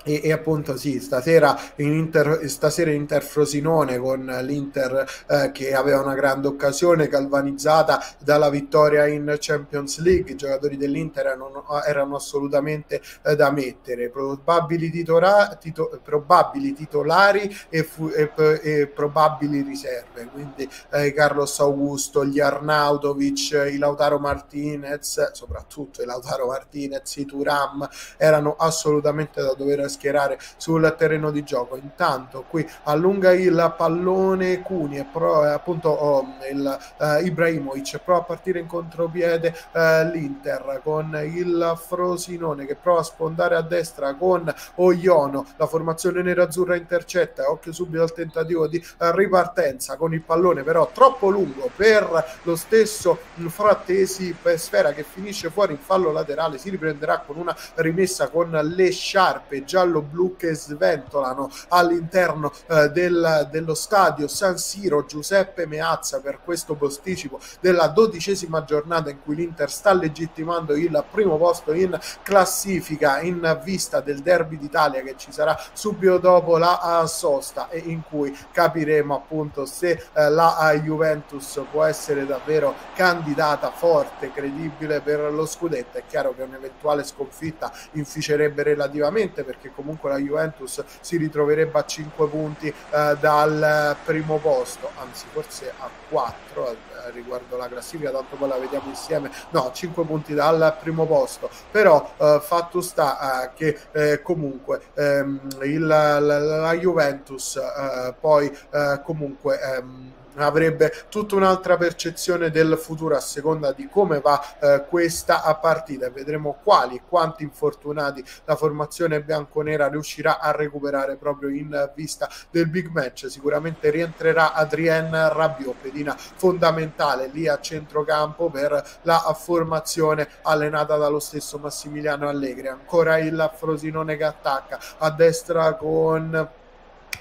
e, e, appunto sì, stasera in Inter, stasera Inter Frosinone con l'Inter eh, che aveva una grande occasione galvanizzata dalla vittoria in Champions League, i giocatori dell'Inter erano, erano assolutamente eh, da mettere, probabili, titora, tito, probabili titolari e, fu, e, e, probabili riserve, quindi eh, Carlos Augusto, gli Arnautovic, i Lautaro Martinez, soprattutto i Lautaro Martinez, i Turam erano assolutamente da dover schierare sul terreno di gioco. Intanto qui allunga il pallone Cuni e pro, eh, appunto oh, il, uh, Ibrahimovic prova a partire in contropiede uh, l'Inter con il Frosinone che prova a spondare a destra con Oiono, la formazione nerazzurra intercetta, occhio subito al tentativo di uh, ripartenza con il pallone però troppo lungo per lo stesso Frattesi sfera che finisce fuori in fallo laterale, si riprenderà con una rimessa con le sciarpe già giallo-blu che sventolano all'interno eh, del, dello stadio San Siro Giuseppe Meazza per questo posticipo della dodicesima giornata in cui l'Inter sta legittimando il primo posto in classifica in vista del derby d'Italia che ci sarà subito dopo la uh, sosta e in cui capiremo appunto se uh, la uh, Juventus può essere davvero candidata forte, credibile per lo scudetto. È chiaro che un'eventuale sconfitta inficerebbe relativamente perché comunque la Juventus si ritroverebbe a 5 punti eh, dal primo posto, anzi forse a 4 eh, riguardo la classifica, tanto poi la vediamo insieme, no, 5 punti dal primo posto, però eh, fatto sta eh, che eh, comunque ehm, il, la, la, Juventus eh, poi comunque ehm, avrebbe tutta un'altra percezione del futuro a seconda di come va eh, questa partita. Vedremo quali e quanti infortunati la formazione bianconera riuscirà a recuperare proprio in vista del big match. Sicuramente rientrerà Adrien Rabiot pedina fondamentale lì a centrocampo per la formazione allenata dallo stesso Massimiliano Allegri. Ancora il Frosinone che attacca a destra con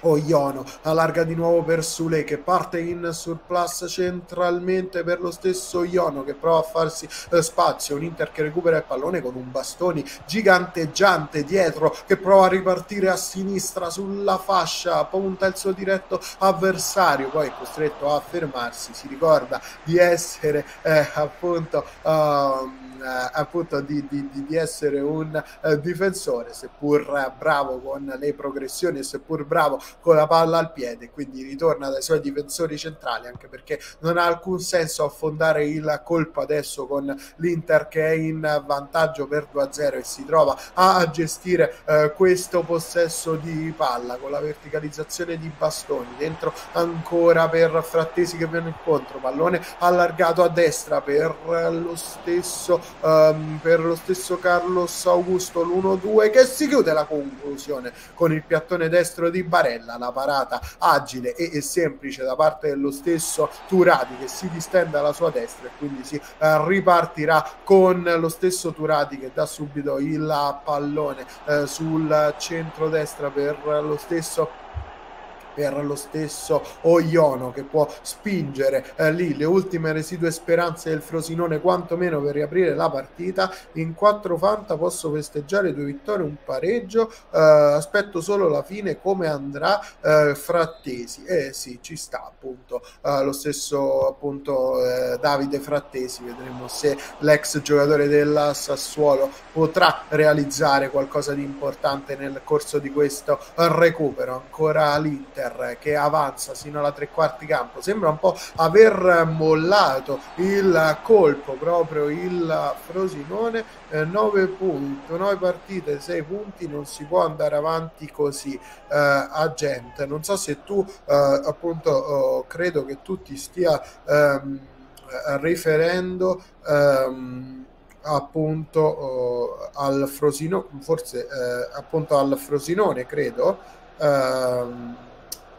Oiono allarga di nuovo per Sule che parte in surplus centralmente per lo stesso Iono che prova a farsi eh, spazio. Un Inter che recupera il pallone con un bastoni giganteggiante dietro che prova a ripartire a sinistra sulla fascia punta il suo diretto avversario poi è costretto a fermarsi si ricorda di essere eh, appunto uh, appunto di, di, di, essere un uh, difensore, seppur bravo con le progressioni seppur bravo con la palla al piede, quindi ritorna dai suoi difensori centrali, anche perché non ha alcun senso affondare il colpo adesso con l'Inter che è in vantaggio per 2-0 e si trova a gestire uh, questo possesso di palla con la verticalizzazione di bastoni, dentro ancora per Frattesi che viene incontro, pallone allargato a destra per lo stesso um, per lo stesso Carlos Augusto l'1-2 che si chiude la conclusione con il piattone destro di Barella la parata agile e, e semplice da parte dello stesso Turati che si distende alla sua destra e quindi si uh, ripartirà con lo stesso Turati che dà subito il pallone uh, sul centro destra per lo stesso per lo stesso Oiono che può spingere eh, lì le ultime residue speranze del Frosinone quantomeno per riaprire la partita. In 4 Fanta posso festeggiare due vittorie un pareggio. Eh, aspetto solo la fine come andrà eh, Frattesi? Eh sì ci sta appunto. Eh, lo stesso appunto eh, Davide Frattesi vedremo se l'ex giocatore del Sassuolo potrà realizzare qualcosa di importante nel corso di questo recupero. Ancora l'Inter Inter che avanza sino alla tre quarti campo. Sembra un po' aver mollato il colpo proprio il Frosinone. Eh, 9 punti 9 partite 6 punti non si può andare avanti così eh, a gente. Non so se tu eh, appunto oh, credo che tu ti stia ehm, riferendo ehm, appunto oh, al Frosinone forse eh, appunto al Frosinone credo ehm,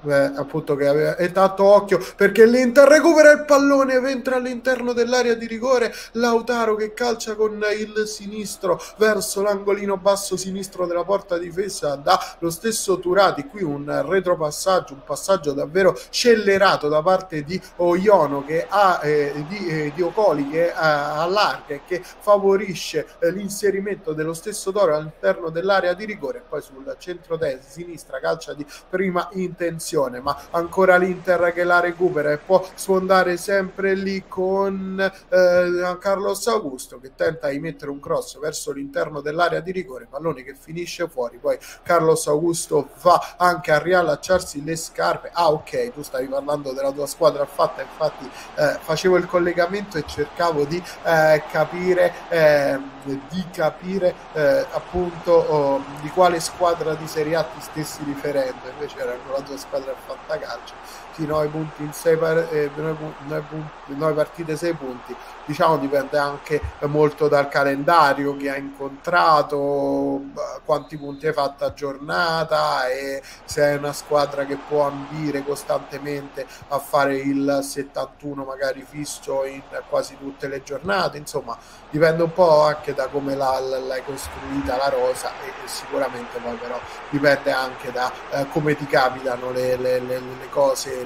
eh, appunto che aveva e tanto occhio perché l'Inter recupera il pallone entra all'interno dell'area di rigore. Lautaro che calcia con il sinistro verso l'angolino basso sinistro della porta difesa da lo stesso Turati. Qui un retropassaggio un passaggio davvero scellerato da parte di Oiono che ha eh, di, eh, di, Ocoli che allarga e che favorisce eh, l'inserimento dello stesso Toro all'interno dell'area di rigore. Poi sul centro destra sinistra calcia di prima intenzione posizione, ma ancora l'Inter che la recupera e può sfondare sempre lì con eh, Carlos Augusto che tenta di mettere un cross verso l'interno dell'area di rigore, pallone che finisce fuori, poi Carlos Augusto va anche a riallacciarsi le scarpe. Ah ok, tu stavi parlando della tua squadra fatta, infatti eh, facevo il collegamento e cercavo di eh, capire ehm, di capire eh, appunto oh, di quale squadra di Serie A ti stessi riferendo, invece era la tua squadra squadra al fantacalcio sì, 9 punti in 6 par- eh, 9, partite 6 punti. Diciamo dipende anche molto dal calendario che ha incontrato quanti punti hai fatto a giornata e se è una squadra che può ambire costantemente a fare il 71 magari fisso in quasi tutte le giornate. Insomma dipende un po' anche da come l'hai costruita la rosa e, e sicuramente poi però dipende anche da eh, come ti capitano le, le, le, le cose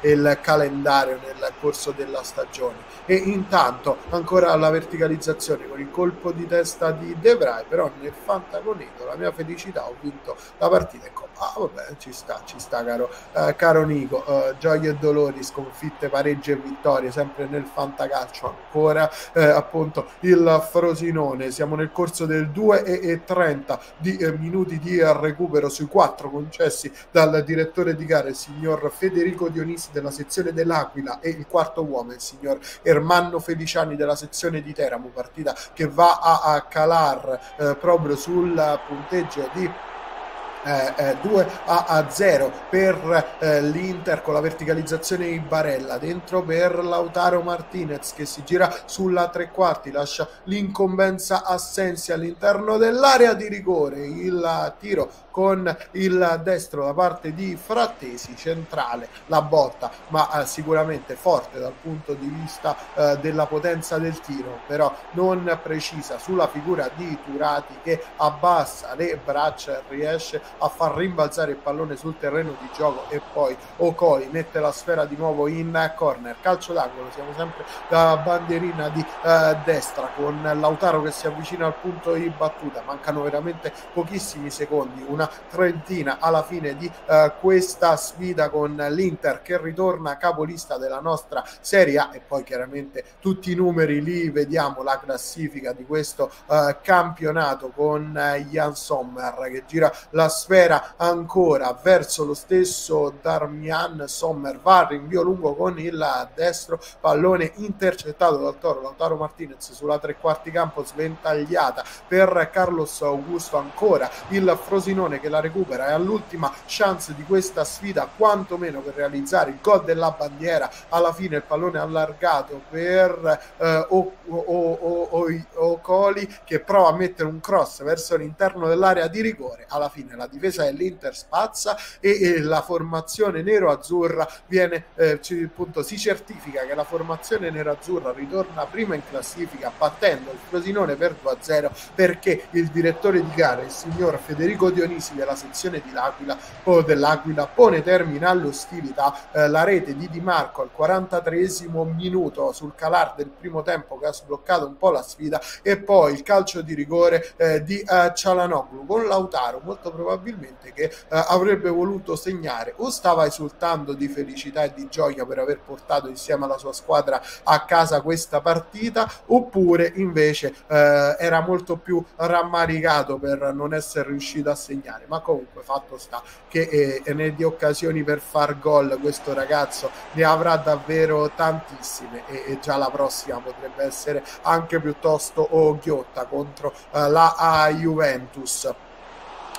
e il calendario nel corso della stagione. E intanto ancora la verticalizzazione con il colpo di testa di De Vrij però nel fantaconeto la mia felicità ho vinto la partita ecco ah vabbè ci sta ci sta caro, eh, caro Nico. Eh, gioie e dolori sconfitte pareggi e vittorie sempre nel fantacalcio ancora eh, appunto il Frosinone. Siamo nel corso del 2 e 30 di eh, minuti di recupero sui quattro concessi dal direttore di gara il signor Federico Dionisi della sezione dell'Aquila e il quarto uomo il signor Ermanno Feliciani della sezione di Teramo partita che va a, a calar eh, proprio sul punteggio di eh, 2 eh, a, 0 per eh, l'Inter con la verticalizzazione di Barella. Dentro per Lautaro Martinez che si gira sulla tre quarti lascia l'incombenza Assensi all'interno dell'area di rigore. Il tiro con il destro da parte di Frattesi centrale la botta ma eh, sicuramente forte dal punto di vista eh, della potenza del tiro però non precisa sulla figura di Turati che abbassa le braccia riesce a far rimbalzare il pallone sul terreno di gioco e poi Ocoli mette la sfera di nuovo in corner. Calcio d'angolo siamo sempre da bandierina di eh, destra con Lautaro che si avvicina al punto di battuta. Mancano veramente pochissimi secondi una trentina alla fine di eh, questa sfida con l'Inter che ritorna capolista della nostra Serie A. E poi chiaramente tutti i numeri lì vediamo la classifica di questo eh, campionato con eh, Jan Sommer che gira la sfera ancora verso lo stesso Darmian Sommer. Va rinvio lungo con il destro pallone intercettato dal Toro Lautaro Martinez sulla tre quarti campo sventagliata per Carlos Augusto. Ancora il Frosinone che la recupera e all'ultima chance di questa sfida quantomeno per realizzare il gol della bandiera. Alla fine il pallone allargato per eh, Ocoli che prova a mettere un cross verso l'interno dell'area di rigore. Alla fine la difesa dell'Inter spazza e, e la formazione nero-azzurra viene eh, appunto si certifica che la formazione nero-azzurra ritorna prima in classifica battendo il Frosinone per 2-0 perché il direttore di gara il signor Federico Dionisi della sezione di L'Aquila o dell'Aquila pone termine all'ostilità eh, la rete di Di Marco al 43 minuto. Sul calar del primo tempo che ha sbloccato un po' la sfida e poi il calcio di rigore eh, di eh, Cialanoglu. Con Lautaro molto probabilmente che eh, avrebbe voluto segnare o stava esultando di felicità e di gioia per aver portato insieme alla sua squadra a casa questa partita oppure invece eh, era molto più rammaricato per non essere riuscito a segnare ma comunque fatto sta che eh, ne di occasioni per far gol questo ragazzo ne avrà davvero tantissime e, e già la prossima potrebbe essere anche piuttosto oh, ghiotta contro uh, la Juventus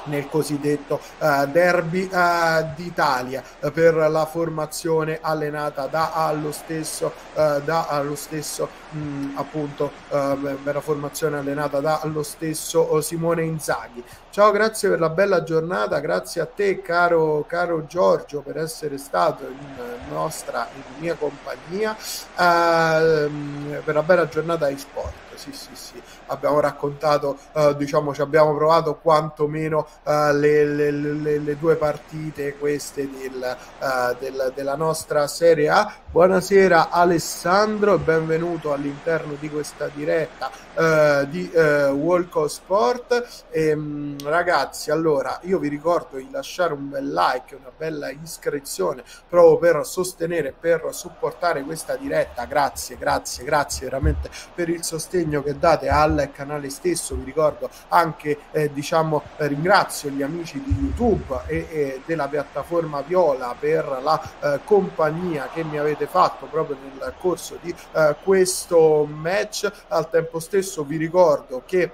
nel cosiddetto uh, derby uh, d'Italia uh, per la formazione allenata da allo stesso, da allo stesso mh, mm, appunto per la formazione allenata da allo stesso Simone Inzaghi. Ciao, grazie per la bella giornata, grazie a te caro, caro Giorgio per essere stato in nostra, in mia compagnia ehm, per la bella giornata di sport. Sì, sì, sì abbiamo raccontato, eh, diciamo, ci abbiamo provato quantomeno eh, le, le, le, le, due partite queste del, eh, del, della nostra Serie A. Buonasera Alessandro benvenuto all'interno di questa diretta eh, di eh, Walco Sport. E, ehm, mh, ragazzi, allora io vi ricordo di lasciare un bel like, una bella iscrizione proprio per sostenere, per supportare questa diretta. Grazie, grazie, grazie veramente per il sostegno che date al canale stesso, vi ricordo anche eh, diciamo eh, ringrazio gli amici di YouTube e, e della piattaforma Viola per la eh, compagnia che mi avete fatto proprio nel corso di eh, questo match. Al tempo stesso vi ricordo che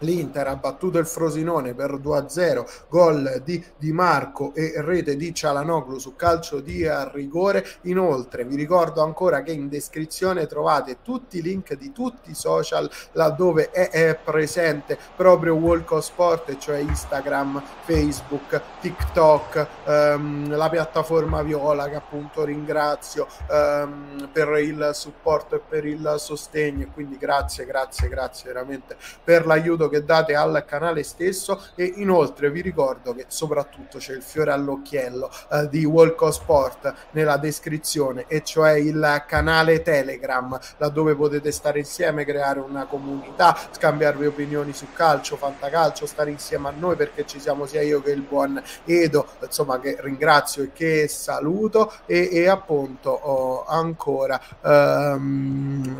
L'Inter ha battuto il Frosinone per 2-0, gol di Di Marco e rete di Cialanoglu su calcio di rigore. Inoltre vi ricordo ancora che in descrizione trovate tutti i link di tutti i social laddove è, è presente proprio Walco Sport, cioè Instagram, Facebook, TikTok, ehm, la piattaforma Viola che appunto ringrazio ehm, per il supporto e per il sostegno. Quindi grazie, grazie, grazie veramente per l'aiuto che date al canale stesso e inoltre vi ricordo che soprattutto c'è il fiore all'occhiello eh, di Walco Sport nella descrizione e cioè il canale Telegram laddove potete stare insieme, creare una comunità, scambiarvi opinioni su calcio, fantacalcio, stare insieme a noi perché ci siamo sia io che il buon Edo, insomma che ringrazio e che saluto e, e appunto oh, ancora um,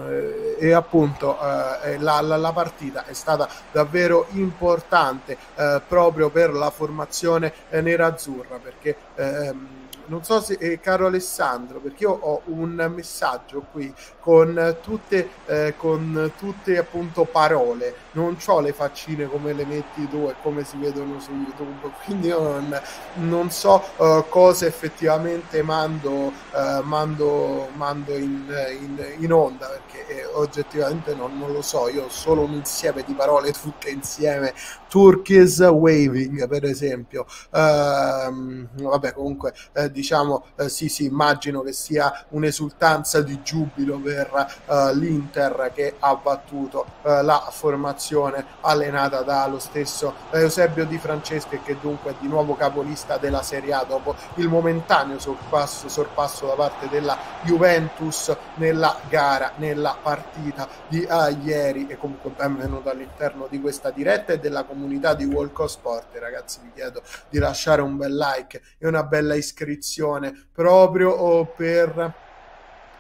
e appunto uh, la, la, la partita è stata davvero importante eh, proprio per la formazione eh, nerazzurra perché ehm, non so se eh, caro Alessandro, perché io ho un messaggio qui con tutte, eh, con tutte appunto parole, non ho le faccine come le metti tu e come si vedono su YouTube, quindi io non, non so uh, cosa effettivamente mando, uh, mando, mando in, in, in, onda, perché eh, oggettivamente non, non, lo so, io ho solo un insieme di parole tutte insieme, Turkish Waving per esempio, uh, vabbè comunque eh, diciamo eh, sì sì immagino che sia un'esultanza di giubilo per uh, l'Inter che ha battuto uh, la formazione allenata dallo stesso Eusebio Di Francesco e che dunque è di nuovo capolista della Serie A dopo il momentaneo sorpasso, sorpasso da parte della Juventus nella gara, nella partita di uh, ieri. E comunque benvenuto all'interno di questa diretta e della comunità di Walk of Sport ragazzi vi chiedo di lasciare un bel like e una bella iscrizione proprio oh, per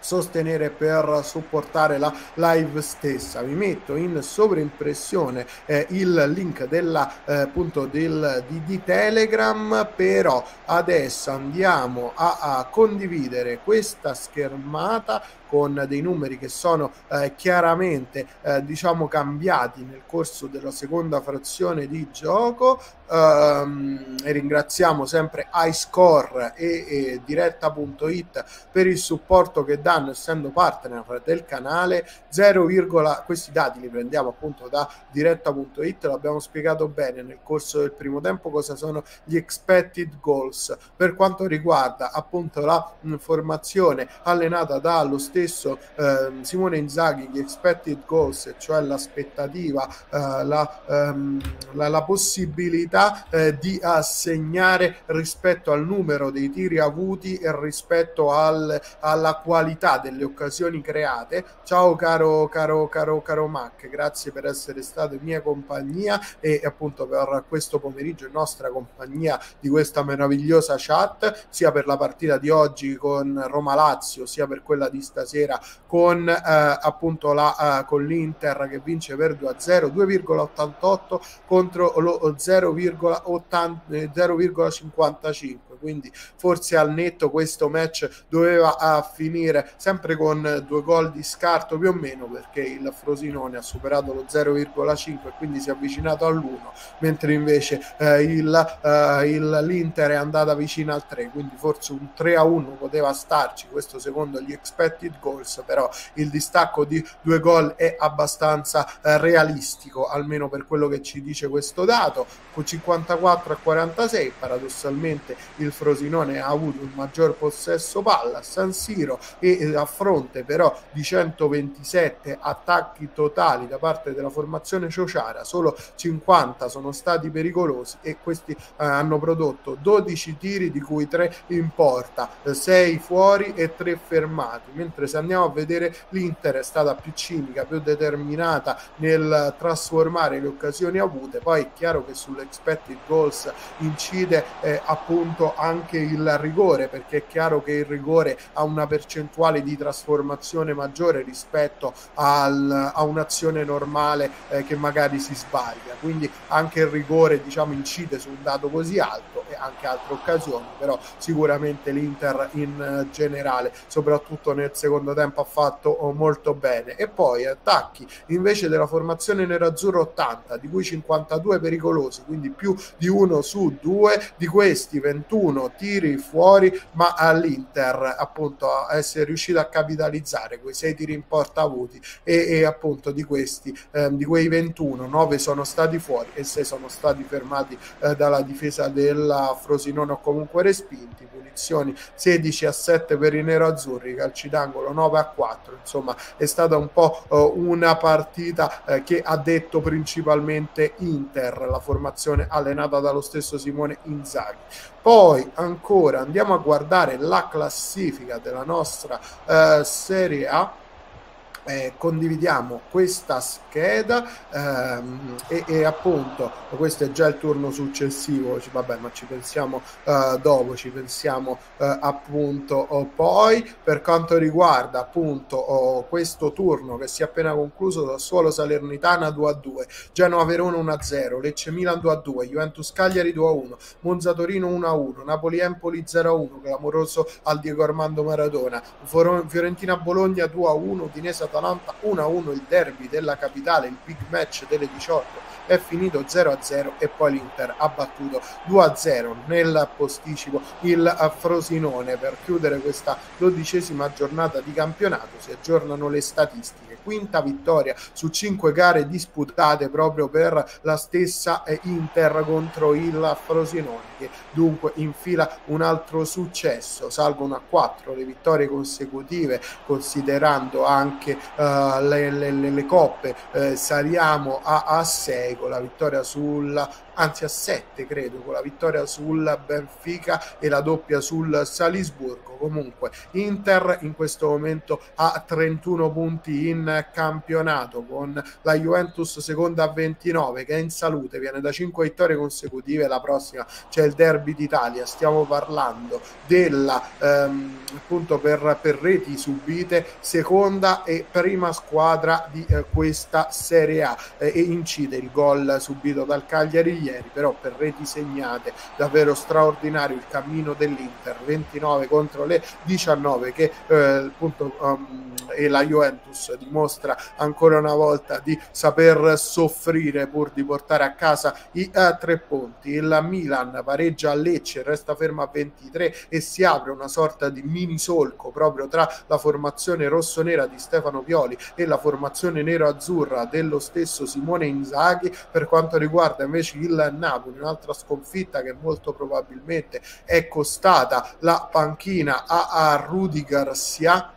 sostenere per supportare la live stessa. Vi metto in sovraimpressione eh, il link della eh, appunto del di, di, telegram però adesso andiamo a, a condividere questa schermata con dei numeri che sono eh, chiaramente eh, diciamo cambiati nel corso della seconda frazione di gioco. Um, ringraziamo sempre iScore e, e diretta.it per il supporto che danno essendo partner del canale 0, questi dati li prendiamo appunto da diretta.it l'abbiamo spiegato bene nel corso del primo tempo cosa sono gli expected goals. Per quanto riguarda appunto la formazione allenata dallo stesso eh, Simone Inzaghi gli expected goals, cioè l'aspettativa, eh, la, ehm, la, la, possibilità eh, di assegnare rispetto al numero dei tiri avuti e rispetto al, alla qualità delle occasioni create. Ciao caro caro caro caro Mac, grazie per essere stato in mia compagnia e appunto per questo pomeriggio in nostra compagnia di questa meravigliosa chat, sia per la partita di oggi con Roma Lazio, sia per quella di stasera sera con eh, appunto la, eh, con l'Inter che vince per 2 a 0 2,88 contro lo 0,55 quindi forse al netto questo match doveva uh, finire sempre con due gol di scarto più o meno perché il Frosinone ha superato lo 0,5 e quindi si è avvicinato all'1 mentre invece uh, il, uh, il, l'Inter è andata vicino al 3 quindi forse un 3 a 1 poteva starci. Questo secondo gli expected goals però il distacco di due gol è abbastanza realistico almeno per quello che ci dice questo dato. Con 54 a 46 paradossalmente il il Frosinone ha avuto un maggior possesso palla a San Siro e a fronte però di 127 attacchi totali da parte della formazione Ciociara solo 50 sono stati pericolosi e questi eh, hanno prodotto 12 tiri di cui 3 in porta 6 fuori e 3 fermati. Mentre se andiamo a vedere l'Inter è stata più cinica più determinata nel trasformare le occasioni avute. Poi è chiaro che sull'expected goals incide eh, appunto anche il rigore, perché è chiaro che il rigore ha una percentuale di trasformazione maggiore rispetto al, a un'azione normale eh, che magari si sbaglia. Quindi anche il rigore diciamo, incide su un dato così alto e anche altre occasioni, però sicuramente l'Inter in generale, soprattutto nel secondo tempo, ha fatto oh, molto bene. E poi attacchi invece della formazione nerazzurro 80, di cui 52 pericolosi, quindi più di uno su due, di questi 21 21 tiri fuori, ma all'Inter appunto essere riuscito a capitalizzare quei 6 tiri in porta avuti e, e appunto di questi, eh, di quei 21, 9 sono stati fuori e 6 sono stati fermati eh, dalla difesa della Frosinone o comunque respinti, punizioni 16 a 7 per i nero-azzurri, calci d'angolo 9 a 4, insomma è stata un po' uh, una partita uh, che ha detto principalmente Inter, la formazione allenata dallo stesso Simone Inzaghi. Poi ancora andiamo a guardare la classifica della nostra eh, Serie A eh, condividiamo questa scheda ehm, e, e, appunto questo è già il turno successivo vabbè ma ci pensiamo eh, dopo ci pensiamo eh, appunto oh, poi. Per quanto riguarda appunto oh, questo turno che si è appena concluso da suolo Salernitana 2 a 2 Genova Verona 1 a 0 Lecce Milan 2 a 2 Juventus Cagliari 2 a 1 Monza Torino 1 a 1 Napoli Empoli 0 a 1 clamoroso al Diego Armando Maradona Fiorentina Bologna 2 a 1 Udinese Atalanta 1-1 il derby della capitale, il big match delle 18 è finito 0-0 e poi l'Inter ha battuto 2-0 nel posticipo il Frosinone. Per chiudere questa dodicesima giornata di campionato si aggiornano le statistiche quinta vittoria su cinque gare disputate proprio per la stessa eh, Inter contro il Frosinone che dunque infila un altro successo salgono a quattro le vittorie consecutive considerando anche uh, le, le, le, coppe eh, saliamo a 6 con la vittoria sulla anzi a 7 credo, con la vittoria sul Benfica e la doppia sul Salisburgo. Comunque Inter in questo momento ha 31 punti in campionato con la Juventus seconda a 29 che è in salute, viene da 5 vittorie consecutive, la prossima c'è il derby d'Italia, stiamo parlando della ehm, appunto per, per reti subite seconda e prima squadra di eh, questa Serie A eh, e incide il gol subito dal Cagliari ieri, però per reti segnate davvero straordinario il cammino dell'Inter, 29 contro le 19 che eh, appunto um, e la Juventus dimostra ancora una volta di saper soffrire pur di portare a casa i uh, tre punti. Il Milan pareggia a Lecce, resta ferma a 23 e si apre una sorta di mini solco proprio tra la formazione rossonera di Stefano Pioli e la formazione nero-azzurra dello stesso Simone Inzaghi per quanto riguarda invece il Napoli, un'altra sconfitta che molto probabilmente è costata. La panchina a, a Rudy Garcia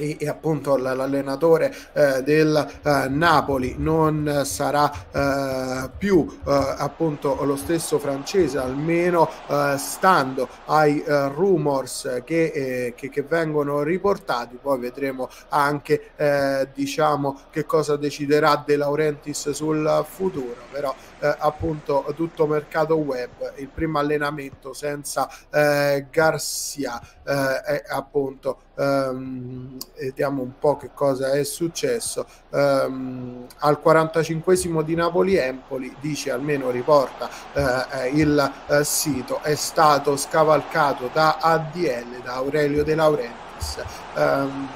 e, e appunto l'allenatore eh, del eh, Napoli non sarà eh, più eh, appunto lo stesso francese almeno eh, stando ai rumors che, che, che, vengono riportati. Poi vedremo anche diciamo che cosa deciderà De Laurentiis sul futuro però appunto tutto mercato web il primo allenamento senza Garcia appunto um, vediamo un po' che cosa è successo. Um, al 45 di Napoli-Empoli dice almeno riporta uh, il uh, sito è stato scavalcato da ADL da Aurelio De Laurentiis. Um,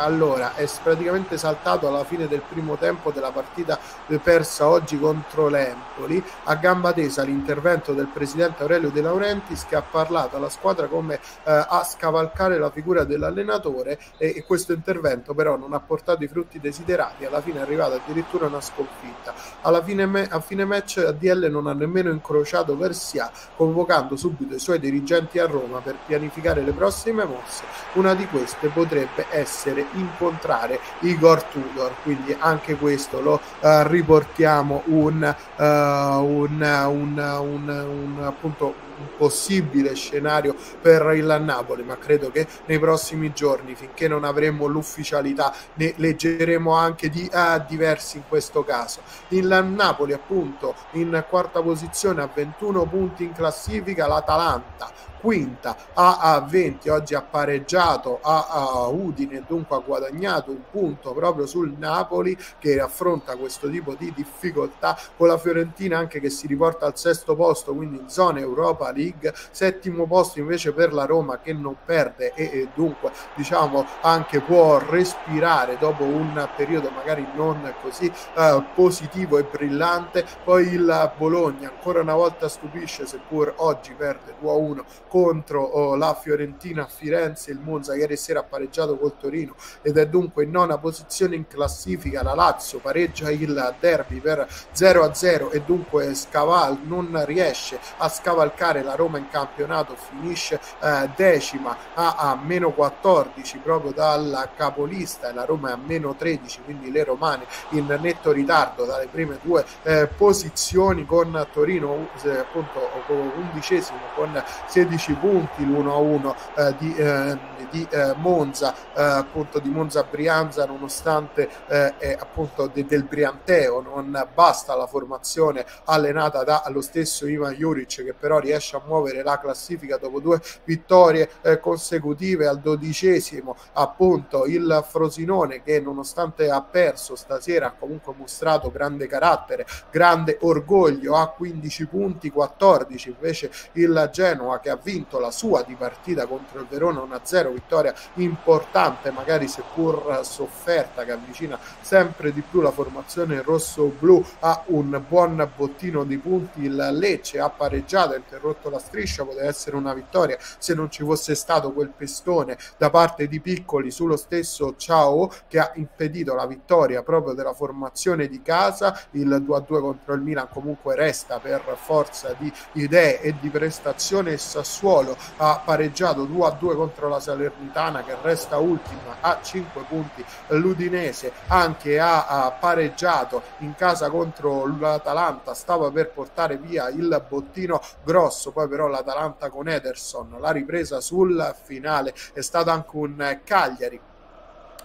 allora è praticamente saltato alla fine del primo tempo della partita persa oggi contro l'Empoli. A gamba tesa l'intervento del presidente Aurelio De Laurentiis che ha parlato alla squadra come eh, a scavalcare la figura dell'allenatore e, e, questo intervento però non ha portato i frutti desiderati. Alla fine è arrivata addirittura una sconfitta. Alla fine me- a fine match ADL non ha nemmeno incrociato Versia convocando subito i suoi dirigenti a Roma per pianificare le prossime mosse. Una di queste potrebbe essere incontrare Igor Tudor quindi anche questo lo uh, riportiamo un, uh, un, un, un, un appunto un possibile scenario per il Napoli, ma credo che nei prossimi giorni, finché non avremo l'ufficialità, ne leggeremo anche di uh, diversi in questo caso. Il Napoli, appunto, in quarta posizione a 21 punti in classifica, l'Atalanta quinta a, a 20 oggi ha pareggiato a, a Udine dunque ha guadagnato un punto proprio sul Napoli che affronta questo tipo di difficoltà con la Fiorentina anche che si riporta al sesto posto quindi in zona Europa League. Settimo posto invece per la Roma che non perde e, e dunque diciamo anche può respirare dopo un periodo magari non così eh, positivo e brillante. Poi il Bologna ancora una volta stupisce seppur oggi perde 2-1 contro oh, la Fiorentina a Firenze, il Monza ieri sera ha pareggiato col Torino ed è dunque in nona posizione in classifica, la Lazio pareggia il derby per 0-0 e dunque Scaval non riesce a scavalcare. La Roma in campionato, finisce eh, decima a, a meno 14 proprio dal capolista e la Roma è a meno 13, quindi le romane in netto ritardo dalle prime due eh, posizioni con Torino eh, appunto undicesimo con 16 punti l'1-1 eh, di, eh, di eh, Monza eh, appunto di Monza Brianza nonostante eh, è appunto de, del Brianteo. Non basta la formazione allenata dallo stesso Ivan Juric che però riesce a muovere la classifica dopo due vittorie eh, consecutive al dodicesimo appunto il Frosinone che nonostante ha perso stasera ha comunque mostrato grande carattere grande orgoglio a 15 punti 14 invece il Genoa che ha vinto la sua di partita contro il Verona 1-0 vittoria importante magari seppur sofferta che avvicina sempre di più la formazione rosso-blu a un buon bottino di punti. Il Lecce ha pareggiato ha interrotto la striscia poteva essere una vittoria se non ci fosse stato quel pestone da parte di Piccoli sullo stesso Ciao che ha impedito la vittoria proprio della formazione di casa. Il 2-2 contro il Milan comunque resta per forza di idee e di prestazione. E Sassuolo ha pareggiato 2-2 contro la Salernitana che resta ultima a 5 punti. l'Udinese anche ha, ha pareggiato in casa contro l'Atalanta stava per portare via il bottino grosso poi però l'Atalanta con Ederson la ripresa sul finale è stato anche un Cagliari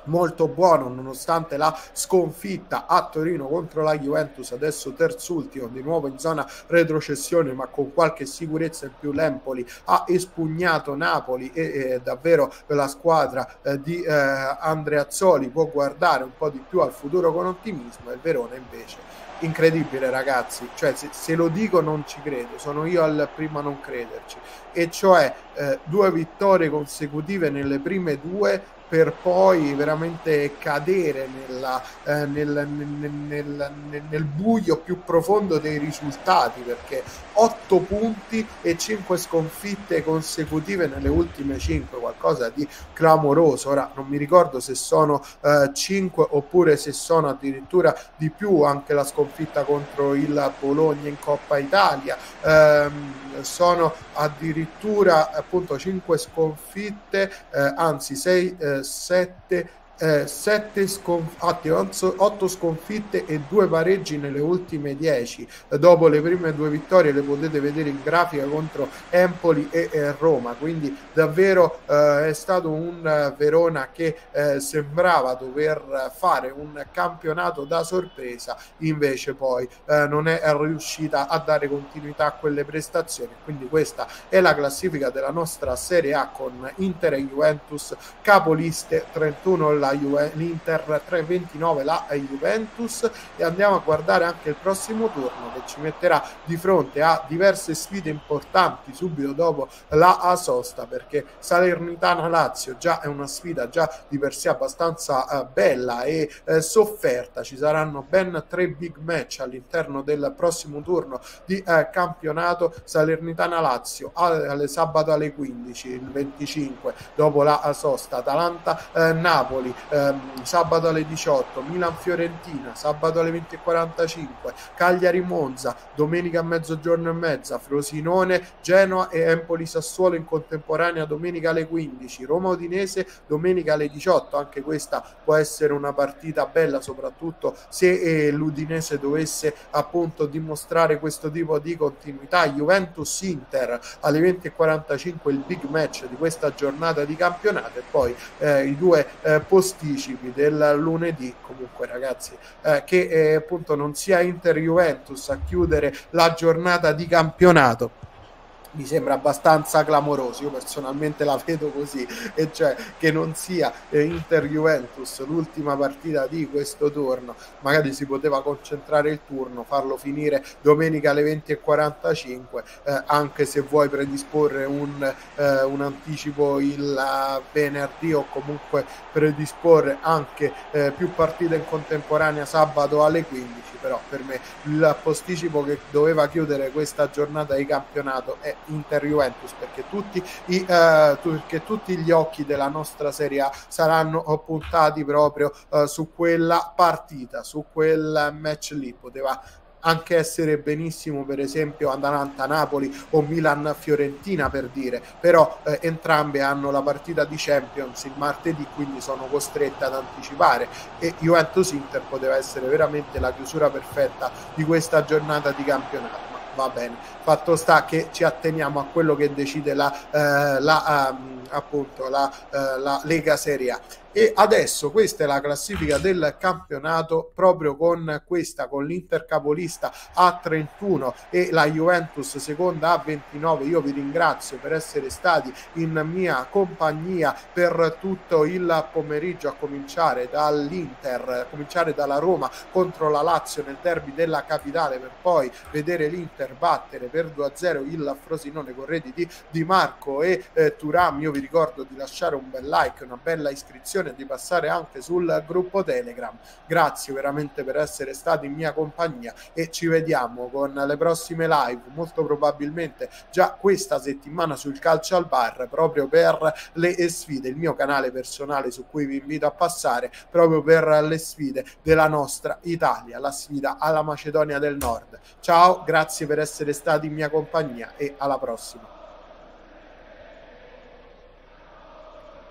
molto buono nonostante la sconfitta a Torino contro la Juventus adesso terzultimo di nuovo in zona retrocessione ma con qualche sicurezza in più l'Empoli ha espugnato Napoli e eh, davvero la squadra eh, di eh, Andreazzoli può guardare un po' di più al futuro con ottimismo e Verona invece incredibile ragazzi cioè se, se, lo dico non ci credo sono io al primo a non crederci e cioè eh, due vittorie consecutive nelle prime due per poi veramente cadere nella, eh, nel, nel, nel, nel, buio più profondo dei risultati perché 8 punti e 5 sconfitte consecutive nelle ultime 5 qualcosa di clamoroso. Ora non mi ricordo se sono eh, 5 oppure se sono addirittura di più anche la sconfitta contro il Bologna in Coppa Italia. Ehm, sono addirittura appunto 5 sconfitte eh, anzi 6 7 eh, sconf- atti, 8 sconfitte e 2 pareggi nelle ultime 10 dopo le prime due vittorie le potete vedere in grafica contro Empoli e, e Roma. Quindi davvero eh, è stato un eh, Verona che eh, sembrava dover fare un campionato da sorpresa invece poi eh, non è riuscita a dare continuità a quelle prestazioni. Quindi questa è la classifica della nostra Serie A con Inter e Juventus capoliste 31 la Juve, l'Inter 3-29 la Juventus. E andiamo a guardare anche il prossimo turno che ci metterà di fronte a diverse sfide importanti subito dopo la Asosta perché Salernitana Lazio già è una sfida già di per sé abbastanza eh, bella e eh, sofferta. Ci saranno ben tre big match all'interno del prossimo turno di eh, campionato. Salernitana Lazio alle, sabato alle 15 il 25 dopo la Asosta. Atalanta eh, ehm, sabato alle 18, Milan-Fiorentina, sabato alle 20.45, Cagliari-Monza, domenica a mezzogiorno e mezza, Frosinone, Genoa e Empoli-Sassuolo in contemporanea domenica alle 15, Roma-Udinese domenica alle 18, anche questa può essere una partita bella soprattutto se eh, l'Udinese dovesse appunto dimostrare questo tipo di continuità, Juventus-Inter alle 20.45 il big match di questa giornata di campionato e poi eh, i due eh, posti posticipi del lunedì. Comunque ragazzi eh, che eh, appunto non sia Inter Juventus a chiudere la giornata di campionato mi sembra abbastanza clamoroso. Io personalmente la vedo così, e cioè che non sia eh, Inter Juventus l'ultima partita di questo turno. Magari si poteva concentrare il turno, farlo finire domenica alle 20.45, eh, anche se vuoi predisporre un, eh, un anticipo il venerdì o comunque predisporre anche eh, più partite in contemporanea sabato alle 15. Però per me il posticipo che doveva chiudere questa giornata di campionato è Inter-Juventus perché tutti, i, eh, perché tutti gli occhi della nostra Serie A saranno puntati proprio eh, su quella partita, su quel match lì. Poteva anche essere benissimo per esempio Atalanta-Napoli o Milan-Fiorentina per dire, però eh, entrambe hanno la partita di Champions il martedì quindi sono costrette ad anticipare e Juventus-Inter poteva essere veramente la chiusura perfetta di questa giornata di campionato va bene. Fatto sta che ci atteniamo a quello che decide la, eh, la, um, appunto, la, uh, la Lega Serie A. e adesso questa è la classifica del campionato proprio con questa con l'Inter capolista a 31 e la Juventus seconda a 29 io vi ringrazio per essere stati in mia compagnia per tutto il pomeriggio a cominciare dall'Inter a cominciare dalla Roma contro la Lazio nel derby della capitale per poi vedere l'Inter battere per 2-0 il Frosinone con reti di, di Marco e eh, Turam io vi ricordo di lasciare un bel like una bella iscrizione e di passare anche sul gruppo Telegram. Grazie veramente per essere stati in mia compagnia e ci vediamo con le prossime live, molto probabilmente già questa settimana sul calcio al bar, proprio per le sfide, il mio canale personale su cui vi invito a passare, proprio per le sfide della nostra Italia, la sfida alla Macedonia del Nord. Ciao, grazie per essere stati in mia compagnia e alla prossima.